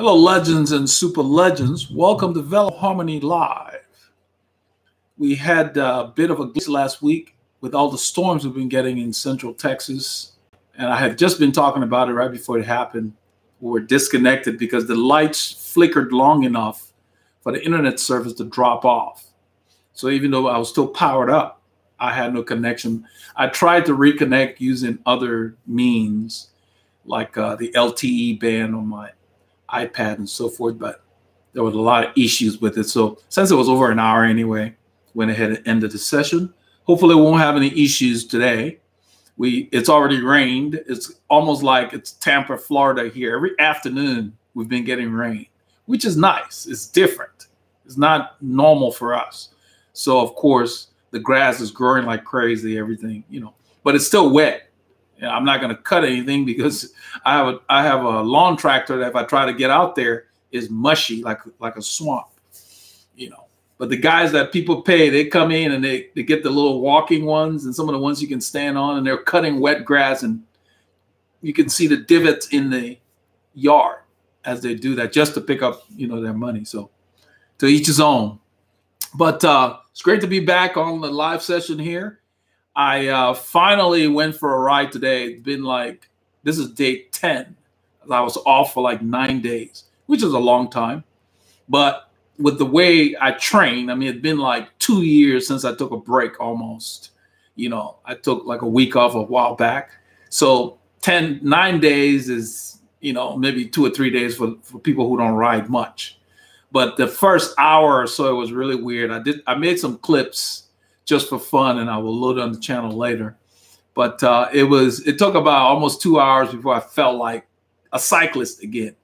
Hello, legends and super legends. Welcome to Velo Harmony Live. We had a bit of a glitch last week with all the storms we've been getting in central Texas. And I had just been talking about it right before it happened. We were disconnected because the lights flickered long enough for the internet service to drop off. So even though I was still powered up, I had no connection. I tried to reconnect using other means like uh, the LTE band on my iPad and so forth, but there was a lot of issues with it. So since it was over an hour anyway, went ahead and ended the session. Hopefully we won't have any issues today. We it's already rained. It's almost like it's Tampa, Florida here. Every afternoon we've been getting rain, which is nice. It's different. It's not normal for us. So of course the grass is growing like crazy, everything, you know, but it's still wet. I'm not going to cut anything because I have a I have a lawn tractor that if I try to get out there is mushy like like a swamp, you know. But the guys that people pay, they come in and they, they get the little walking ones and some of the ones you can stand on and they're cutting wet grass and you can see the divots in the yard as they do that just to pick up, you know, their money. So to each his own. But uh, it's great to be back on the live session here. I uh, finally went for a ride today. It's been like, this is day 10. I was off for like nine days, which is a long time. But with the way I train, I mean, it's been like two years since I took a break almost. You know, I took like a week off a while back. So 10, nine days is, you know, maybe two or three days for, for people who don't ride much. But the first hour or so, it was really weird. I did, I made some clips just for fun, and I will load it on the channel later. But uh, it was it took about almost two hours before I felt like a cyclist again.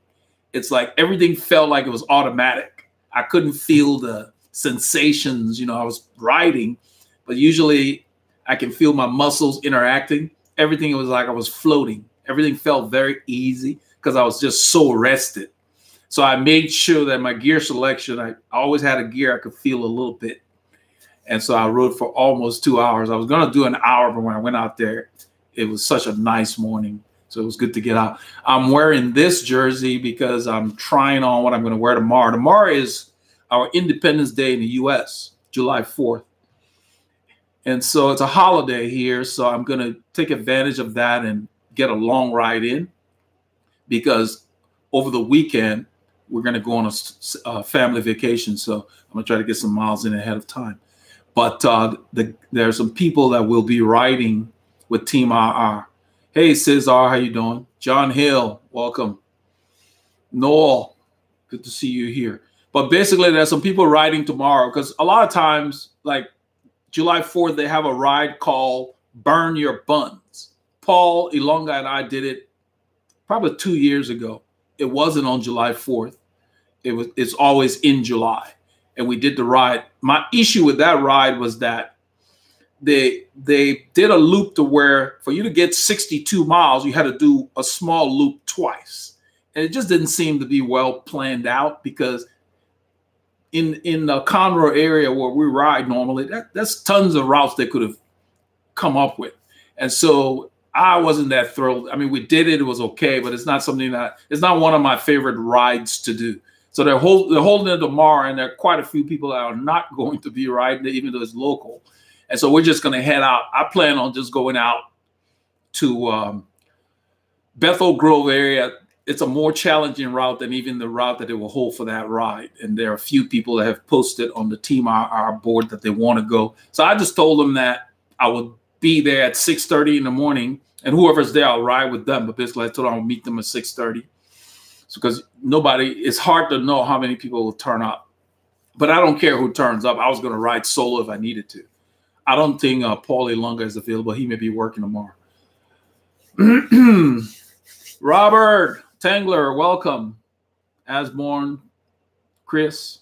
It's like everything felt like it was automatic. I couldn't feel the sensations. You know, I was riding, but usually I can feel my muscles interacting. Everything was like I was floating. Everything felt very easy because I was just so rested. So I made sure that my gear selection, I always had a gear I could feel a little bit and so I rode for almost two hours. I was going to do an hour, but when I went out there, it was such a nice morning. So it was good to get out. I'm wearing this jersey because I'm trying on what I'm going to wear tomorrow. Tomorrow is our Independence Day in the US, July 4th. And so it's a holiday here. So I'm going to take advantage of that and get a long ride in because over the weekend, we're going to go on a, a uh, family vacation. So I'm going to try to get some miles in ahead of time. But uh, the, there are some people that will be riding with Team RR. Hey, Cesar, how you doing? John Hill, welcome. Noel, good to see you here. But basically, there's some people riding tomorrow because a lot of times, like July 4th, they have a ride called Burn Your Buns. Paul Ilonga and I did it probably two years ago. It wasn't on July 4th. It was it's always in July and we did the ride. My issue with that ride was that they they did a loop to where for you to get 62 miles, you had to do a small loop twice. And it just didn't seem to be well planned out because in in the Conroe area where we ride normally, that, that's tons of routes they could have come up with. And so I wasn't that thrilled. I mean, we did it, it was okay, but it's not something that it's not one of my favorite rides to do. So they're, hold, they're holding it tomorrow, and there are quite a few people that are not going to be riding it, even though it's local. And so we're just going to head out. I plan on just going out to um, Bethel Grove area. It's a more challenging route than even the route that they will hold for that ride. And there are a few people that have posted on the Team RR board that they want to go. So I just told them that I would be there at 6.30 in the morning, and whoever's there, I'll ride with them. But basically, I told them I'll meet them at 6.30 because nobody, it's hard to know how many people will turn up. But I don't care who turns up. I was going to ride solo if I needed to. I don't think uh, Lunga is available. He may be working tomorrow. Robert Tangler, welcome. Asborn, Chris.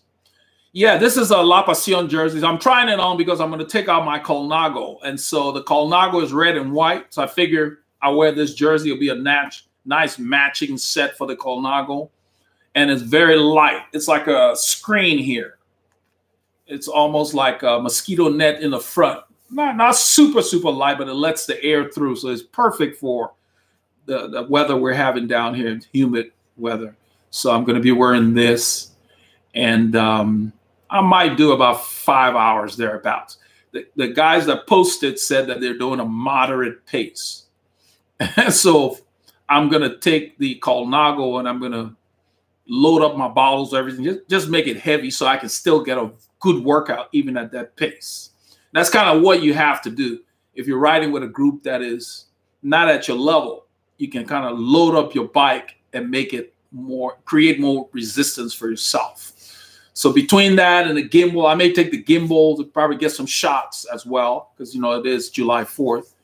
Yeah, this is a La Passione jerseys. I'm trying it on because I'm going to take out my Colnago. And so the Colnago is red and white. So I figure I wear this jersey. It'll be a match nice matching set for the Colnago. And it's very light. It's like a screen here. It's almost like a mosquito net in the front. Not, not super, super light, but it lets the air through. So it's perfect for the, the weather we're having down here, humid weather. So I'm going to be wearing this, and um, I might do about five hours thereabouts. The, the guys that posted said that they're doing a moderate pace. And so I'm going to take the Colnago and I'm going to load up my bottles, everything, just, just make it heavy so I can still get a good workout even at that pace. That's kind of what you have to do. If you're riding with a group that is not at your level, you can kind of load up your bike and make it more, create more resistance for yourself. So between that and the gimbal, I may take the gimbal to probably get some shots as well, because you know it is July 4th.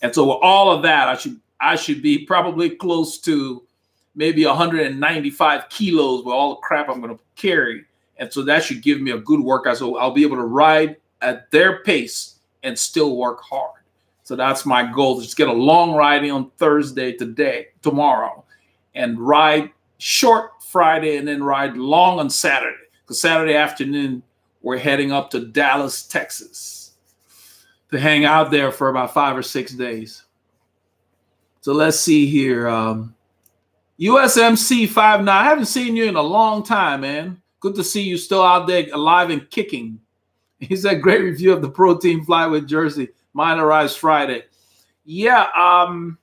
And so with all of that, I should I should be probably close to maybe 195 kilos with all the crap I'm going to carry. And so that should give me a good workout. So I'll be able to ride at their pace and still work hard. So that's my goal. Just get a long riding on Thursday today, tomorrow, and ride short Friday and then ride long on Saturday. Because Saturday afternoon, we're heading up to Dallas, Texas to hang out there for about five or six days. So let's see here. Um, USMC 59. I haven't seen you in a long time, man. Good to see you still out there alive and kicking. He said, great review of the Pro Team flyweight jersey. Mine arrives Friday. Yeah, um,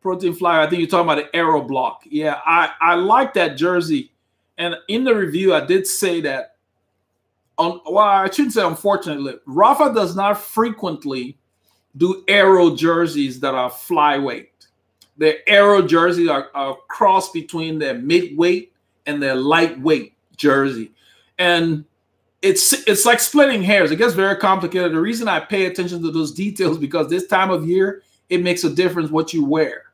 protein flyer. I think you're talking about the Aero Block. Yeah, I, I like that jersey. And in the review, I did say that on well, I shouldn't say unfortunately, Rapha does not frequently do aero jerseys that are flyweight. Their aero jerseys are, a cross between their midweight and their lightweight jersey. And it's it's like splitting hairs. It gets very complicated. The reason I pay attention to those details because this time of year it makes a difference what you wear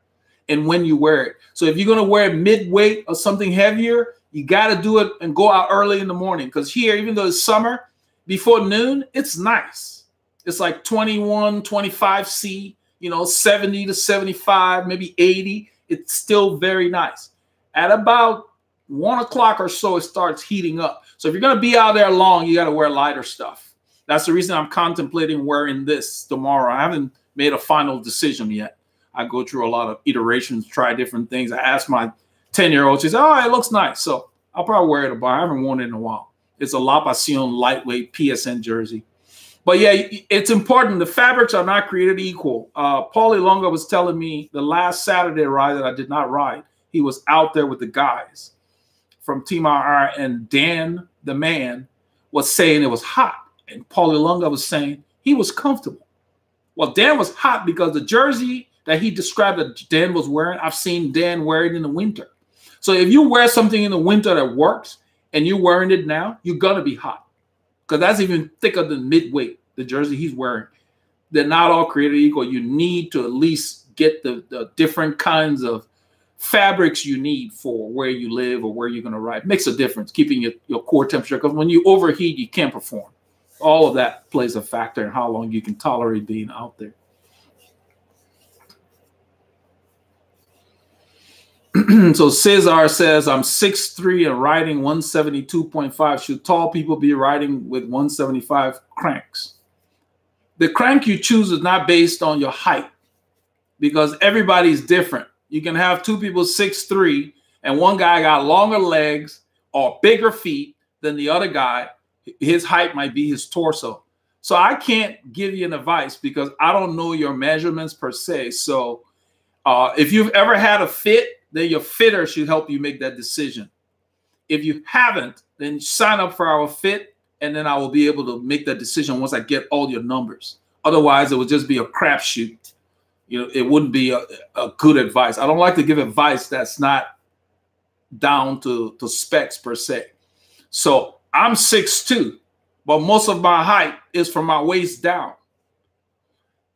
and when you wear it. So if you're gonna wear midweight or something heavier, you got to do it and go out early in the morning because here, even though it's summer, before noon, it's nice. It's like 21, 25 C, you know, 70 to 75, maybe 80. It's still very nice. At about one o'clock or so, it starts heating up. So if you're going to be out there long, you got to wear lighter stuff. That's the reason I'm contemplating wearing this tomorrow. I haven't made a final decision yet. I go through a lot of iterations, try different things. I asked my 10 year old, she said, Oh, it looks nice. So I'll probably wear it a bar. I haven't worn it in a while. It's a La Passione lightweight PSN jersey. But yeah, it's important. The fabrics are not created equal. Uh, Paulie Longa was telling me the last Saturday ride that I did not ride, he was out there with the guys from Team RR, and Dan, the man, was saying it was hot. And Paulie Longa was saying he was comfortable. Well, Dan was hot because the jersey that he described that Dan was wearing, I've seen Dan wear it in the winter. So if you wear something in the winter that works and you're wearing it now, you're gonna be hot because that's even thicker than midweight. The jersey he's wearing, they're not all created equal. You need to at least get the, the different kinds of fabrics you need for where you live or where you're going to ride. Makes a difference keeping your, your core temperature because when you overheat, you can't perform. All of that plays a factor in how long you can tolerate being out there. so Cesar says, I'm 6'3 and riding 172.5. Should tall people be riding with 175 cranks? The crank you choose is not based on your height because everybody's different. You can have two people 6'3 and one guy got longer legs or bigger feet than the other guy. His height might be his torso. So I can't give you an advice because I don't know your measurements per se. So uh, if you've ever had a fit then your fitter should help you make that decision. If you haven't, then sign up for our fit, and then I will be able to make that decision once I get all your numbers. Otherwise, it would just be a crapshoot. You know, it wouldn't be a, a good advice. I don't like to give advice that's not down to, to specs per se. So I'm 6'2, but most of my height is from my waist down.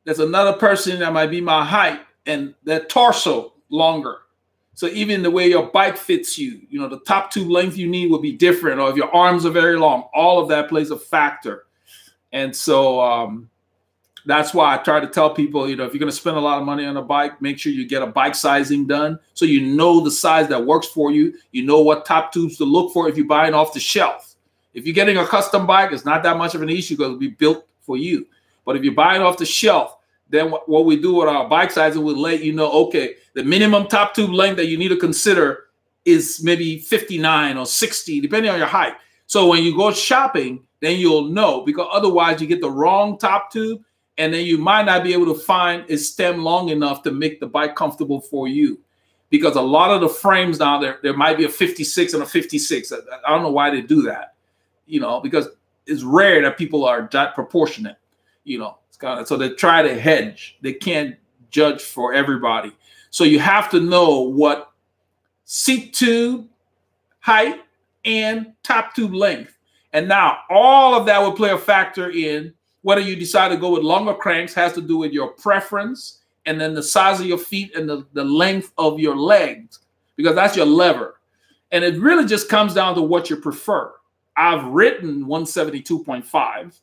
There's another person that might be my height and their torso longer. So even the way your bike fits you, you know, the top tube length you need will be different, or if your arms are very long, all of that plays a factor. And so um, that's why I try to tell people, you know, if you're going to spend a lot of money on a bike, make sure you get a bike sizing done so you know the size that works for you. You know what top tubes to look for if you're buying off the shelf. If you're getting a custom bike, it's not that much of an issue because it'll be built for you. But if you're buying off the shelf, then what we do with our bike sizing will let you know, okay, the minimum top tube length that you need to consider is maybe 59 or 60, depending on your height. So when you go shopping, then you'll know because otherwise you get the wrong top tube and then you might not be able to find a stem long enough to make the bike comfortable for you. Because a lot of the frames now there, there might be a 56 and a 56. I, don't know why they do that, you know, because it's rare that people are that proportionate, you know. It's kind of so they try to hedge. They can't judge for everybody. So you have to know what seat tube height and top tube length. And now all of that will play a factor in whether you decide to go with longer cranks has to do with your preference and then the size of your feet and the, the length of your legs, because that's your lever. And it really just comes down to what you prefer. I've ridden 172.5.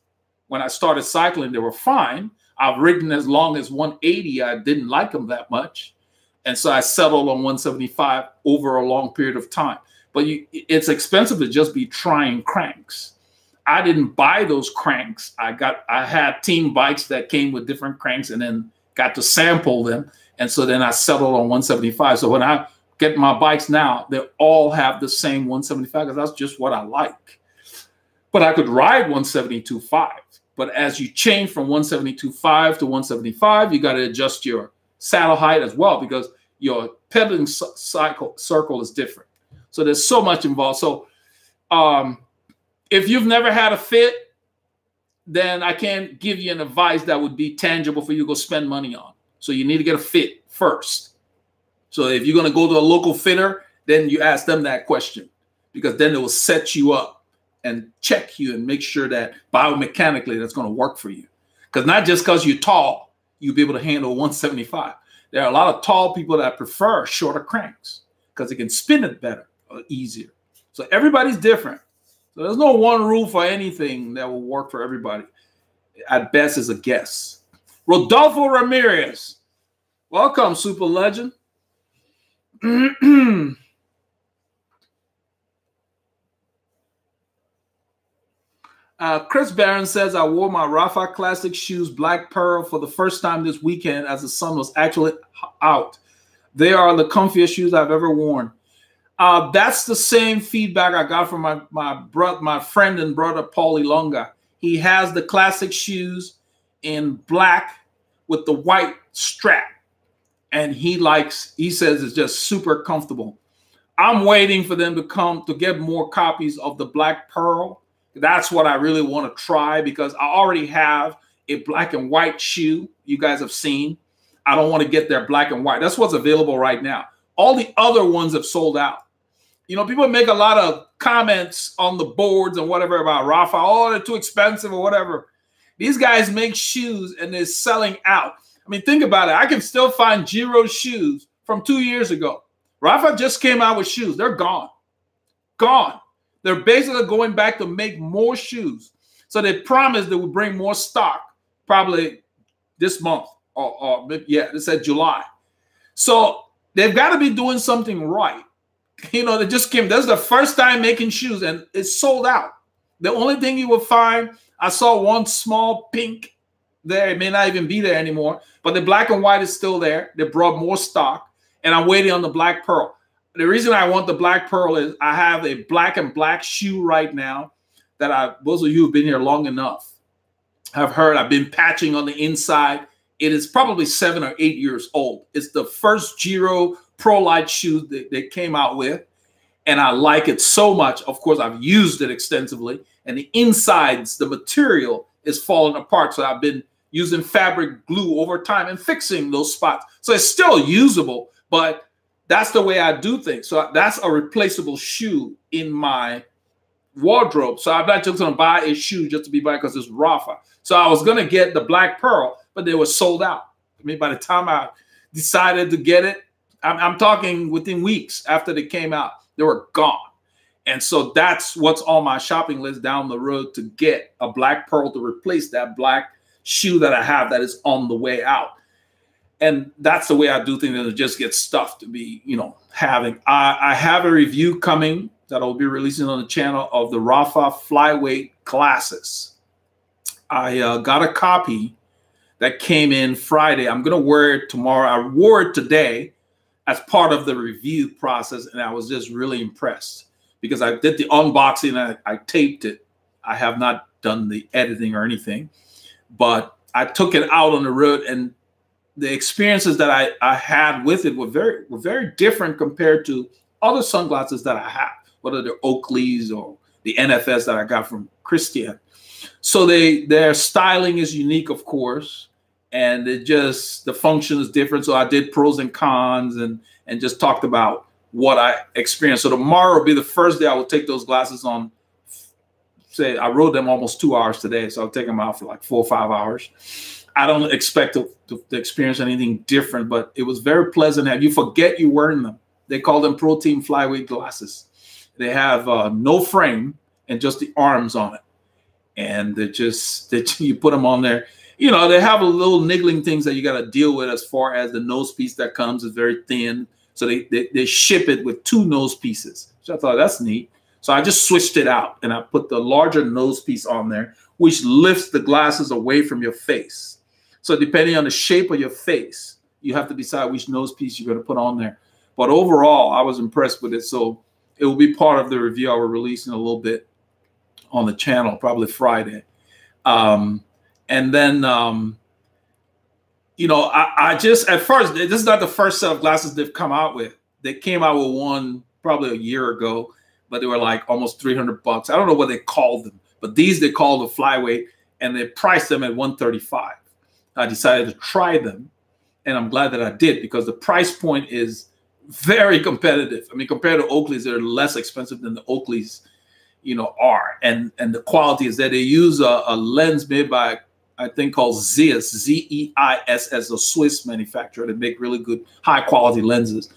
When I started cycling, they were fine. I've ridden as long as 180. I didn't like them that much. And so I settled on 175 over a long period of time. But you, it's expensive to just be trying cranks. I didn't buy those cranks. I got I had team bikes that came with different cranks and then got to sample them. And so then I settled on 175. So when I get my bikes now, they all have the same 175 because that's just what I like. But I could ride 172.5. But as you change from 172.5 to 175, you got to adjust your saddle height as well because your pedaling cycle circle is different. So there's so much involved. So um, if you've never had a fit, then I can't give you an advice that would be tangible for you to go spend money on. So you need to get a fit first. So if you're going to go to a local fitter, then you ask them that question because then it will set you up and check you and make sure that biomechanically that's going to work for you. Because not just because you're tall, you'll be able to handle 175. There are a lot of tall people that prefer shorter cranks because they can spin it better or easier. So everybody's different. So there's no one rule for anything that will work for everybody. At best, is a guess. Rodolfo Ramirez, welcome, super legend. uh, Chris Barron says, I wore my Rapha Classic shoes, Black Pearl, for the first time this weekend as the sun was actually out. They are the comfiest shoes I've ever worn. Uh, that's the same feedback I got from my my my friend and brother Paulie Longa. He has the classic shoes in black with the white strap, and he likes. He says it's just super comfortable. I'm waiting for them to come to get more copies of the Black Pearl. That's what I really want to try because I already have a black and white shoe you guys have seen. I don't want to get their black and white. That's what's available right now. All the other ones have sold out. You know, people make a lot of comments on the boards and whatever about Rapha. Oh, they're too expensive or whatever. These guys make shoes and they're selling out. I mean, think about it. I can still find Giro shoes from two years ago. Rapha just came out with shoes. They're gone. Gone. They're basically going back to make more shoes. So they promised they would bring more stock probably this month or, or yeah, they said July. So they've got to be doing something right you know, they just came. That's the first time making shoes, and it's sold out. The only thing you will find, I saw one small pink there. It may not even be there anymore, but the black and white is still there. They brought more stock, and I'm waiting on the black pearl. The reason I want the black pearl is I have a black and black shoe right now that I, those of you who've been here long enough have heard. I've been patching on the inside. It is probably seven or eight years old. It's the first Giro Pro Light shoe that they came out with. And I like it so much. Of course, I've used it extensively. And the insides, the material is falling apart. So I've been using fabric glue over time and fixing those spots. So it's still usable, but that's the way I do things. So that's a replaceable shoe in my wardrobe. So I'm not just going to buy a shoe just to be buying because it's Rapha. So I was going to get the Black Pearl, but they were sold out. I mean, by the time I decided to get it, I'm, I'm talking within weeks after they came out, they were gone. And so that's what's on my shopping list down the road to get a black pearl to replace that black shoe that I have that is on the way out. And that's the way I do things. And it just gets stuff to be, you know, having. I, I have a review coming that I'll be releasing on the channel of the Rapha Flyweight classes. I uh, got a copy that came in Friday. I'm going to wear it tomorrow. I wore it today as part of the review process, and I was just really impressed because I did the unboxing, I, I taped it. I have not done the editing or anything, but I took it out on the road, and the experiences that I, I had with it were very were very different compared to other sunglasses that I have, whether they're Oakleys or the NFS that I got from Christian. So they their styling is unique, of course and it just the function is different. So I did pros and cons and and just talked about what I experienced. So tomorrow will be the first day I will take those glasses on. Say I rode them almost two hours today, so I'll take them out for like four or five hours. I don't expect to, to, to experience anything different, but it was very pleasant. Have you forget you're wearing them. They call them Pro Team Flyweight glasses. They have uh, no frame and just the arms on it, and they just that you put them on there you know, they have a little niggling things that you got to deal with as far as the nose piece that comes is very thin. So they, they, they ship it with two nose pieces. So I thought that's neat. So I just switched it out and I put the larger nose piece on there, which lifts the glasses away from your face. So depending on the shape of your face, you have to decide which nose piece you're going to put on there. But overall, I was impressed with it. So it will be part of the review I will release in a little bit on the channel, probably Friday. Um, and then um, you know, I, I just at first this is not the first set of glasses they've come out with. They came out with one probably a year ago, but they were like almost 300 bucks. I don't know what they called them, but these they called the flyweight and they priced them at 135. I decided to try them and I'm glad that I did because the price point is very competitive. I mean, compared to Oakley's, they're less expensive than the Oakley's, you know, are. And and the quality is that they use a, a lens made by I think called Zeiss, Z E I S, as a Swiss manufacturer. They make really good, high quality lenses.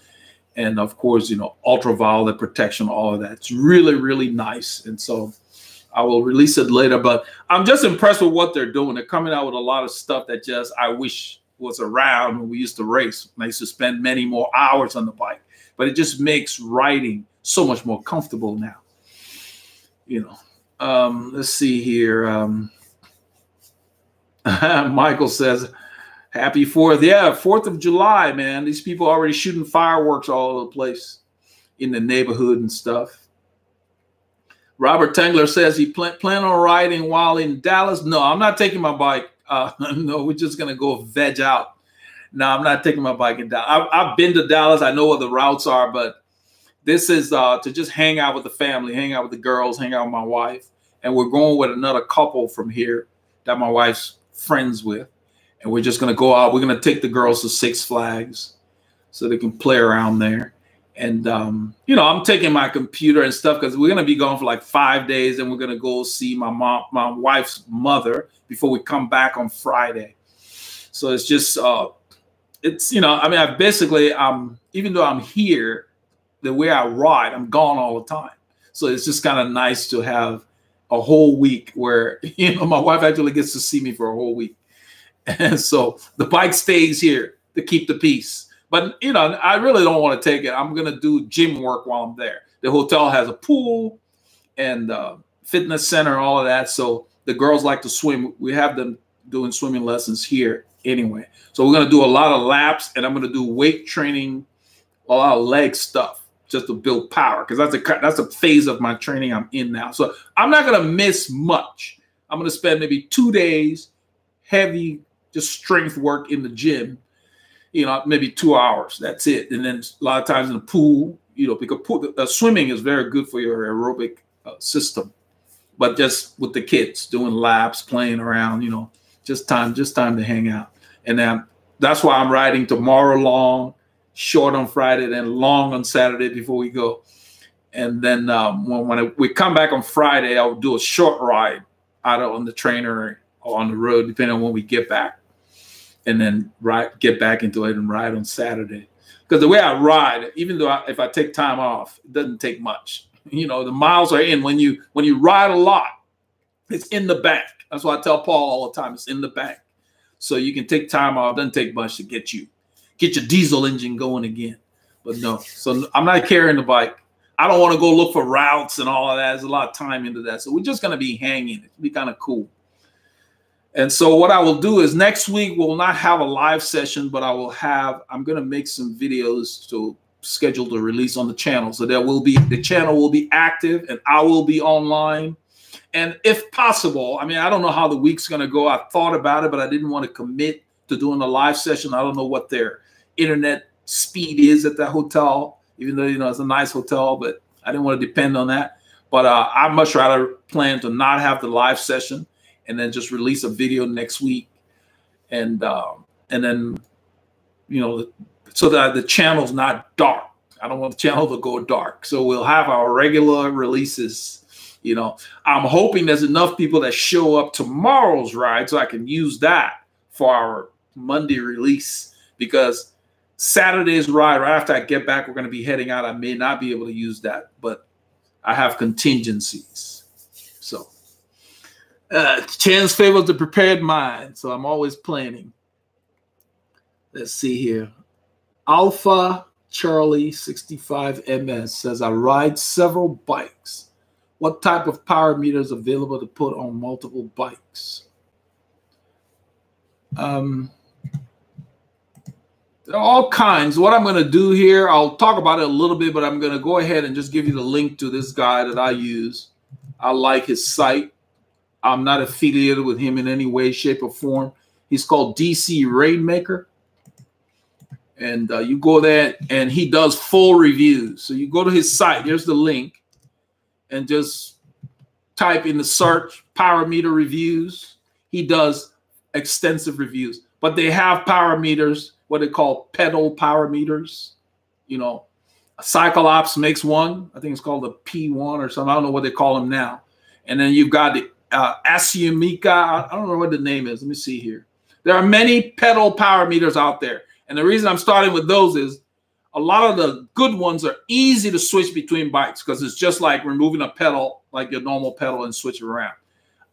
And of course, you know, ultraviolet protection, all of that. It's really, really nice. And so I will release it later. But I'm just impressed with what they're doing. They're coming out with a lot of stuff that just I wish was around when we used to race. I used to spend many more hours on the bike. But it just makes riding so much more comfortable now. You know. Um, let's see here. Um, Michael says, Happy Fourth. Yeah, Fourth of July, man. These people already shooting fireworks all over the place in the neighborhood and stuff. Robert Tangler says he plan, plan on riding while in Dallas. No, I'm not taking my bike. Uh, no, we're just gonna go veg out. No, I'm not taking my bike in Dallas. I've, I've been to Dallas. I know what the routes are, but this is uh, to just hang out with the family, hang out with the girls, hang out with my wife, and we're going with another couple from here that my wife's friends with. And we're just going to go out. We're going to take the girls to Six Flags so they can play around there. And, um, you know, I'm taking my computer and stuff because we're going to be gone for like five days and we're going to go see my mom, my wife's mother before we come back on Friday. So it's just, uh, it's, you know, I mean, I basically, um, even though I'm here, the way I ride, I'm gone all the time. So it's just kind of nice to have a whole week where you know my wife actually gets to see me for a whole week and so the bike stays here to keep the peace but you know i really don't want to take it i'm going to do gym work while i'm there the hotel has a pool and uh, fitness center all of that so the girls like to swim we have them doing swimming lessons here anyway so we're going to do a lot of laps and i'm going to do weight training a lot of leg stuff just to build power because that's a that's a phase of my training I'm in now. So I'm not gonna miss much. I'm gonna spend maybe two days heavy just strength work in the gym. You know, maybe two hours. That's it. And then a lot of times in the pool, you know, because pool, uh, swimming is very good for your aerobic uh, system. But just with the kids doing laps, playing around, you know, just time, just time to hang out. And then that's why I'm riding tomorrow long short on Friday, then long on Saturday before we go. And then um, when, when we come back on Friday, I'll do a short ride out on the trainer or on the road, depending on when we get back. And then ride, get back into it and ride on Saturday. Because the way I ride, even though I, if I take time off, it doesn't take much. You know, the miles are in. When you when you ride a lot, it's in the bank. That's why I tell Paul all the time. It's in the bank. So you can take time off. Doesn't take much to get you get your diesel engine going again. But no, so I'm not carrying the bike. I don't want to go look for routes and all of that. There's a lot of time into that. So we're just going to be hanging. It'll be kind of cool. And so what I will do is next week we'll not have a live session, but I will have I'm going to make some videos to schedule to release on the channel. So there will be the channel will be active and I will be online. And if possible, I mean, I don't know how the week's going to go. I thought about it, but I didn't want to commit to doing a live session. I don't know what their internet speed is at that hotel, even though, you know, it's a nice hotel, but I didn't want to depend on that. But uh, I'd much rather plan to not have the live session and then just release a video next week. And, um, and then, you know, so that the channel's not dark. I don't want the channel to go dark. So we'll have our regular releases. You know, I'm hoping there's enough people that show up tomorrow's ride so I can use that for our Monday release because Saturday's ride, right after I get back, we're going to be heading out. I may not be able to use that, but I have contingencies. Uh, chance favors the prepared mind. So I'm always planning. Let's see here. Alpha Charlie 65 MS says, I ride several bikes. What type of power meter is available to put on multiple bikes? Um, there are all kinds. What I'm going to do here, I'll talk about it a little bit, but I'm going to go ahead and just give you the link to this guy that I use. I like his site. I'm not affiliated with him in any way, shape, or form. He's called DC Rainmaker and uh, you go there and he does full reviews. So you go to his site, here's the link, and just type in the search power meter reviews. He does extensive reviews, but they have power meters, what they call pedal power meters. You know, CycleOps makes one. I think it's called the P1 or something. I don't know what they call them now. And then you've got the uh. I don't know what the name is. Let me see here. There are many pedal power meters out there. And the reason I'm starting with those is a lot of the good ones are easy to switch between bikes because it's just like removing a pedal, like your normal pedal, and switch around.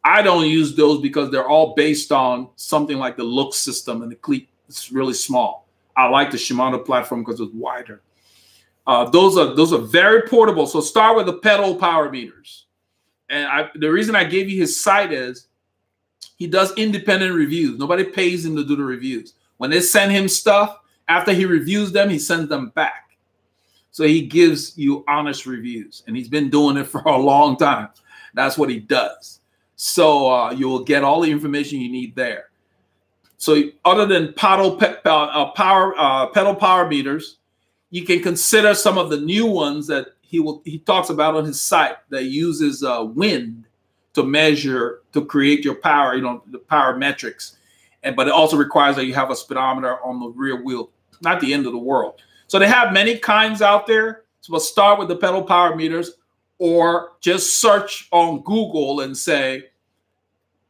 I don't use those because they're all based on something like the look system and the cleat is really small. I like the Shimano platform because it's wider. Uh, those are those are very portable. So start with the pedal power meters. And I, the reason I gave you his site is he does independent reviews. Nobody pays him to do the reviews. When they send him stuff, after he reviews them, he sends them back. So he gives you honest reviews, and he's been doing it for a long time. That's what he does. So uh, you will get all the information you need there. So other than pedal, pe uh, power, uh, pedal power meters, you can consider some of the new ones that he will he talks about on his site that uses uh, wind to measure to create your power, you know, the power metrics and but it also requires that you have a speedometer on the rear wheel. Not the end of the world. So they have many kinds out there. So we'll start with the pedal power meters, or just search on Google and say,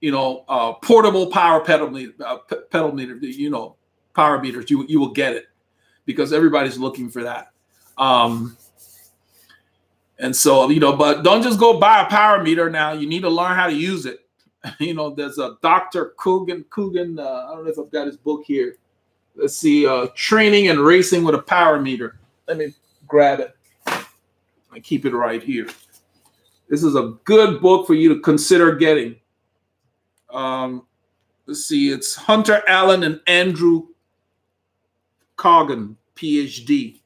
you know, uh, portable power pedal meter, uh, pedal meter, you know, power meters. You you will get it because everybody's looking for that. Um, and so, you know, but don't just go buy a power meter now. You need to learn how to use it. you know, there's a Dr. Coggan, Coggan, uh, I don't know if I've got his book here. Let's see, uh, Training and Racing with a Power Meter. Let me grab it. I keep it right here. This is a good book for you to consider getting. Um, let's see, it's Hunter Allen and Andrew Coggan, PhD.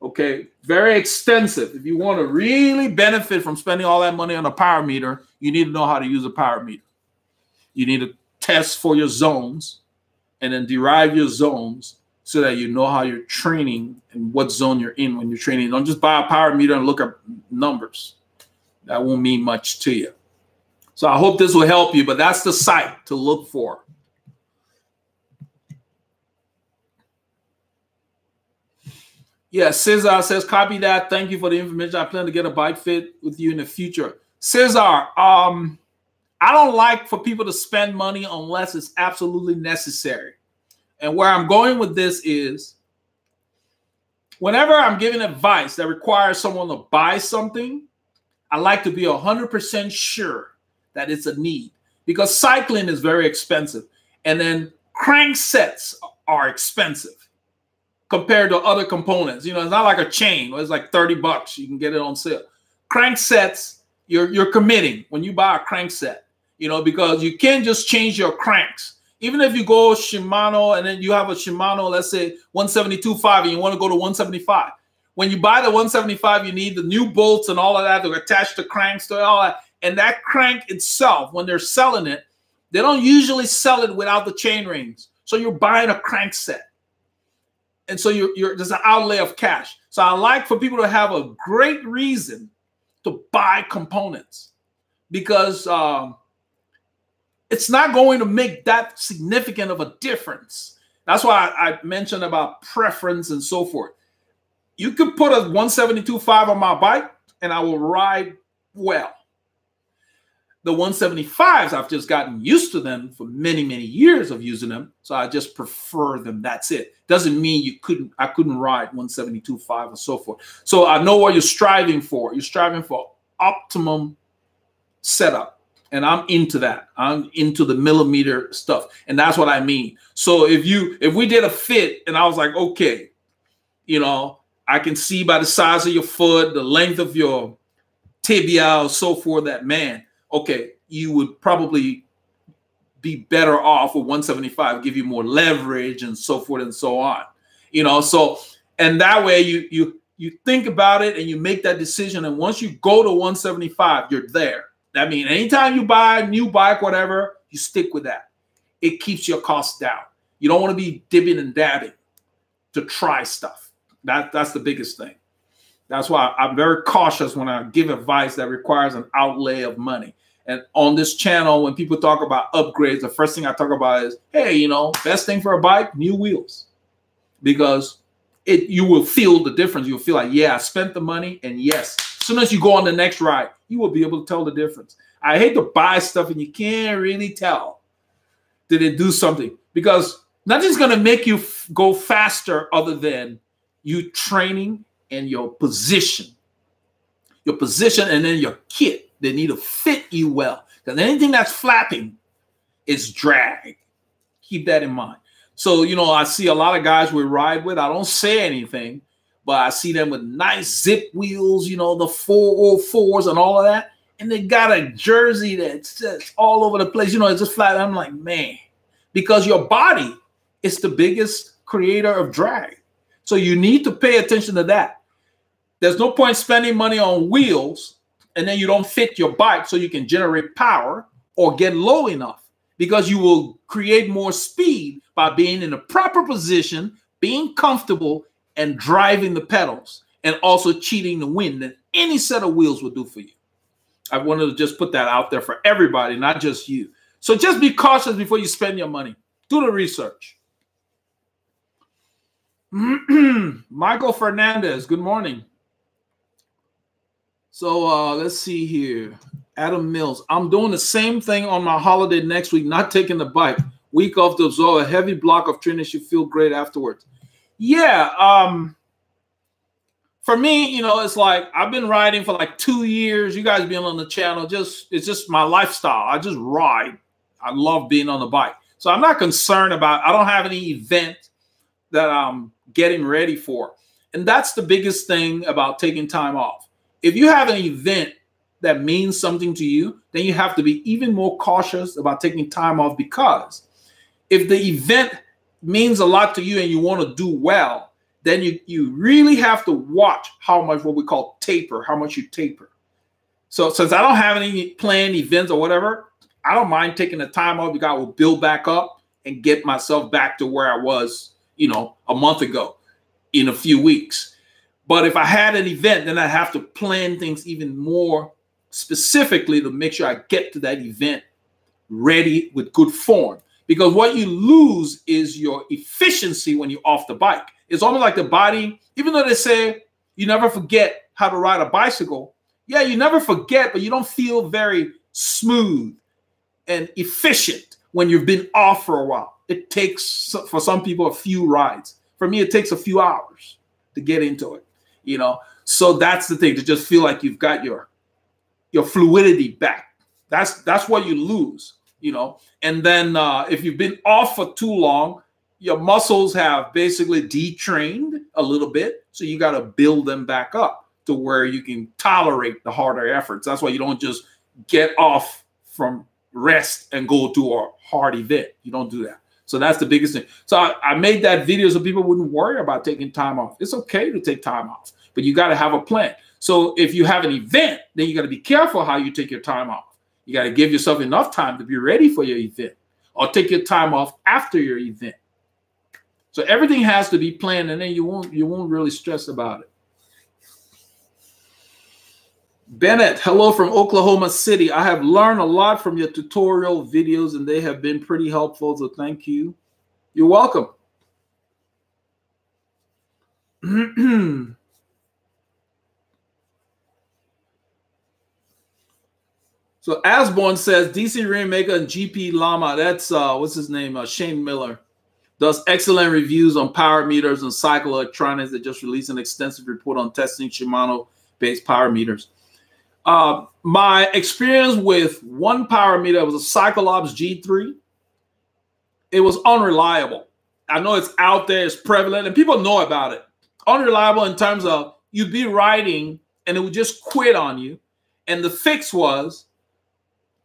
Okay, very extensive. If you want to really benefit from spending all that money on a power meter, you need to know how to use a power meter. You need to test for your zones and then derive your zones so that you know how you're training and what zone you're in when you're training. Don't just buy a power meter and look at numbers. That won't mean much to you. So I hope this will help you, but that's the site to look for. Yeah, Cesar says, copy that. Thank you for the information. I plan to get a bike fit with you in the future. Cesar, um, I don't like for people to spend money unless it's absolutely necessary. And where I'm going with this is whenever I'm giving advice that requires someone to buy something, I like to be 100% sure that it's a need because cycling is very expensive. And then crank sets are expensive compared to other components. You know, it's not like a chain. It's like 30 bucks. You can get it on sale. Crank sets, you're, you're committing when you buy a crank set. you know, because you can't just change your cranks. Even if you go Shimano and then you have a Shimano, let's say 172.5 and you want to go to 175. When you buy the 175, you need the new bolts and all of that to attach the cranks to all that. And that crank itself, when they're selling it, they don't usually sell it without the chain rings. So you're buying a crank set. And so you're, you're there's an outlay of cash. So I like for people to have a great reason to buy components because um, it's not going to make that significant of a difference. That's why I, I mentioned about preference and so forth. You could put a 172.5 on my bike and I will ride well. The 175s, I've just gotten used to them for many, many years of using them. So I just prefer them. That's it. Doesn't mean you couldn't, I couldn't ride 172.5 and so forth. So I know what you're striving for. You're striving for optimum setup. And I'm into that. I'm into the millimeter stuff. And that's what I mean. So if you if we did a fit and I was like, okay, you know, I can see by the size of your foot, the length of your tibia, so forth, that man, okay, you would probably be better off with 175, give you more leverage and so forth and so on. You know, so and that way you you you think about it and you make that decision. And once you go to 175, you're there. That means anytime you buy a new bike, whatever, you stick with that. It keeps your costs down. You don't want to be dipping and dabbing to try stuff. That that's the biggest thing. That's why I'm very cautious when I give advice that requires an outlay of money. And on this channel, when people talk about upgrades, the first thing I talk about is, hey, you know, best thing for a bike, new wheels. Because it you will feel the difference. You'll feel like, yeah, I spent the money, and yes, as soon as you go on the next ride, you will be able to tell the difference. I hate to buy stuff and you can't really tell. Did it do something? Because nothing's going to make you go faster other than you training and your position. Your position and then your kit. They need to fit you well. Because anything that's flapping is drag. Keep that in mind. So, you know, I see a lot of guys we ride with. I don't say anything, but I see them with nice Zipp wheels, you know, the 404s and all of that. And they got a jersey that's just all over the place. You know, it's just flat. I'm like, man, because your body is the biggest creator of drag. So you need to pay attention to that. There's no point spending money on wheels and then you don't fit your bike so you can generate power or get low enough because you will create more speed by being in the proper position, being comfortable, and driving the pedals, and also cheating the wind that any set of wheels will do for you. I wanted to just put that out there for everybody, not just you. So just be cautious before you spend your money. Do the research. Michael Fernandez, good morning. So uh, let's see here. Adam Mills. I'm doing the same thing on my holiday next week, not taking the bike. Week off to absorb a heavy block of training should feel great afterwards. Yeah. Um, for me, you know, it's like I've been riding for like two years. You guys being on the channel, just it's just my lifestyle. I just ride. I love being on the bike. So I'm not concerned about I don't have any event that I'm getting ready for. And that's the biggest thing about taking time off. If you have an event that means something to you, then you have to be even more cautious about taking time off because if the event means a lot to you and you want to do well, then you, you really have to watch how much what we call taper, how much you taper. So since I don't have any planned events or whatever, I don't mind taking the time off because I will build back up and get myself back to where I was, you know, a month ago in a few weeks. But if I had an event, then I have to plan things even more specifically to make sure I get to that event ready with good form. Because what you lose is your efficiency when you're off the bike. It's almost like the body, even though they say you never forget how to ride a bicycle, yeah, you never forget, but you don't feel very smooth and efficient when you've been off for a while. It takes, for some people, a few rides. For me, it takes a few hours to get into it, you know? So that's the thing to just feel like you've got your your fluidity back. That's that's what you lose, you know. And then uh, if you've been off for too long, your muscles have basically detrained a little bit, so you got to build them back up to where you can tolerate the harder efforts. That's why you don't just get off from rest and go to a hard event. You don't do that. So that's the biggest thing. So I, I made that video so people wouldn't worry about taking time off. It's okay to take time off, but you got to have a plan. So if you have an event, then you got to be careful how you take your time off. You got to give yourself enough time to be ready for your event or take your time off after your event. So everything has to be planned and then you won't you won't really stress about it. Bennett, hello from Oklahoma City. I have learned a lot from your tutorial videos and they have been pretty helpful. So thank you. You're welcome. so Asborn says DC Rainmaker and GPLama. That's uh what's his name? Uh, Shane Miller does excellent reviews on power meters and cycle electronics. They just released an extensive report on testing Shimano based power meters. Uh, my experience with one power meter was a CycleOps G3. It was unreliable. I know it's out there, it's prevalent, and people know about it. Unreliable in terms of you'd be riding and it would just quit on you. And the fix was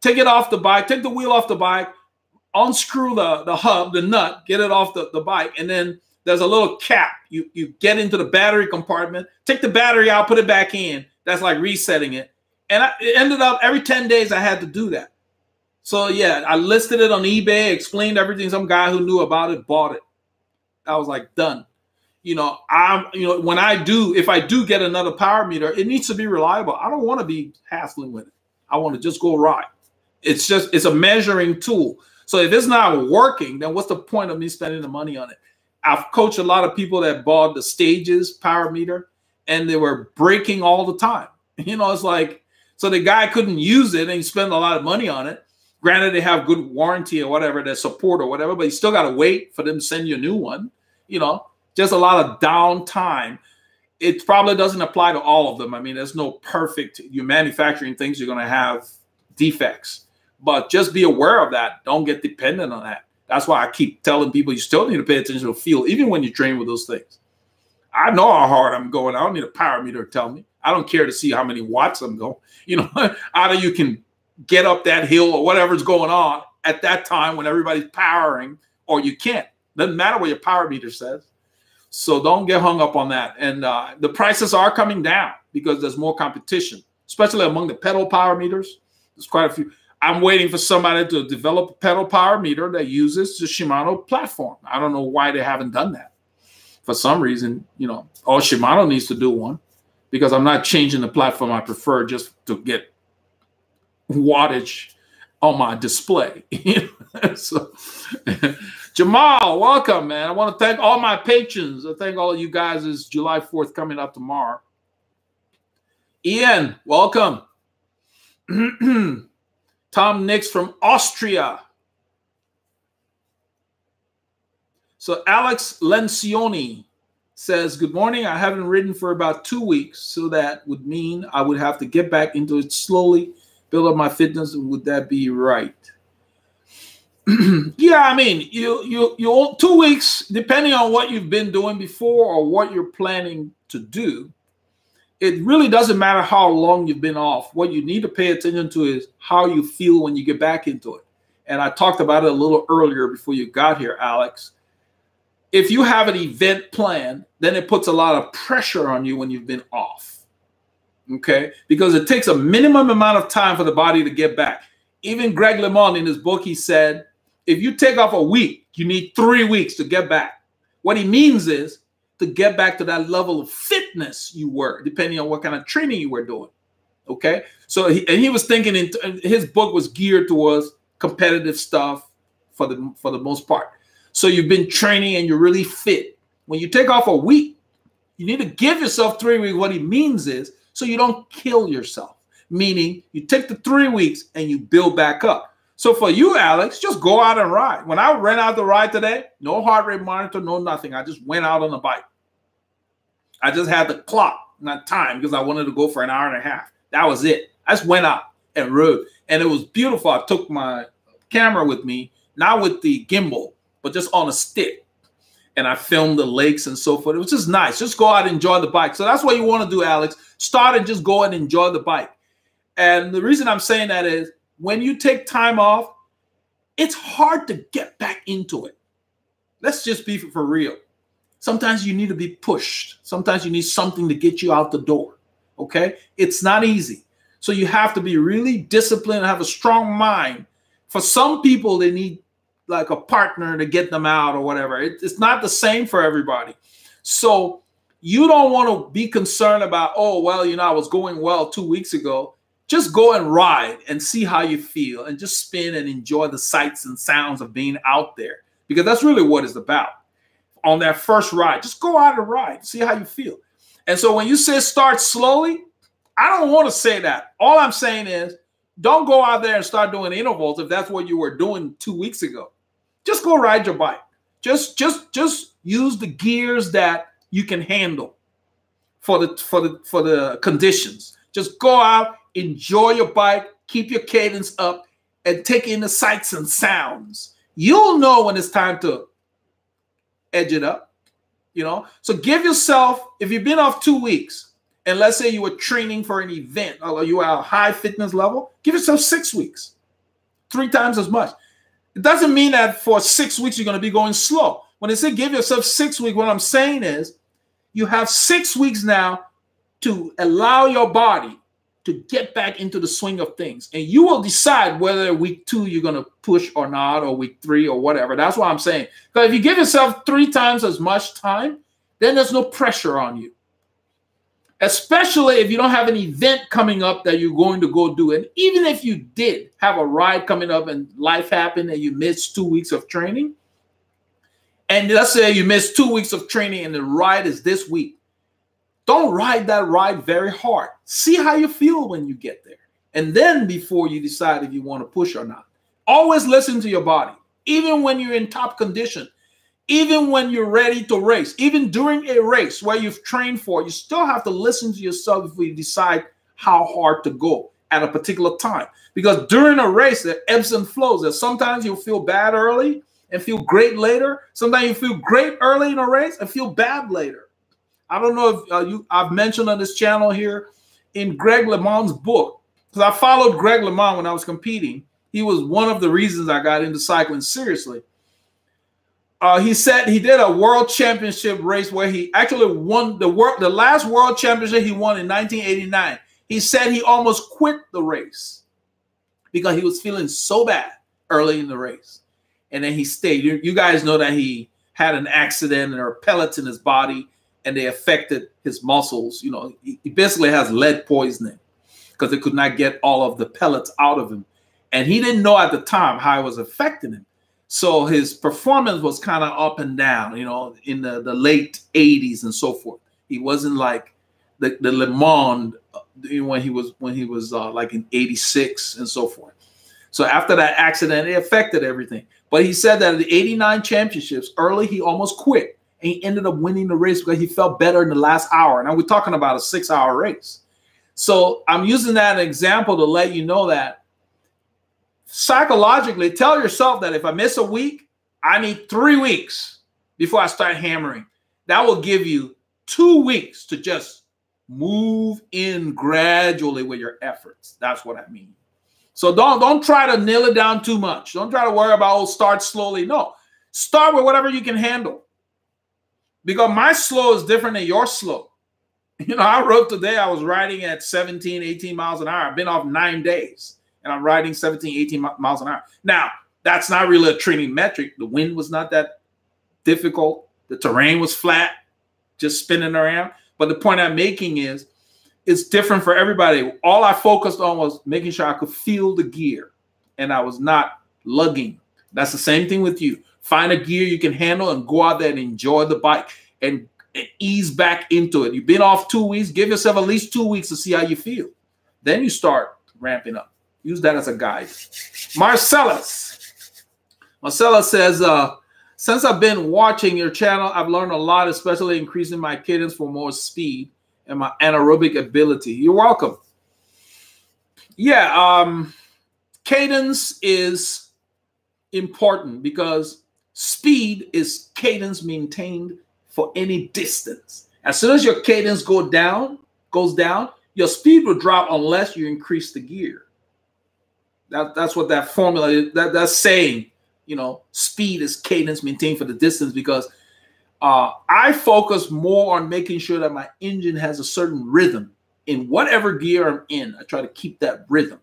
take it off the bike, take the wheel off the bike, unscrew the, the hub, the nut, get it off the, the bike, and then there's a little cap. You you get into the battery compartment, take the battery out, put it back in. That's like resetting it and I, it ended up every 10 days I had to do that. So yeah, I listed it on eBay, explained everything. Some guy who knew about it bought it. I was like, done. You know, I'm, you know, when I do, if I do get another power meter, it needs to be reliable. I don't want to be hassling with it. I want to just go right. It's just, it's a measuring tool. So if it's not working, then what's the point of me spending the money on it? I've coached a lot of people that bought the stages power meter and they were breaking all the time. You know, it's like, so the guy couldn't use it and he spent a lot of money on it. Granted, they have good warranty or whatever, their support or whatever, but you still got to wait for them to send you a new one. You know, just a lot of downtime. It probably doesn't apply to all of them. I mean, there's no perfect, you're manufacturing things, you're going to have defects. But just be aware of that. Don't get dependent on that. That's why I keep telling people you still need to pay attention to feel, even when you train with those things. I know how hard I'm going. I don't need a power meter to tell me. I don't care to see how many watts I'm going. You know, either you can get up that hill or whatever's going on at that time when everybody's powering, or you can't. Doesn't matter what your power meter says. So don't get hung up on that. And uh, the prices are coming down because there's more competition, especially among the pedal power meters. There's quite a few. I'm waiting for somebody to develop a pedal power meter that uses the Shimano platform. I don't know why they haven't done that. For some reason, you know, oh, Shimano needs to do one because I'm not changing the platform I prefer just to get wattage on my display. so, Jamal, welcome, man. I want to thank all my patrons. I thank all of you guys. It's July 4th coming up tomorrow. Ian, welcome. Tom Nix from Austria. So Alex Lencioni, says, Good morning. I haven't ridden for about two weeks, so that would mean I would have to get back into it slowly, build up my fitness. Would that be right? yeah, I mean, you you you two weeks, depending on what you've been doing before or what you're planning to do. It really doesn't matter how long you've been off. What you need to pay attention to is how you feel when you get back into it. And I talked about it a little earlier before you got here, Alex if you have an event planned, then it puts a lot of pressure on you when you've been off. Okay? Because it takes a minimum amount of time for the body to get back. Even Greg LeMond in his book, he said, if you take off a week, you need three weeks to get back. What he means is to get back to that level of fitness you were, depending on what kind of training you were doing. Okay? So, he, and he was thinking, in, his book was geared towards competitive stuff for the for the most part. So you've been training and you're really fit. When you take off a week, you need to give yourself three weeks. What he means is so you don't kill yourself, meaning you take the three weeks and you build back up. So for you, Alex, just go out and ride. When I ran out the ride today, no heart rate monitor, no nothing. I just went out on the bike. I just had the clock, not time, because I wanted to go for an hour and a half. That was it. I just went out and rode. And it was beautiful. I took my camera with me, not with the gimbal, but just on a stick. And I filmed the lakes and so forth. It was just nice. Just go out and enjoy the bike. So that's what you want to do, Alex. Start and just go and enjoy the bike. And the reason I'm saying that is when you take time off, it's hard to get back into it. Let's just be for real. Sometimes you need to be pushed. Sometimes you need something to get you out the door. Okay? It's not easy. So you have to be really disciplined and have a strong mind. For some people, they need like a partner to get them out or whatever. It, it's not the same for everybody. So you don't want to be concerned about, oh, well, you know, I was going well two weeks ago. Just go and ride and see how you feel and just spin and enjoy the sights and sounds of being out there because that's really what it's about. On that first ride, just go out and ride, see how you feel. And so when you say start slowly, I don't want to say that. All I'm saying is don't go out there and start doing intervals if that's what you were doing two weeks ago. Just go ride your bike. Just just just use the gears that you can handle for the for the for the conditions. Just go out, enjoy your bike, keep your cadence up, and take in the sights and sounds. You'll know when it's time to edge it up. You know, so give yourself, if you've been off two weeks, and let's say you were training for an event or you are a high fitness level, give yourself six weeks, three times as much. It doesn't mean that for six weeks you're going to be going slow. When I say give yourself six weeks, what I'm saying is you have six weeks now to allow your body to get back into the swing of things. And you will decide whether week two you're going to push or not, or week three or whatever. That's what I'm saying. Because if you give yourself three times as much time, then there's no pressure on you. Especially if you don't have an event coming up that you're going to go do. And even if you did have a ride coming up and life happened and you missed two weeks of training, and let's say you missed two weeks of training and the ride is this week, don't ride that ride very hard. See how you feel when you get there. And then before you decide if you want to push or not. Always listen to your body, even when you're in top condition, even when you're ready to race, even during a race where you've trained for, you still have to listen to yourself if you decide how hard to go at a particular time. Because during a race, there ebbs and flows. That sometimes you'll feel bad early and feel great later. Sometimes you feel great early in a race and feel bad later. I don't know if uh, you I've mentioned on this channel here in Greg LeMond's book because I followed Greg LeMond when I was competing. He was one of the reasons I got into cycling seriously. Uh, he said he did a world championship race where he actually won the world the last world championship he won in 1989. He said he almost quit the race because he was feeling so bad early in the race, and then he stayed. You, you guys know that he had an accident there were pellets in his body and they affected his muscles. You know, he, he basically has lead poisoning because they could not get all of the pellets out of him. And he didn't know at the time how it was affecting him. So his performance was kind of up and down, you know, in the, the late 80s and so forth. He wasn't like the, the LeMond uh, when he was when he was uh, like in 86 and so forth. So after that accident, it affected everything. But he said that at the 89 championships, early he almost quit and he ended up winning the race because he felt better in the last hour. Now we're talking about a six hour race. So I'm using that example to let you know that psychologically, tell yourself that if I miss a week, I need three weeks before I start hammering. That will give you two weeks to just move in gradually with your efforts. That's what I mean. So don't don't try to nail it down too much. Don't try to worry about oh start slowly. No, start with whatever you can handle because my slow is different than your slow. You know, I wrote today, I was riding at 17, 18 miles an hour. I've been off nine days and I'm riding 17, 18 miles an hour. Now, that's not really a training metric. The wind was not that difficult. The terrain was flat, just spinning around. But the point I'm making is it's different for everybody. All I focused on was making sure I could feel the gear and I was not lugging. That's the same thing with you. Find a gear you can handle and go out there and enjoy the bike and, and ease back into it. You've been off two weeks, give yourself at least two weeks to see how you feel. Then you start ramping up. Use that as a guide. Marcellus. Marcellus says, uh, since I've been watching your channel, I've learned a lot, especially increasing my cadence for more speed and my anaerobic ability. You're welcome. Yeah, um, cadence is important because Speed is cadence maintained for any distance. As soon as your cadence go down, goes down, your speed will drop unless you increase the gear. That, that's what that formula is. That, that's saying, you know, speed is cadence maintained for the distance because uh, I focus more on making sure that my engine has a certain rhythm in whatever gear I'm in. I try to keep that rhythm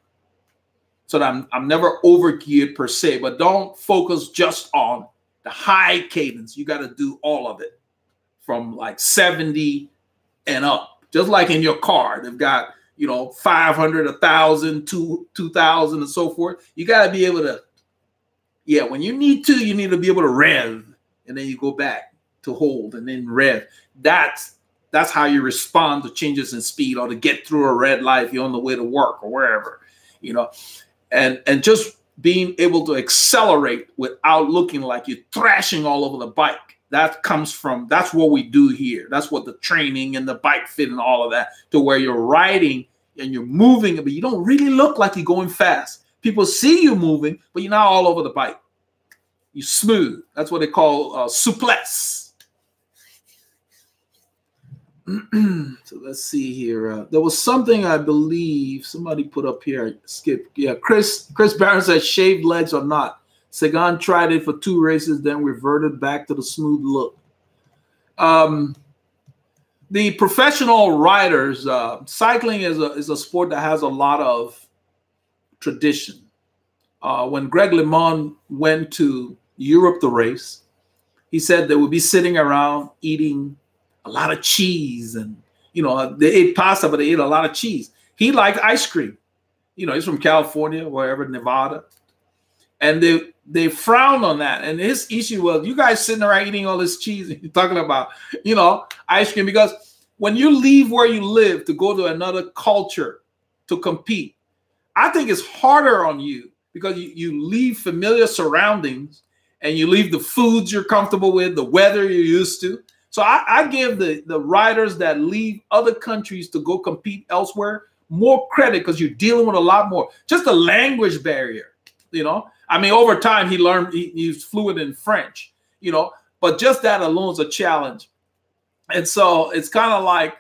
so that I'm, I'm never over geared per se, but don't focus just on the high cadence. You got to do all of it from like 70 and up. Just like in your car, they've got, you know, 500, 1,000, 2,000, and so forth. You got to be able to, yeah, when you need to, you need to be able to rev, and then you go back to hold and then rev. That's that's how you respond to changes in speed or to get through a red light if you're on the way to work or wherever, you know and and just being able to accelerate without looking like you're thrashing all over the bike that comes from that's what we do here that's what the training and the bike fit and all of that to where you're riding and you're moving but you don't really look like you're going fast people see you moving but you're not all over the bike you smooth that's what they call uh, so let's see here. Uh, there was something I believe somebody put up here. Skip. Yeah, Chris. Chris Barron said shaved legs or not. Sagan tried it for two races, then reverted back to the smooth look. Um, the professional riders, uh, cycling is a is a sport that has a lot of tradition. Uh, when Greg LeMond went to Europe to race, he said they would be sitting around eating a lot of cheese and you know they ate pasta but they ate a lot of cheese he liked ice cream you know he's from california wherever nevada and they they frowned on that and his issue was you guys sitting around eating all this cheese you're talking about you know ice cream because when you leave where you live to go to another culture to compete i think it's harder on you because you, you leave familiar surroundings and you leave the foods you're comfortable with the weather you're used to so I, I give the, the riders that leave other countries to go compete elsewhere more credit because you're dealing with a lot more. Just a language barrier, you know. I mean, over time he learned he, he's fluent in French, you know, but just that alone is a challenge. And so it's kind of like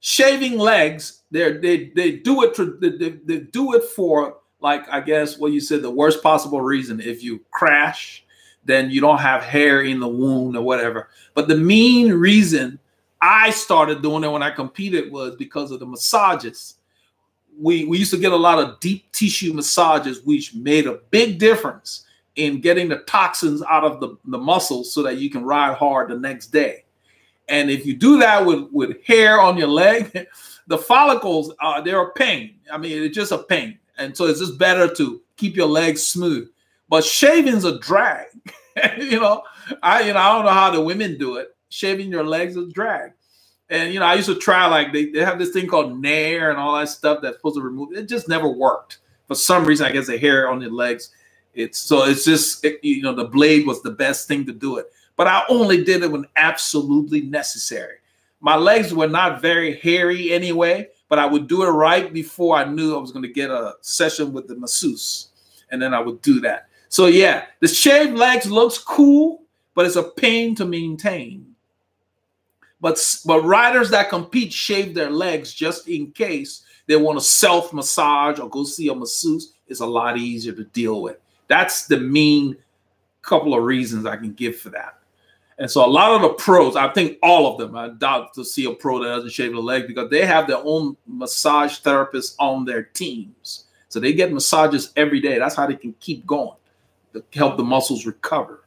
shaving legs. They they they do it they, they do it for like I guess what you said the worst possible reason. If you crash, then you don't have hair in the wound or whatever. But the main reason I started doing it when I competed was because of the massages. We, we used to get a lot of deep tissue massages, which made a big difference in getting the toxins out of the, the muscles so that you can ride hard the next day. And if you do that with, with hair on your leg, the follicles, uh, they're a pain. I mean, it's just a pain. And so it's just better to keep your legs smooth. But shaving's a drag. you know, I you know I don't know how the women do it. Shaving your legs is drag. And you know, I used to try like they, they have this thing called Nair and all that stuff that's supposed to remove it. Just never worked. For some reason, I guess the hair on your legs. It's so it's just it, you know the blade was the best thing to do it. But I only did it when absolutely necessary. My legs were not very hairy anyway, but I would do it right before I knew I was going to get a session with the masseuse, and then I would do that. So yeah, the shaved legs looks cool, but it's a pain to maintain. But but riders that compete shave their legs just in case they want to self massage or go see a masseuse is a lot easier to deal with. That's the main couple of reasons I can give for that. And so a lot of the pros, I think all of them, I doubt to see a pro that doesn't shave their leg because they have their own massage therapists on their teams. So they get massages every day. That's how they can keep going to help the muscles recover.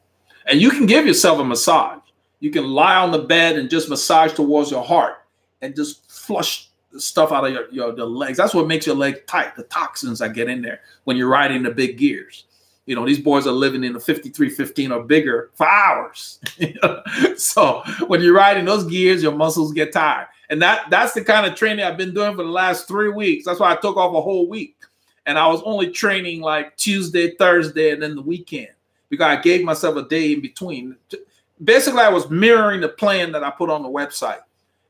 And you can give yourself a massage. You can lie on the bed and just massage towards your heart and just flush the stuff out of your, your the legs. That's what makes your leg tight, the toxins that get in there when you're riding the big gears. You know, these boys are living in a 5315 or bigger for hours. so when you're riding those gears, your muscles get tired. And that that's the kind of training I've been doing for the last three weeks. That's why I took off a whole week and I was only training like Tuesday, Thursday, and then the weekend because I gave myself a day in between. Basically, I was mirroring the plan that I put on the website,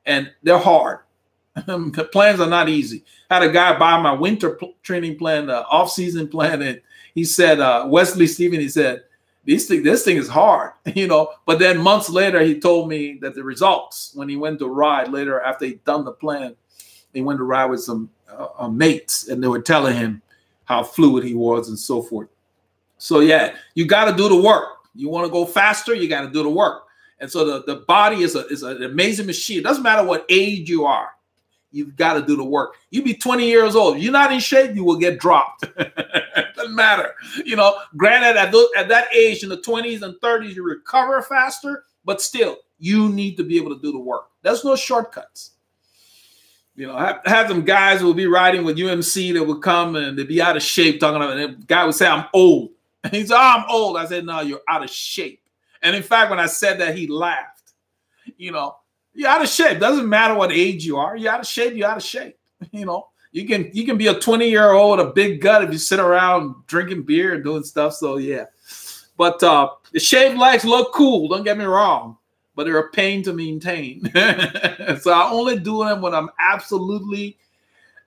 and they're hard. the plans are not easy. I had a guy buy my winter training plan, the off-season plan, and he said, uh, Wesley Steven, he said, this thing, this thing is hard, you know. But then months later, he told me that the results when he went to ride later after he'd done the plan, he went to ride with some uh, uh, mates, and they were telling him how fluid he was and so forth. So yeah, you got to do the work. You want to go faster, you got to do the work. And so the, the body is a is an amazing machine. It doesn't matter what age you are. You've got to do the work. You be 20 years old. You're not in shape, you will get dropped. Doesn't matter. You know, granted, at, those, at that age in the 20s and 30s, you recover faster, but still, you need to be able to do the work. There's no shortcuts. You know, I have some guys who will be riding with UMC that would come and they'd be out of shape talking about it. The guy would say, I'm old. And said, oh, I'm old. I said, no, you're out of shape. And in fact, when I said that, he laughed. You know, you're out of shape. Doesn't matter what age you are. You're out of shape. You're out of shape. You know, you can you can be a 20 year old a big gut if you sit around drinking beer and doing stuff. So yeah, but uh, the shaved legs look cool. Don't get me wrong, but they're a pain to maintain. so I only do them when I'm absolutely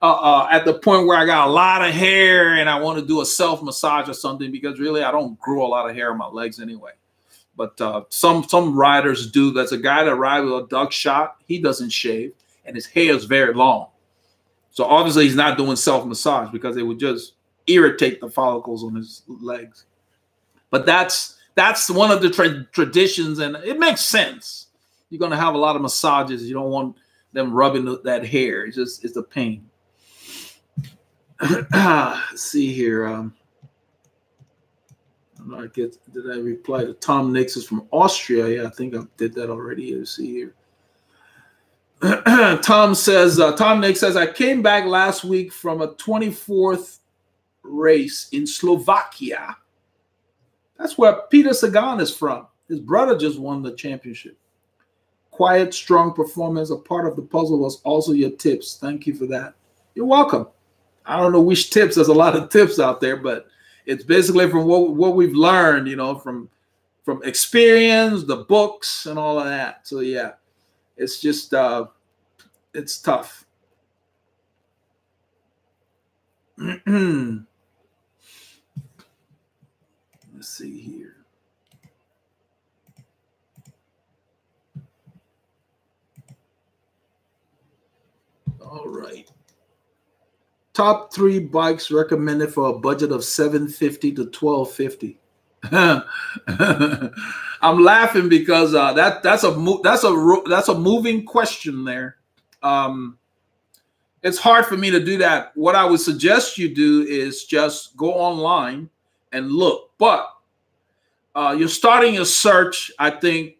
uh, uh, at the point where I got a lot of hair and I want to do a self massage or something because really I don't grow a lot of hair on my legs anyway but uh, some some riders do. There's a guy that rides with a duck shot. He doesn't shave, and his hair is very long. So obviously he's not doing self massage because it would just irritate the follicles on his legs. But that's that's one of the tra traditions, and it makes sense. You're gonna have a lot of massages. You don't want them rubbing that hair. It's just it's a pain. See here. Um, I get did I reply to Tom Nix is from Austria? Yeah, I think I did that already. You see here. Tom says, uh, Tom Nix says, I came back last week from a 24th race in Slovakia. That's where Peter Sagan is from. His brother just won the championship. Quiet, strong performance. A part of the puzzle was also your tips. Thank you for that. You're welcome. I don't know which tips. There's a lot of tips out there, but it's basically from what what we've learned, you know, from from experience, the books, and all of that. So yeah, it's just uh, it's tough. Let's see here. All right. Top three bikes recommended for a budget of 750 to 1250. I'm laughing because uh, that that's a that's a that's a moving question there. Um, it's hard for me to do that. What I would suggest you do is just go online and look. But uh, you're starting a search. I think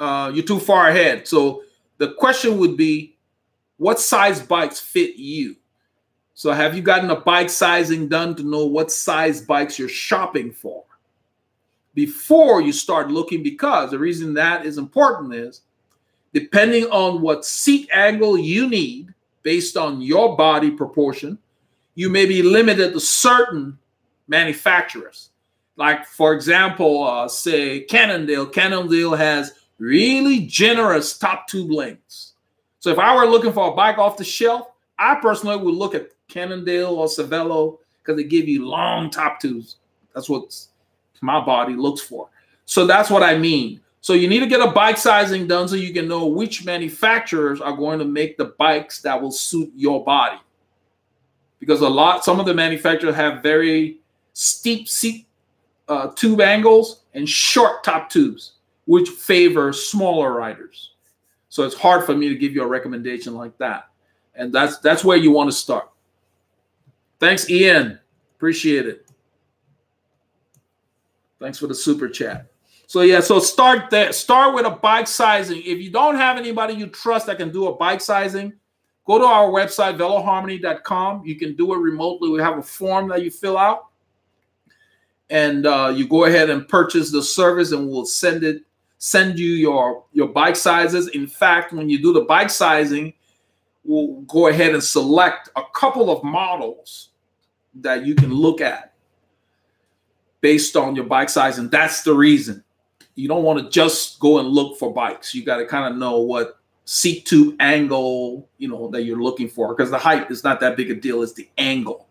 uh, you're too far ahead. So the question would be, what size bikes fit you? So have you gotten a bike sizing done to know what size bikes you're shopping for before you start looking? Because the reason that is important is depending on what seat angle you need based on your body proportion, you may be limited to certain manufacturers. Like, for example, uh, say Cannondale. Cannondale has really generous top tube lengths. So if I were looking for a bike off the shelf, I personally would look at Cannondale or Cervelo because they give you long top tubes. That's what my body looks for. So that's what I mean. So you need to get a bike sizing done so you can know which manufacturers are going to make the bikes that will suit your body. Because a lot, some of the manufacturers have very steep seat uh, tube angles and short top tubes, which favor smaller riders. So it's hard for me to give you a recommendation like that. And that's that's where you want to start. Thanks, Ian. Appreciate it. Thanks for the super chat. So yeah, so start there. Start with a bike sizing. If you don't have anybody you trust that can do a bike sizing, go to our website, veloharmony.com. You can do it remotely. We have a form that you fill out. And uh, you go ahead and purchase the service and we'll send it, send you your, your bike sizes. In fact, when you do the bike sizing, we'll go ahead and select a couple of models that you can look at based on your bike size. And that's the reason. You don't want to just go and look for bikes. You got to kind of know what seat tube angle, you know, that you're looking for. Because the height is not that big a deal, it's the angle.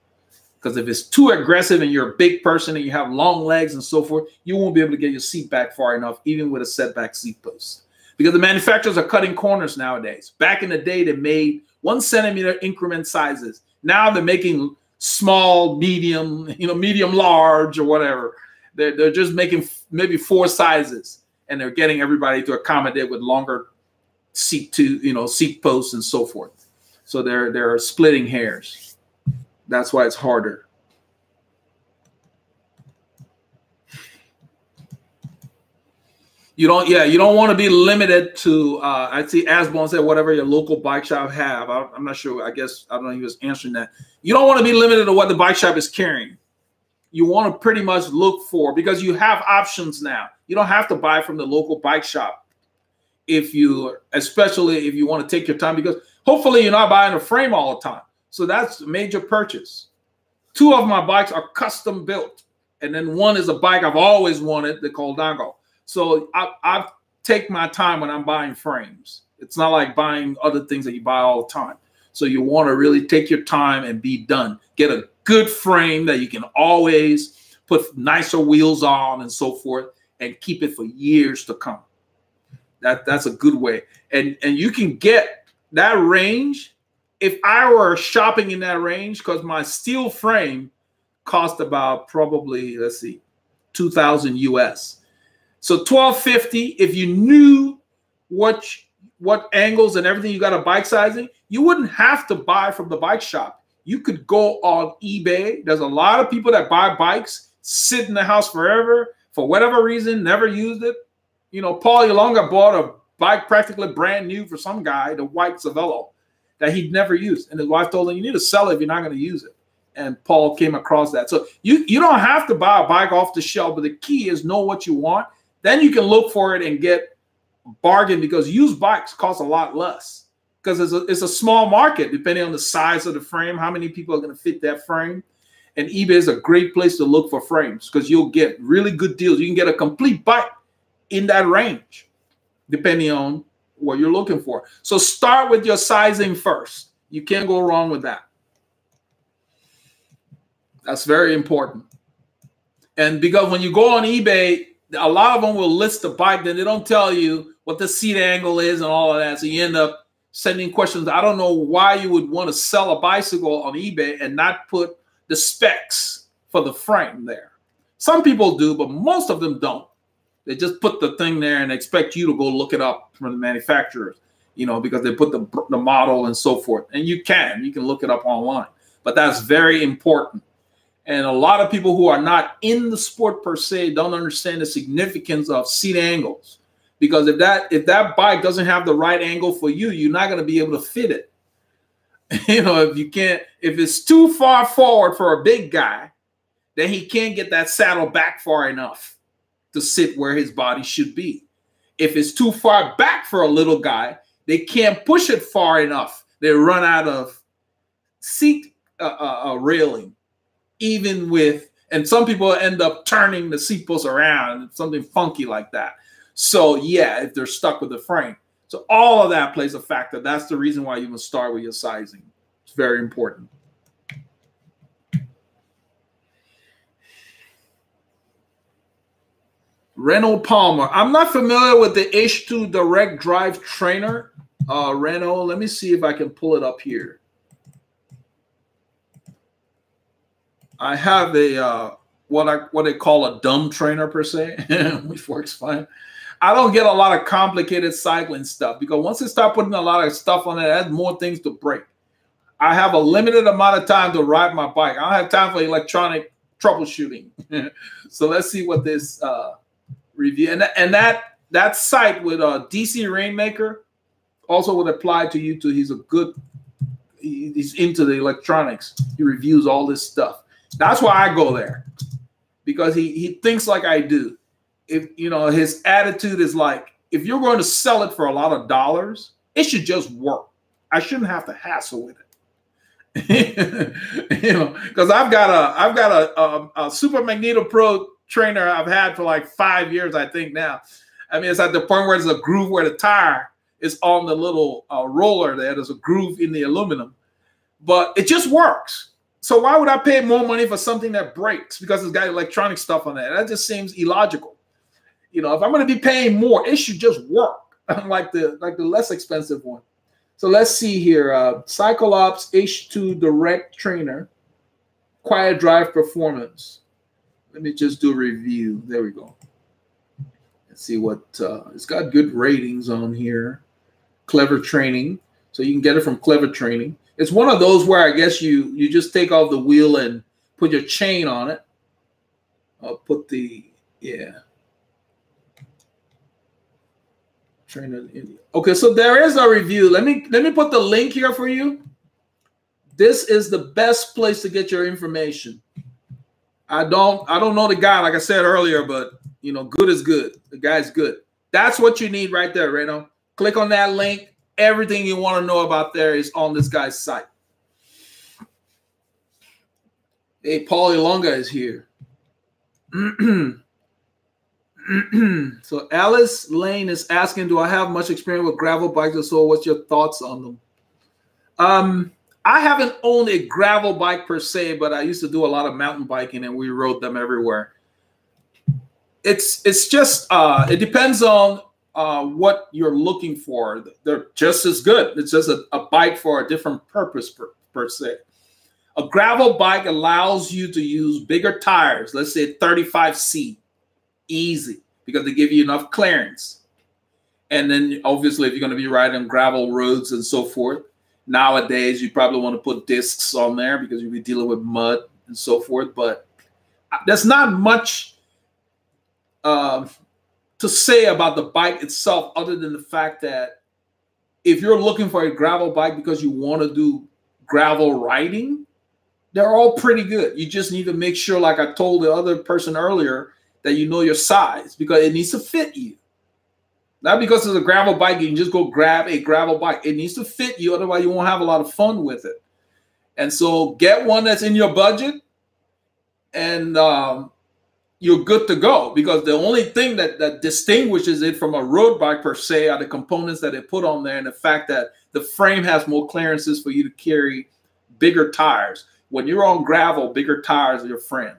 Because if it's too aggressive and you're a big person and you have long legs and so forth, you won't be able to get your seat back far enough, even with a setback seat post because the manufacturers are cutting corners nowadays. Back in the day, they made one centimeter increment sizes. Now they're making small, medium, you know, medium, large, or whatever. They're, they're just making maybe four sizes, and they're getting everybody to accommodate with longer seat to you know seat posts and so forth. So they're they're splitting hairs. That's why it's harder. You don't yeah you don't want to be limited to uh i see asbon said whatever your local bike shop have. I, am not sure i guess i don't know he was answering that. You don't want to be limited to what the bike shop is carrying. You want to pretty much look for because you have options now. You don't have to buy from the local bike shop if you especially if you want to take your time because hopefully you're not buying a frame all the time. So that's a major purchase. Two of my bikes are custom built and then one is a bike i've always wanted the Colnago so I, I take my time when I'm buying frames. It's not like buying other things that you buy all the time. So you want to really take your time and be done. Get a good frame that you can always put nicer wheels on and so forth and keep it for years to come. That that's a good way. And and you can get that range if I were shopping in that range because my steel frame cost about probably let's see 2000 US so 1250, if you knew what what angles and everything you got a bike sizing, you wouldn't have to buy from the bike shop. You could go on eBay. There's a lot of people that buy bikes, sit in the house forever for whatever reason, never used it. You know, Paul Yalonga bought a bike practically brand new for some guy, the white Cervelo, that he'd never used. And his wife told him, you need to sell it if you're not going to use it. And Paul came across that. So you, you don't have to buy a bike off the shelf, but the key is know what you want then you can look for it and get bargain because used bikes cost a lot less because it's a, it's a small market depending on the size of the frame, how many people are going to fit that frame. And eBay is a great place to look for frames because you'll get really good deals. You can get a complete bike in that range depending on what you're looking for. So start with your sizing first. You can't go wrong with that. That's very important. And because when you go on eBay, a lot of them will list the bike, then they don't tell you what the seat angle is and all of that. So you end up sending questions. I don't know why you would want to sell a bicycle on eBay and not put the specs for the frame there. Some people do, but most of them don't. They just put the thing there and expect you to go look it up from the manufacturers, you know, because they put the, the model and so forth. And you can, you can look it up online. But that's very important and a lot of people who are not in the sport per se don't understand the significance of seat angles. Because if that if that bike doesn't have the right angle for you, you're not going to be able to fit it. you know, if you can't, if it's too far forward for a big guy, then he can't get that saddle back far enough to sit where his body should be. If it's too far back for a little guy, they can't push it far enough. They run out of seat uh, uh, uh railing even with and some people end up turning the seat around something funky like that so yeah if they're stuck with the frame so all of that plays a factor that's the reason why you must start with your sizing it's very important Renault Palmer. I'm not familiar with the H2 direct drive trainer. Uh, Renault, let me see if I can pull it up here. I have a uh, what I what they call a dumb trainer per se, which works fine. I don't get a lot of complicated cycling stuff because once they start putting a lot of stuff on it, it has more things to break. I have a limited amount of time to ride my bike. I don't have time for electronic troubleshooting. so let's see what this uh, review and and that that site with uh, DC Rainmaker also would apply to you too. He's a good he's into the electronics. He reviews all this stuff. That's why I go there because he he thinks like I do. If you know his attitude is like, if you're going to sell it for a lot of dollars, it should just work. I shouldn't have to hassle with it. you know, because I've got a I've got a, a, a Super Magneto Pro trainer I've had for like five years, I think now. I mean, it's at the point where there's a groove where the tire is on the little uh, roller there. There's a groove in the aluminum, but it just works. So why would I pay more money for something that breaks because it's got electronic stuff on it? That just seems illogical. You know, if I'm going to be paying more, it should just work, like the like the less expensive one. So let's see here. Uh, CycleOps H2 Direct Trainer. Quiet Drive Performance. Let me just do a review. There we go. Let's see what uh, it's got good ratings on here. Clever Training. So you can get it from Clever Training. It's one of those where I guess you you just take off the wheel and put your chain on it. I'll put the yeah. Trainer Okay, so there is a review. Let me let me put the link here for you. This is the best place to get your information. I don't I don't know the guy like I said earlier, but you know, good is good. The guy's good. That's what you need right there, Reno. Click on that link. Everything you want to know about there is on this guy's site. Hey, Paul Ilonga is here. so Alice Lane is asking, do I have much experience with gravel bikes or so? What's your thoughts on them? Um, I haven't owned a gravel bike per se, but I used to do a lot of mountain biking and we rode them everywhere. It's it's just uh, it depends on uh, what you're looking for. They're just as good. It's just a, a bike for a different purpose per, per se. A gravel bike allows you to use bigger tires, let's say 35C, easy, because they give you enough clearance. And then obviously, if you're going to be riding gravel roads and so forth, nowadays you probably want to put discs on there because you'll be dealing with mud and so forth. But uh, there's not much uh, to say about the bike itself other than the fact that if you're looking for a gravel bike because you want to do gravel riding, they're all pretty good. You just need to make sure, like I told the other person earlier, that you know your size because it needs to fit you. Not because it's a gravel bike, you can just go grab a gravel bike. It needs to fit you, otherwise you won't have a lot of fun with it. And so get one that's in your budget, and um, you're good to go. Because the only thing that that distinguishes it from a road bike per se are the components that they put on there, and the fact that the frame has more clearances for you to carry bigger tires when you're on gravel, bigger tires are your friend.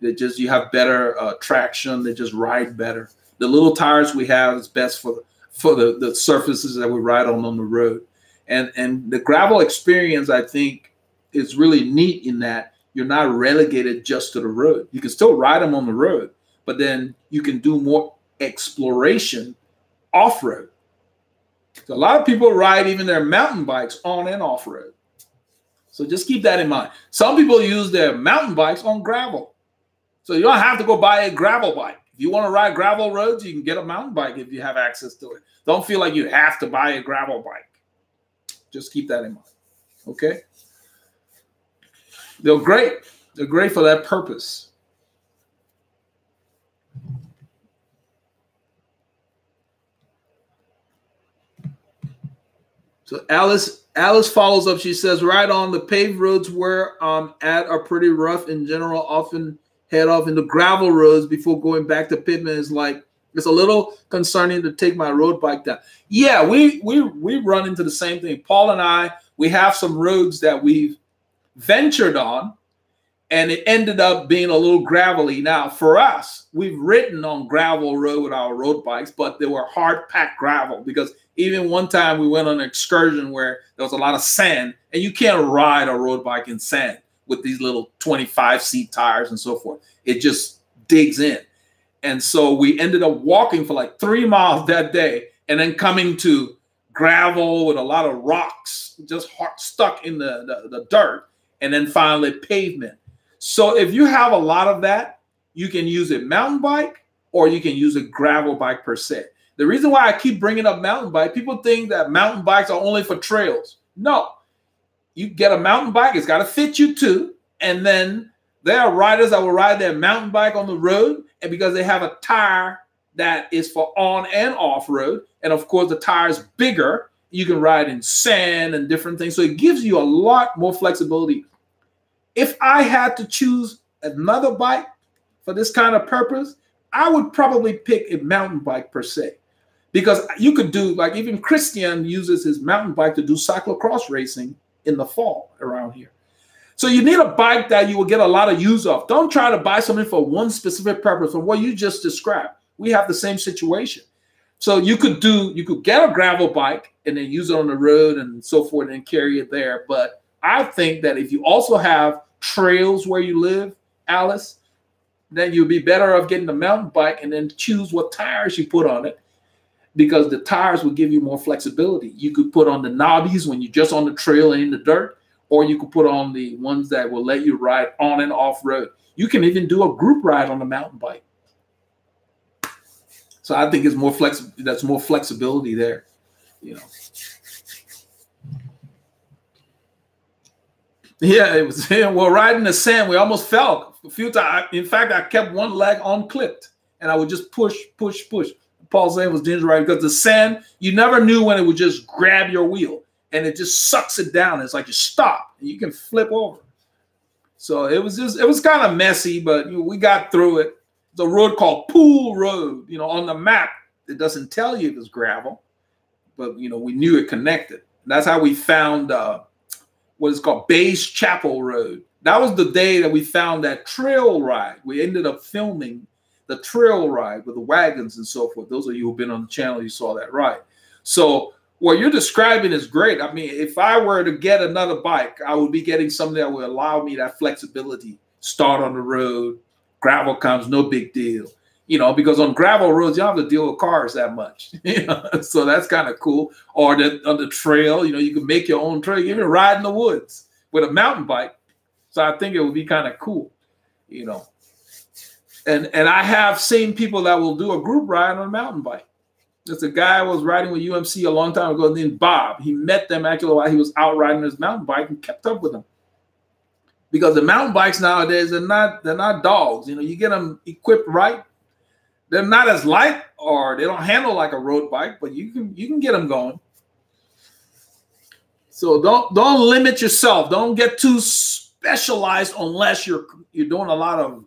They just you have better uh, traction. They just ride better. The little tires we have is best for for the, the surfaces that we ride on on the road. And and the gravel experience, I think, is really neat in that you're not relegated just to the road. You can still ride them on the road, but then you can do more exploration off road. So a lot of people ride even their mountain bikes on and off road. So just keep that in mind. Some people use their mountain bikes on gravel. So you don't have to go buy a gravel bike. If you want to ride gravel roads, you can get a mountain bike if you have access to it. Don't feel like you have to buy a gravel bike. Just keep that in mind. Okay? They're great. They're great for that purpose. So Alice Alice follows up. She says, "Right on the paved roads where I'm at are pretty rough in general. Often head off into gravel roads before going back to Pittman. Is like it's a little concerning to take my road bike down. Yeah, we we we run into the same thing. Paul and I we have some roads that we've ventured on, and it ended up being a little gravelly. Now for us, we've ridden on gravel road with our road bikes, but they were hard packed gravel because even one time we went on an excursion where there was a lot of sand, and you can't ride a road bike in sand with these little 25C tires and so forth. It just digs in. And so we ended up walking for like three miles that day and then coming to gravel with a lot of rocks just hard, stuck in the, the, the dirt and then finally pavement. So if you have a lot of that, you can use a mountain bike or you can use a gravel bike per se. The reason why I keep bringing up mountain bike, people think that mountain bikes are only for trails. No, you get a mountain bike, it's got to fit you too. And then there are riders that will ride their mountain bike on the road, and because they have a tire that is for on and off road, and of course the tire is bigger, you can ride in sand and different things. So it gives you a lot more flexibility. If I had to choose another bike for this kind of purpose, I would probably pick a mountain bike per se because you could do like even Christian uses his mountain bike to do cyclocross racing in the fall around here. So you need a bike that you will get a lot of use of. Don't try to buy something for one specific purpose for what you just described. We have the same situation. So you could do you could get a gravel bike and then use it on the road and so forth and carry it there. But I think that if you also have trails where you live, Alice, then you'd be better off getting the mountain bike and then choose what tires you put on it because the tires will give you more flexibility. You could put on the knobbies when you're just on the trail and in the dirt, or you could put on the ones that will let you ride on and off road. You can even do a group ride on a mountain bike. So I think it's more flexible. That's more flexibility there, you know. Yeah, it was. Yeah, well, riding the sand, we almost fell a few times. In fact, I kept one leg unclipped, and I would just push, push, push. Paul saying was dangerous right because the sand, you never knew when it would just grab your wheel and it just sucks it down. It's like you stop and you can flip over. So it was just, it was kind of messy, but we got through it. The road called Pool Road, you know, on the map, it doesn't tell you it was gravel, but you know, we knew it connected. That's how we found uh, what is called Bays Chapel Road. That was the day that we found that trail ride. We ended up filming the trail ride with the wagons and so forth. Those of you who've been on the channel, you saw that ride. So what you're describing is great. I mean, if I were to get another bike, I would be getting something that would allow me that flexibility. Start on the road, gravel comes, no big deal. You know, because on gravel roads, you don't have to deal with cars that much. You know? so that's kind of cool. Or the, on the trail, you know, you can make your own trail. You can ride in the woods with a mountain bike. So I think it would be kind of cool, you know and and I have seen people that will do a group ride on a mountain bike. There's a guy I was riding with UMC a long time ago named Bob. He met them actually while he was out riding his mountain bike and kept up with them. Because the mountain bikes nowadays are not they're not dogs. You know, you get them equipped right, they're not as light or they don't handle like a road bike, but you can you can get them going. So don't don't limit yourself. Don't get too specialized unless you're you're doing a lot of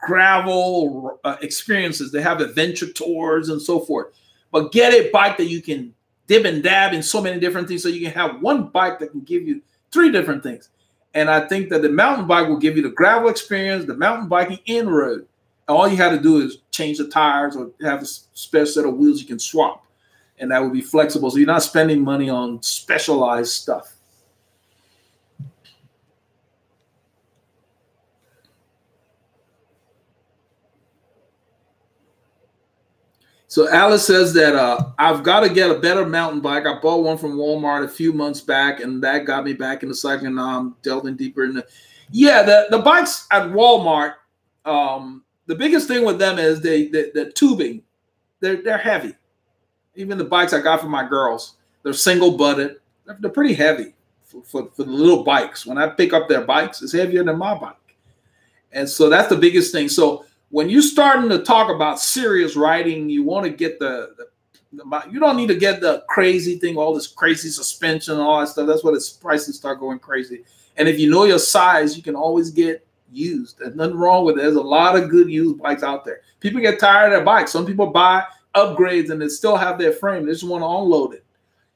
gravel uh, experiences. They have adventure tours and so forth. But get a bike that you can dib and dab in so many different things so you can have one bike that can give you three different things. And I think that the mountain bike will give you the gravel experience, the mountain biking in road. All you have to do is change the tires or have a special set of wheels you can swap. And that will be flexible. So you're not spending money on specialized stuff. So Alice says that uh, I've got to get a better mountain bike. I bought one from Walmart a few months back, and that got me back into cycling. now I'm delving deeper in the. Yeah, the, the bikes at Walmart. Um, the biggest thing with them is they the, the tubing. They're they're heavy. Even the bikes I got for my girls, they're single butted. They're, they're pretty heavy for, for, for the little bikes. When I pick up their bikes, it's heavier than my bike, and so that's the biggest thing. So when you're starting to talk about serious writing, you want to get the, the, you don't need to get the crazy thing, all this crazy suspension, all that stuff. That's where the prices start going crazy. And if you know your size, you can always get used. There's nothing wrong with it. There's a lot of good used bikes out there. People get tired of their bikes. Some people buy upgrades and they still have their frame. They just want to unload it.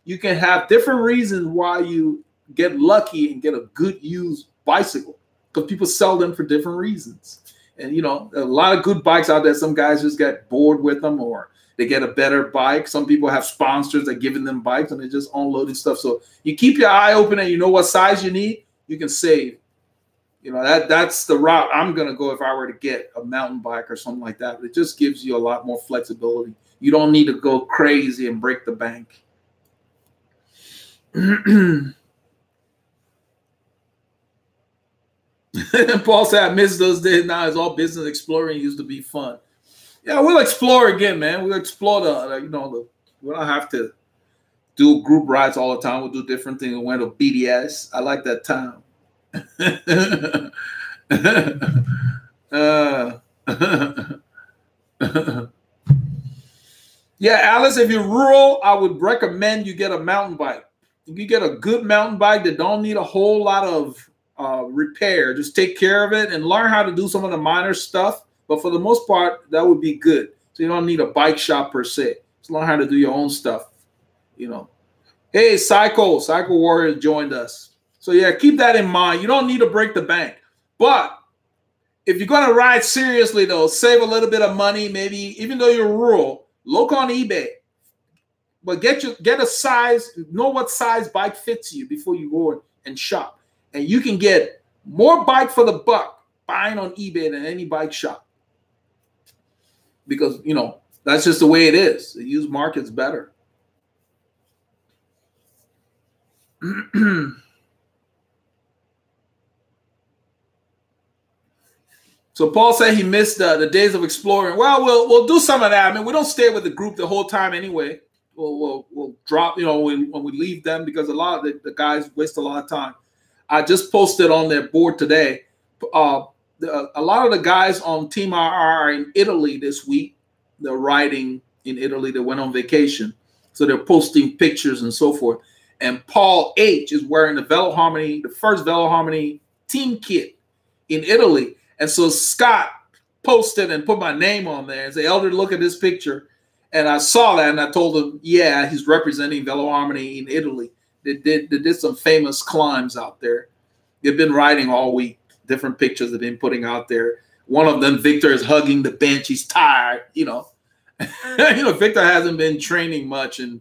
You can have different reasons why you get lucky and get a good used bicycle because people sell them for different reasons. And you know, a lot of good bikes out there. Some guys just get bored with them, or they get a better bike. Some people have sponsors that giving them bikes, and they're just unloading stuff. So you keep your eye open, and you know what size you need. You can save. You know that that's the route I'm gonna go if I were to get a mountain bike or something like that. It just gives you a lot more flexibility. You don't need to go crazy and break the bank. Paul said, I miss those days. Now it's all business exploring used to be fun. Yeah, we'll explore again, man. We'll explore the, you know, the, we don't have to do group rides all the time. We'll do different things. We went to BDS. I like that time. uh, yeah, Alice, if you're rural, I would recommend you get a mountain bike. If you get a good mountain bike that don't need a whole lot of uh, repair. Just take care of it and learn how to do some of the minor stuff. But for the most part, that would be good. So you don't need a bike shop per se. Just learn how to do your own stuff. You know. Hey, Psycho, Psycho Warrior joined us. So yeah, keep that in mind. You don't need to break the bank. But if you're gonna ride seriously though, save a little bit of money, maybe even though you're rural, look on eBay. But get your get a size, know what size bike fits you before you go and shop and you can get More bike for the buck buying on eBay than any bike shop. Because, you know, that's just the way it is. The used market's better. So Paul said he missed uh, the days of exploring. Well, we'll we'll do some of that. I mean, we don't stay with the group the whole time anyway. We'll we'll, we'll drop, you know, when, when we leave them because a lot of the, the guys waste a lot of time. I just posted on their board today. Uh, the, a lot of the guys on Team RR are in Italy this week. They're riding in Italy. They went on vacation, so they're posting pictures and so forth. And Paul H is wearing the Velo Harmony, the first Velo Harmony team kit in Italy and so Scott posted and put my name on there and say, Elder, look at this picture. And I saw that and I told him, yeah, he's representing Velo Harmony in Italy. They did, they did some famous climbs out there. They've been riding all week, different pictures they've been putting out there. One of them, Victor, is hugging the bench. He's tired, you know. you know, Victor hasn't been training much. And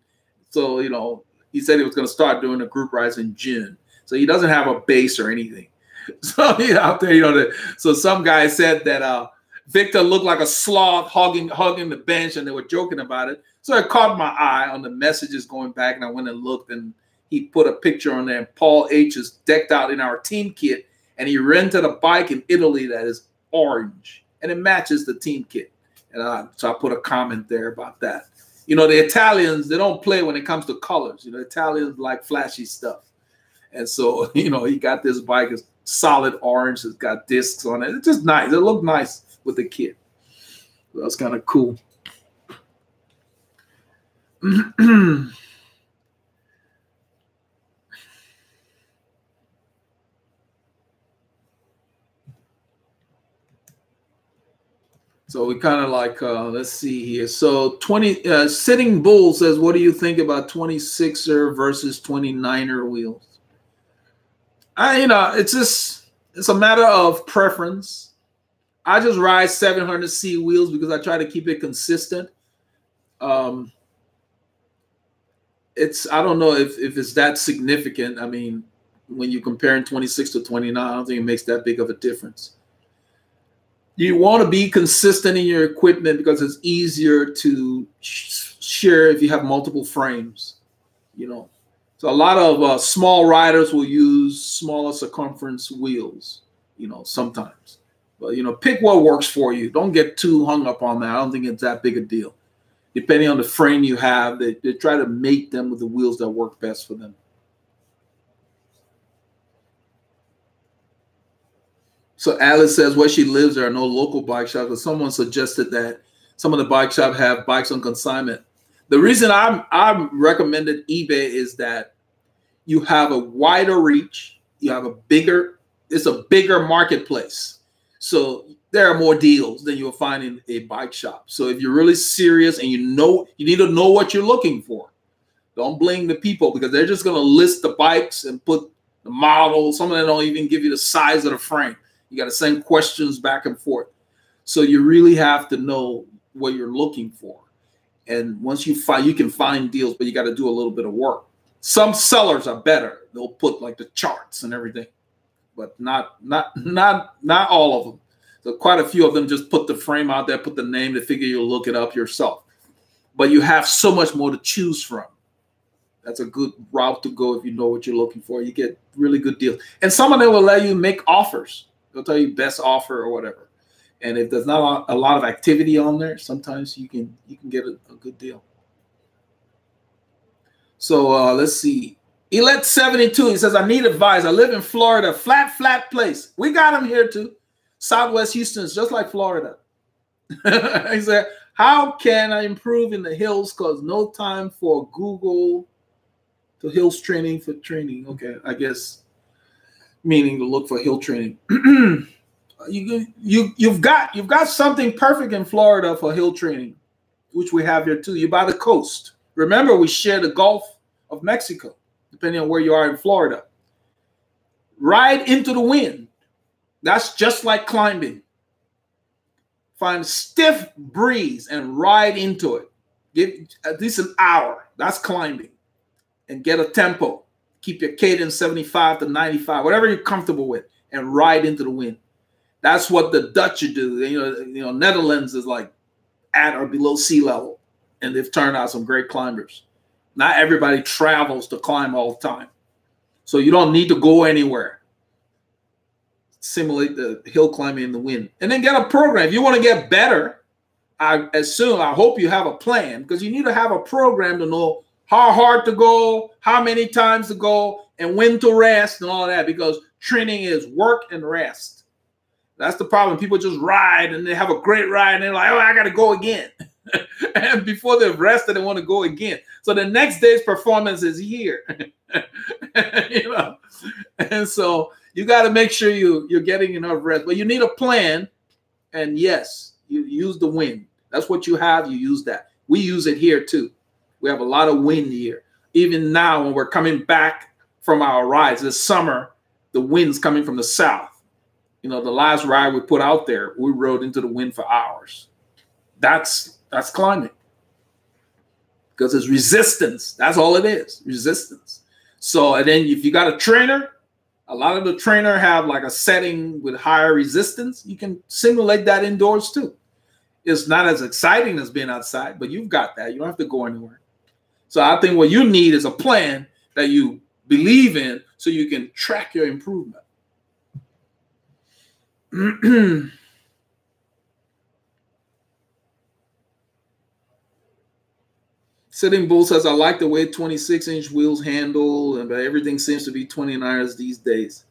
so, you know, he said he was going to start doing the group rides in June. So he doesn't have a base or anything. So you out there, you know, the, so some guy said that uh, Victor looked like a sloth hugging hugging the bench, and they were joking about it. So it caught my eye on the messages going back, and I went and looked, and he put a picture on there. Paul H is decked out in our team kit, and he rented a bike in Italy that is orange, and it matches the team kit. And I, so I put a comment there about that. You know, the Italians they don't play when it comes to colors. You know, Italians like flashy stuff, and so you know he got this bike. It's solid orange. It's got discs on it. It's just nice. It looked nice with the kit. That's kind of cool. So we kind of like, uh, let's see here. So 20, uh, Sitting Bull says, what do you think about 26er versus 29er wheels? I, you know, it's just it's a matter of preference. I just ride 700C wheels because I try to keep it consistent. Um, it's I don't know if if it's that significant. I mean, when you're comparing 26 to 29, I don't think it makes that big of a difference. You want to be consistent in your equipment because it's easier to share if you have multiple frames. You know, so a lot of uh, small riders will use smaller circumference wheels, you know, sometimes. But, you know, pick what works for you. Don't get too hung up on that. I don't think it's that big a deal. Depending on the frame you have, they, they try to mate them with the wheels that work best for them. So Alice says where she lives, there are no local bike shops. But someone suggested that some of the bike shops have bikes on consignment. The reason I'm I'm recommended eBay is that you have a wider reach, you have a bigger, it's a bigger marketplace. So there are more deals than you'll find in a bike shop. So if you're really serious and you know you need to know what you're looking for, don't blame the people because they're just going to list the bikes and put the model. Some of them don't even give you the size of the frame. You got to send questions back and forth. So you really have to know what you're looking for. And once you find, you can find deals, but you got to do a little bit of work. Some sellers are better. They'll put like the charts and everything, but not not not not all of them. So quite a few of them just put the frame out there, put the name. They figure you'll look it up yourself. But you have so much more to choose from. That's a good route to go if you know what you're looking for. You get really good deals, and some of them will let you make offers. They'll tell you best offer or whatever. And if there's not a lot of activity on there, sometimes you can you can get a, a good deal. So uh, let's see. Elect 72, he says, I need advice. I live in Florida, flat, flat place. We got him here too. Southwest Houston is just like Florida. he said, How can I improve in the hills? Because no time for Google to hills training for training. Okay, I guess meaning to look for hill training. you you you've got you've got something perfect in Florida for hill training, which we have here too. You're by the coast. Remember, we share the Gulf of Mexico, depending on where you are in Florida. Ride into the wind. That's just like climbing. Find stiff breeze and ride into it. Get at least an hour. That's climbing. And get a tempo. Keep your cadence 75 to 95, whatever you're comfortable with, and ride into the wind. That's what the Dutch do. You know, you know, Netherlands is like at or below sea level, and they've turned out some great climbers. Not everybody travels to climb all the time, so you don't need to go anywhere. Simulate the hill climbing in the wind, and then get a program. If you want to get better, I assume I hope you have a plan because you need to have a program to know how hard to go, how many times to go, and when to rest, and all that. Because training is work and rest that's the problem. People just ride and they have a great ride and they're like, oh, I got to go again. and before they've rested, they want to go again. So the next day's performance is here. you know, and so you got to make sure you you're getting enough rest. But you need a plan. And yes, you use the wind. That's what you have. You use that. We use it here too. We have a lot of wind here. Even now, when we're coming back from our rides this summer, the wind's coming from the south you know, the last ride we put out there, we rode into the wind for hours. That's that's climbing. Because it's resistance. That's all it is. Resistance. So and then if you got a trainer, a lot of the trainer have like a setting with higher resistance. You can simulate that indoors too. It's not as exciting as being outside, but you've got that. You don't have to go anywhere. So I think what you need is a plan that you believe in so you can track your improvement. Sitting Bull says, I like the way 26 inch wheels handle, and everything seems to be 29ers these days.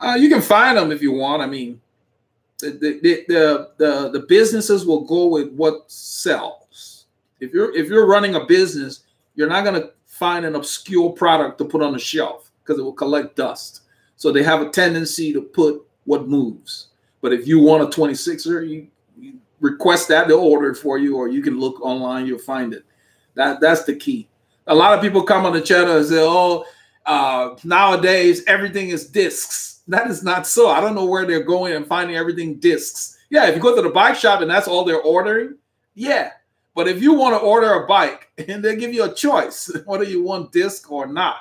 Uh, you can find them if you want. I mean, the, the, the, the, the businesses will go with what sells. If you're if you're running a business, you're not going to find an obscure product to put on the shelf because it will collect dust. So they have a tendency to put what moves. But if you want a 26er, you, you request that, they'll order it for you, or you can look online, you'll find it. That That's the key. A lot of people come on the channel and say, oh, uh, nowadays everything is discs. That is not so. I don't know where they're going and finding everything discs. Yeah, if you go to the bike shop and that's all they're ordering, yeah. But if you want to order a bike and they give you a choice, whether you want disc or not,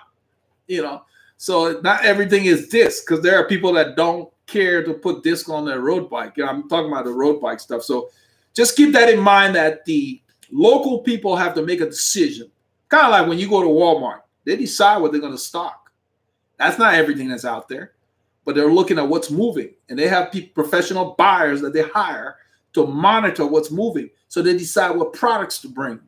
you know, so not everything is disc because there are people that don't care to put disc on their road bike. You know, I'm talking about the road bike stuff. So just keep that in mind that the local people have to make a decision. Kind of like when you go to Walmart, they decide what they're going to stock. That's not everything that's out there, but they're looking at what's moving. And they have professional buyers that they hire to monitor what's moving. So they decide what products to bring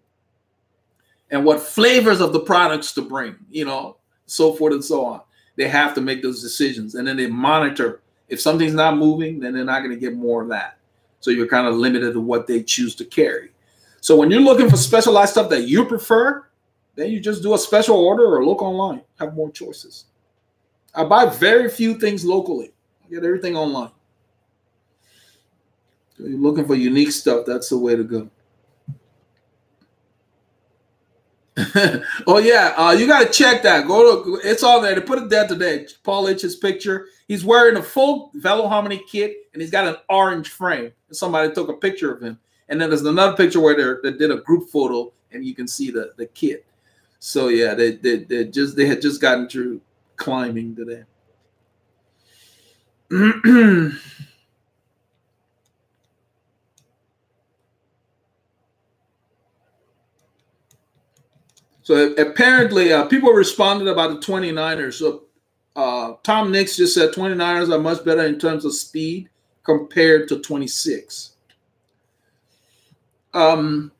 and what flavors of the products to bring, you know, so forth and so on. They have to make those decisions and then they monitor if something's not moving, then they're not going to get more of that. So you're kind of limited to what they choose to carry. So when you're looking for specialized stuff that you prefer, then you just do a special order or look online. Have more choices. I buy very few things locally. I get everything online. So you're looking for unique stuff, that's the way to go. oh yeah, uh, you got to check that. Go to it's all there. They put it there today. Paul H's picture. He's wearing a full Velo Harmony kit, and he's got an orange frame. And somebody took a picture of him. And then there's another picture where they they did a group photo, and you can see the the kit. So yeah, they they, they just they had just gotten through climbing today. So apparently, uh, people responded about the 29ers. So uh, Tom Nix just said 29ers are much better in terms of speed compared to 26. Um,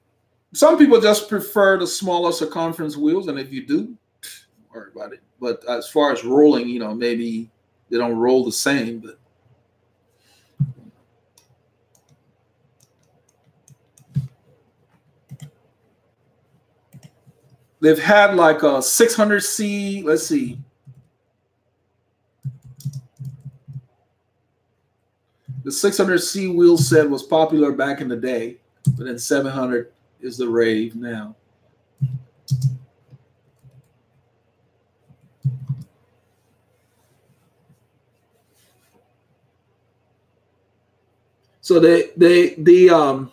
some people just prefer the smaller circumference wheels, and if you do, worry about it. But as far as rolling, you know, maybe they don't roll the same, but They've had like a 600C, let's see. The 600C wheel set was popular back in the day, but then 700 is the rave now. So they they the um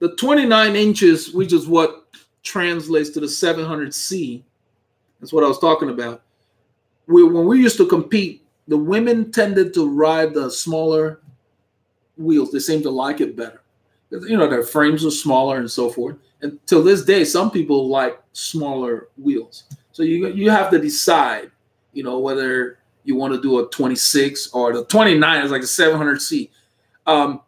the 29 inches, which is what translates to the 700C. That's what I was talking about. We, when we used to compete, the women tended to ride the smaller wheels. They seem to like it better. You know, their frames are smaller and so forth. And till this day, some people like smaller wheels. So you you have to decide, you know, whether you want to do a 26 or the 29 is like a 700C. Um,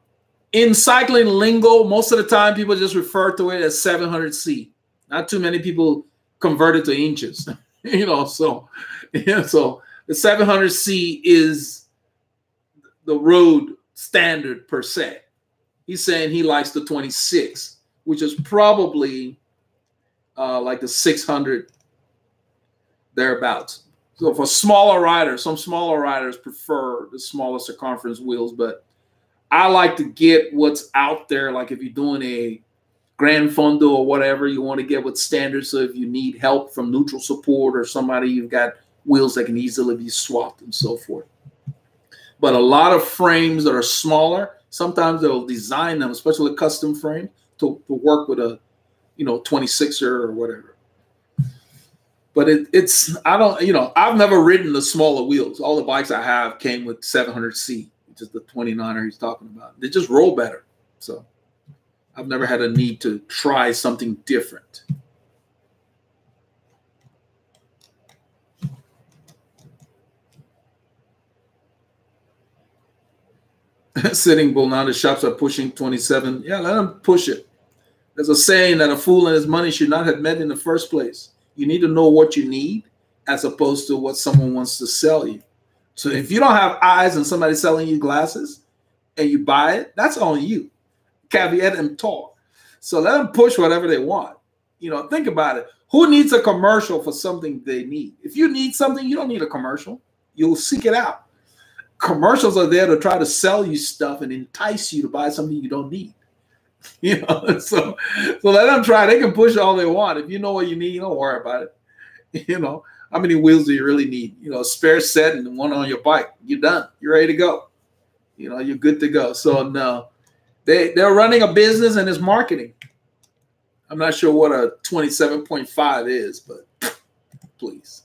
in cycling lingo, most of the time people just refer to it as 700C. Not too many people convert it to inches, you know. So, yeah, so the 700C is the road standard per se. He's saying he likes the 26, which is probably uh, like the 600 thereabouts. So for smaller riders, some smaller riders prefer the smaller circumference wheels, but I like to get what's out there. Like if you're doing a Gran Fondo or whatever, you want to get with standard. So if you need help from neutral support or somebody, you've got wheels that can easily be swapped and so forth. But a lot of frames that are smaller, sometimes they'll design them, especially a custom frame, to, to work with a, you know, 26er or whatever but it, it's I don't you know I've never ridden the smaller wheels. All the bikes I have came with 700C, which is the 29er he's talking about. They just roll better. So I've never had a need to try something different. Sitting Bull now the shops are pushing 27. Yeah, let them push it. There's a saying that a fool and his money should not have met in the first place. You need to know what you need as opposed to what someone wants to sell you. So if you don't have eyes and somebody's selling you glasses and you buy it, that's on you. Caveat emptor. So let them push whatever they want. You know, think about it. Who needs a commercial for something they need? If you need something, you don't need a commercial. You'll seek it out. Commercials are there to try to sell you stuff and entice you to buy something you don't need. you know, so so let them try. They can push all they want. If you know what you need, you don't worry about it. You know, how many wheels do you really need? You know, spare set and one on your bike. You're done. You're ready to go. You know, you're good to go. So no, they they're running a business and it's marketing. I'm not sure what a 27.5 is, but please.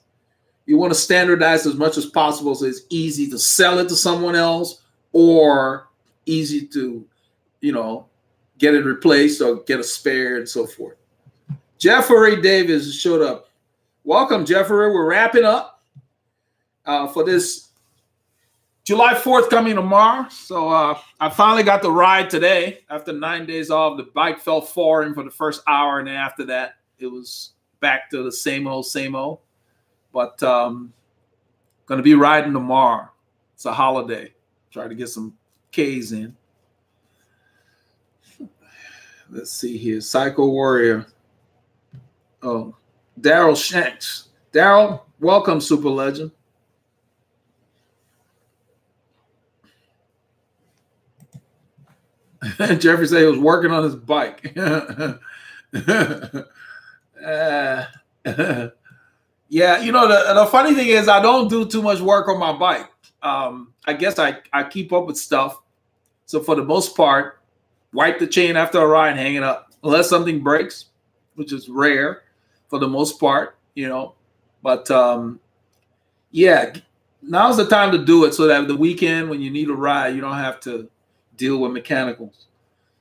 You want to standardize as much as possible so it's easy to sell it to someone else or easy to, you know, get it replaced or get a spare and so forth. Jeffrey Davis showed up. Welcome, Jeffrey. We're wrapping up uh, for this July 4th coming tomorrow. So uh, I finally got the ride today after nine days off. The bike felt foreign for the first hour, and then after that, it was back to the same old, same old. But um, going to be riding tomorrow. It's a holiday. Try to get some K's in. Let's see here. Psycho Warrior. Oh, Daryl Shanks. Daryl, welcome, Super Legend. Jeffrey said he was working on his bike. uh, yeah, you know the, the funny thing is I don't do too much work on my bike. Um, I guess I, I keep up with stuff. So for the most part, wipe the chain after a ride and hang it up unless something breaks, which is rare for the most part, you know. But um, yeah, now's the time to do it so that the weekend when you need a ride, you don't have to deal with mechanicals.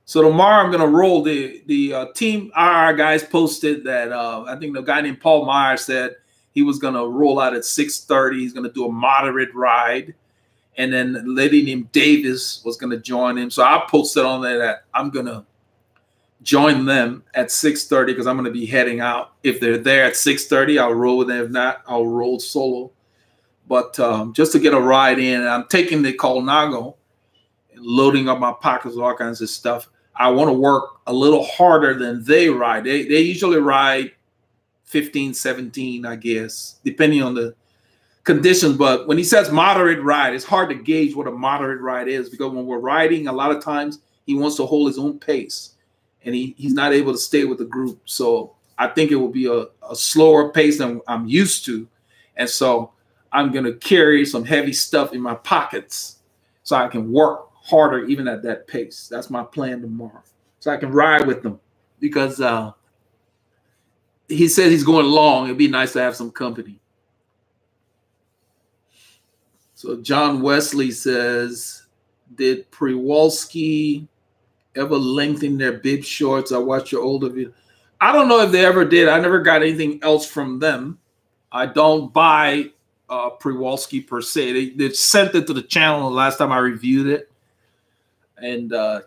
So tomorrow I'm gonna roll the the uh, team. Our guys posted that uh, I think the guy named Paul Meyer said he was gonna roll out at 6:30. He's gonna do a moderate ride and then a lady named Davis was going to join him. So I posted on there that I'm going to join them at 6:30 because I'm going to be heading out. If they're there at 6:30, I'll roll with them. If not, I'll roll solo. But um, just to get a ride in, I'm taking the Colnago loading up my pockets with all kinds of stuff. I want to work a little harder than they ride. They, they usually ride 15, 17, I guess, depending on the conditions. But when he says moderate ride, it's hard to gauge what a moderate ride is because when we're riding, a lot of times he wants to hold his own pace and he, he's not able to stay with the group. So I think it will be a, a slower pace than I'm used to. And so I'm going to carry some heavy stuff in my pockets so I can work harder even at that pace. That's my plan tomorrow. So I can ride with them because uh, he said he's going long. It'd be nice to have some company. So John Wesley says, did Przewalski ever lengthen their bib shorts? I watched your older video. I don't know if they ever did. I never got anything else from them. I don't buy uh, per se. They, they sent it to the channel the last time I reviewed it. And uh,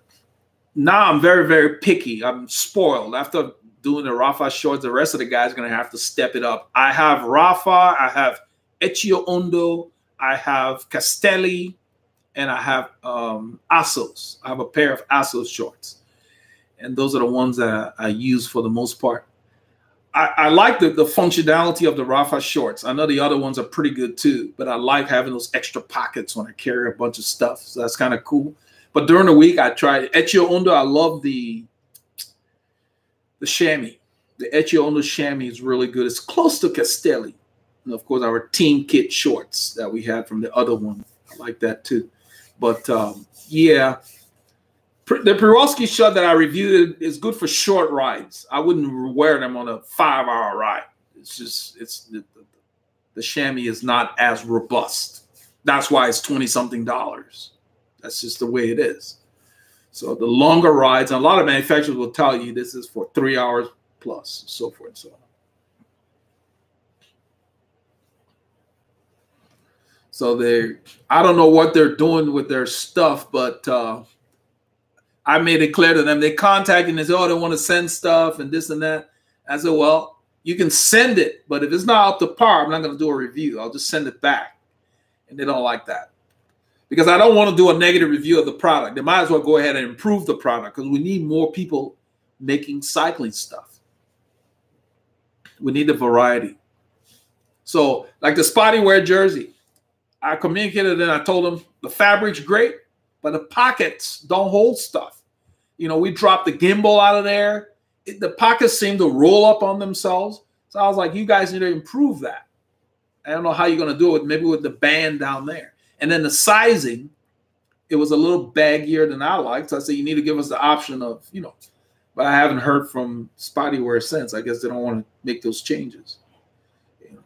now I'm very, very picky. I'm spoiled. After doing the Rapha shorts, the rest of the guys to have to step it up. I have Rapha, I have Ecce Hondo, I have Castelli, and I have um, Assos. I have a pair of Assos shorts. And those are the ones that I, I use for the most part. I, I, like the, the functionality of the Rapha shorts. I know the other ones are pretty good too, but I like having those extra pockets when I carry a bunch of stuff. So that's kind of cool. But during the week, I tried Hondo. I love the the chamois. The Hondo chamois is really good. It's close to Castelli. And of course, our team kit shorts that we had from the other one. I like that too. But um, yeah, the Przewalski short that I reviewed is good for short rides. I wouldn't wear them on a five hour ride. It's just, it's the, the, the chamois is not as robust. That's why it's 20 something dollars. That's just the way it is. So the longer rides, and a lot of manufacturers will tell you this is for three hours plus, so forth and so on. So they, I don't know what they're doing with their stuff, but uh, I made it clear to them. They contacted me and said, "Oh, they want to send stuff and this and that." I said, "Well, you can send it, but if it's not up to par, I'm not going to do a review. I'll just send it back." And they don't like that because I don't want to do a negative review of the product. They might as well go ahead and improve the product because we need more people making cycling stuff. We need a variety. So, like the Spotty Wear jersey, I communicated and I told them the fabric's great, but the pockets don't hold stuff. You know, we dropped the gimbal out of there. It, the pockets seem to roll up on themselves. So I was like, you guys need to improve that. I don't know how you're going to do it, maybe with the band down there. And then the sizing, it was a little baggier than I liked. So I said, you need to give us the option of, you know, but I haven't heard from Spotty Wear since. I guess they don't want to make those changes. You know.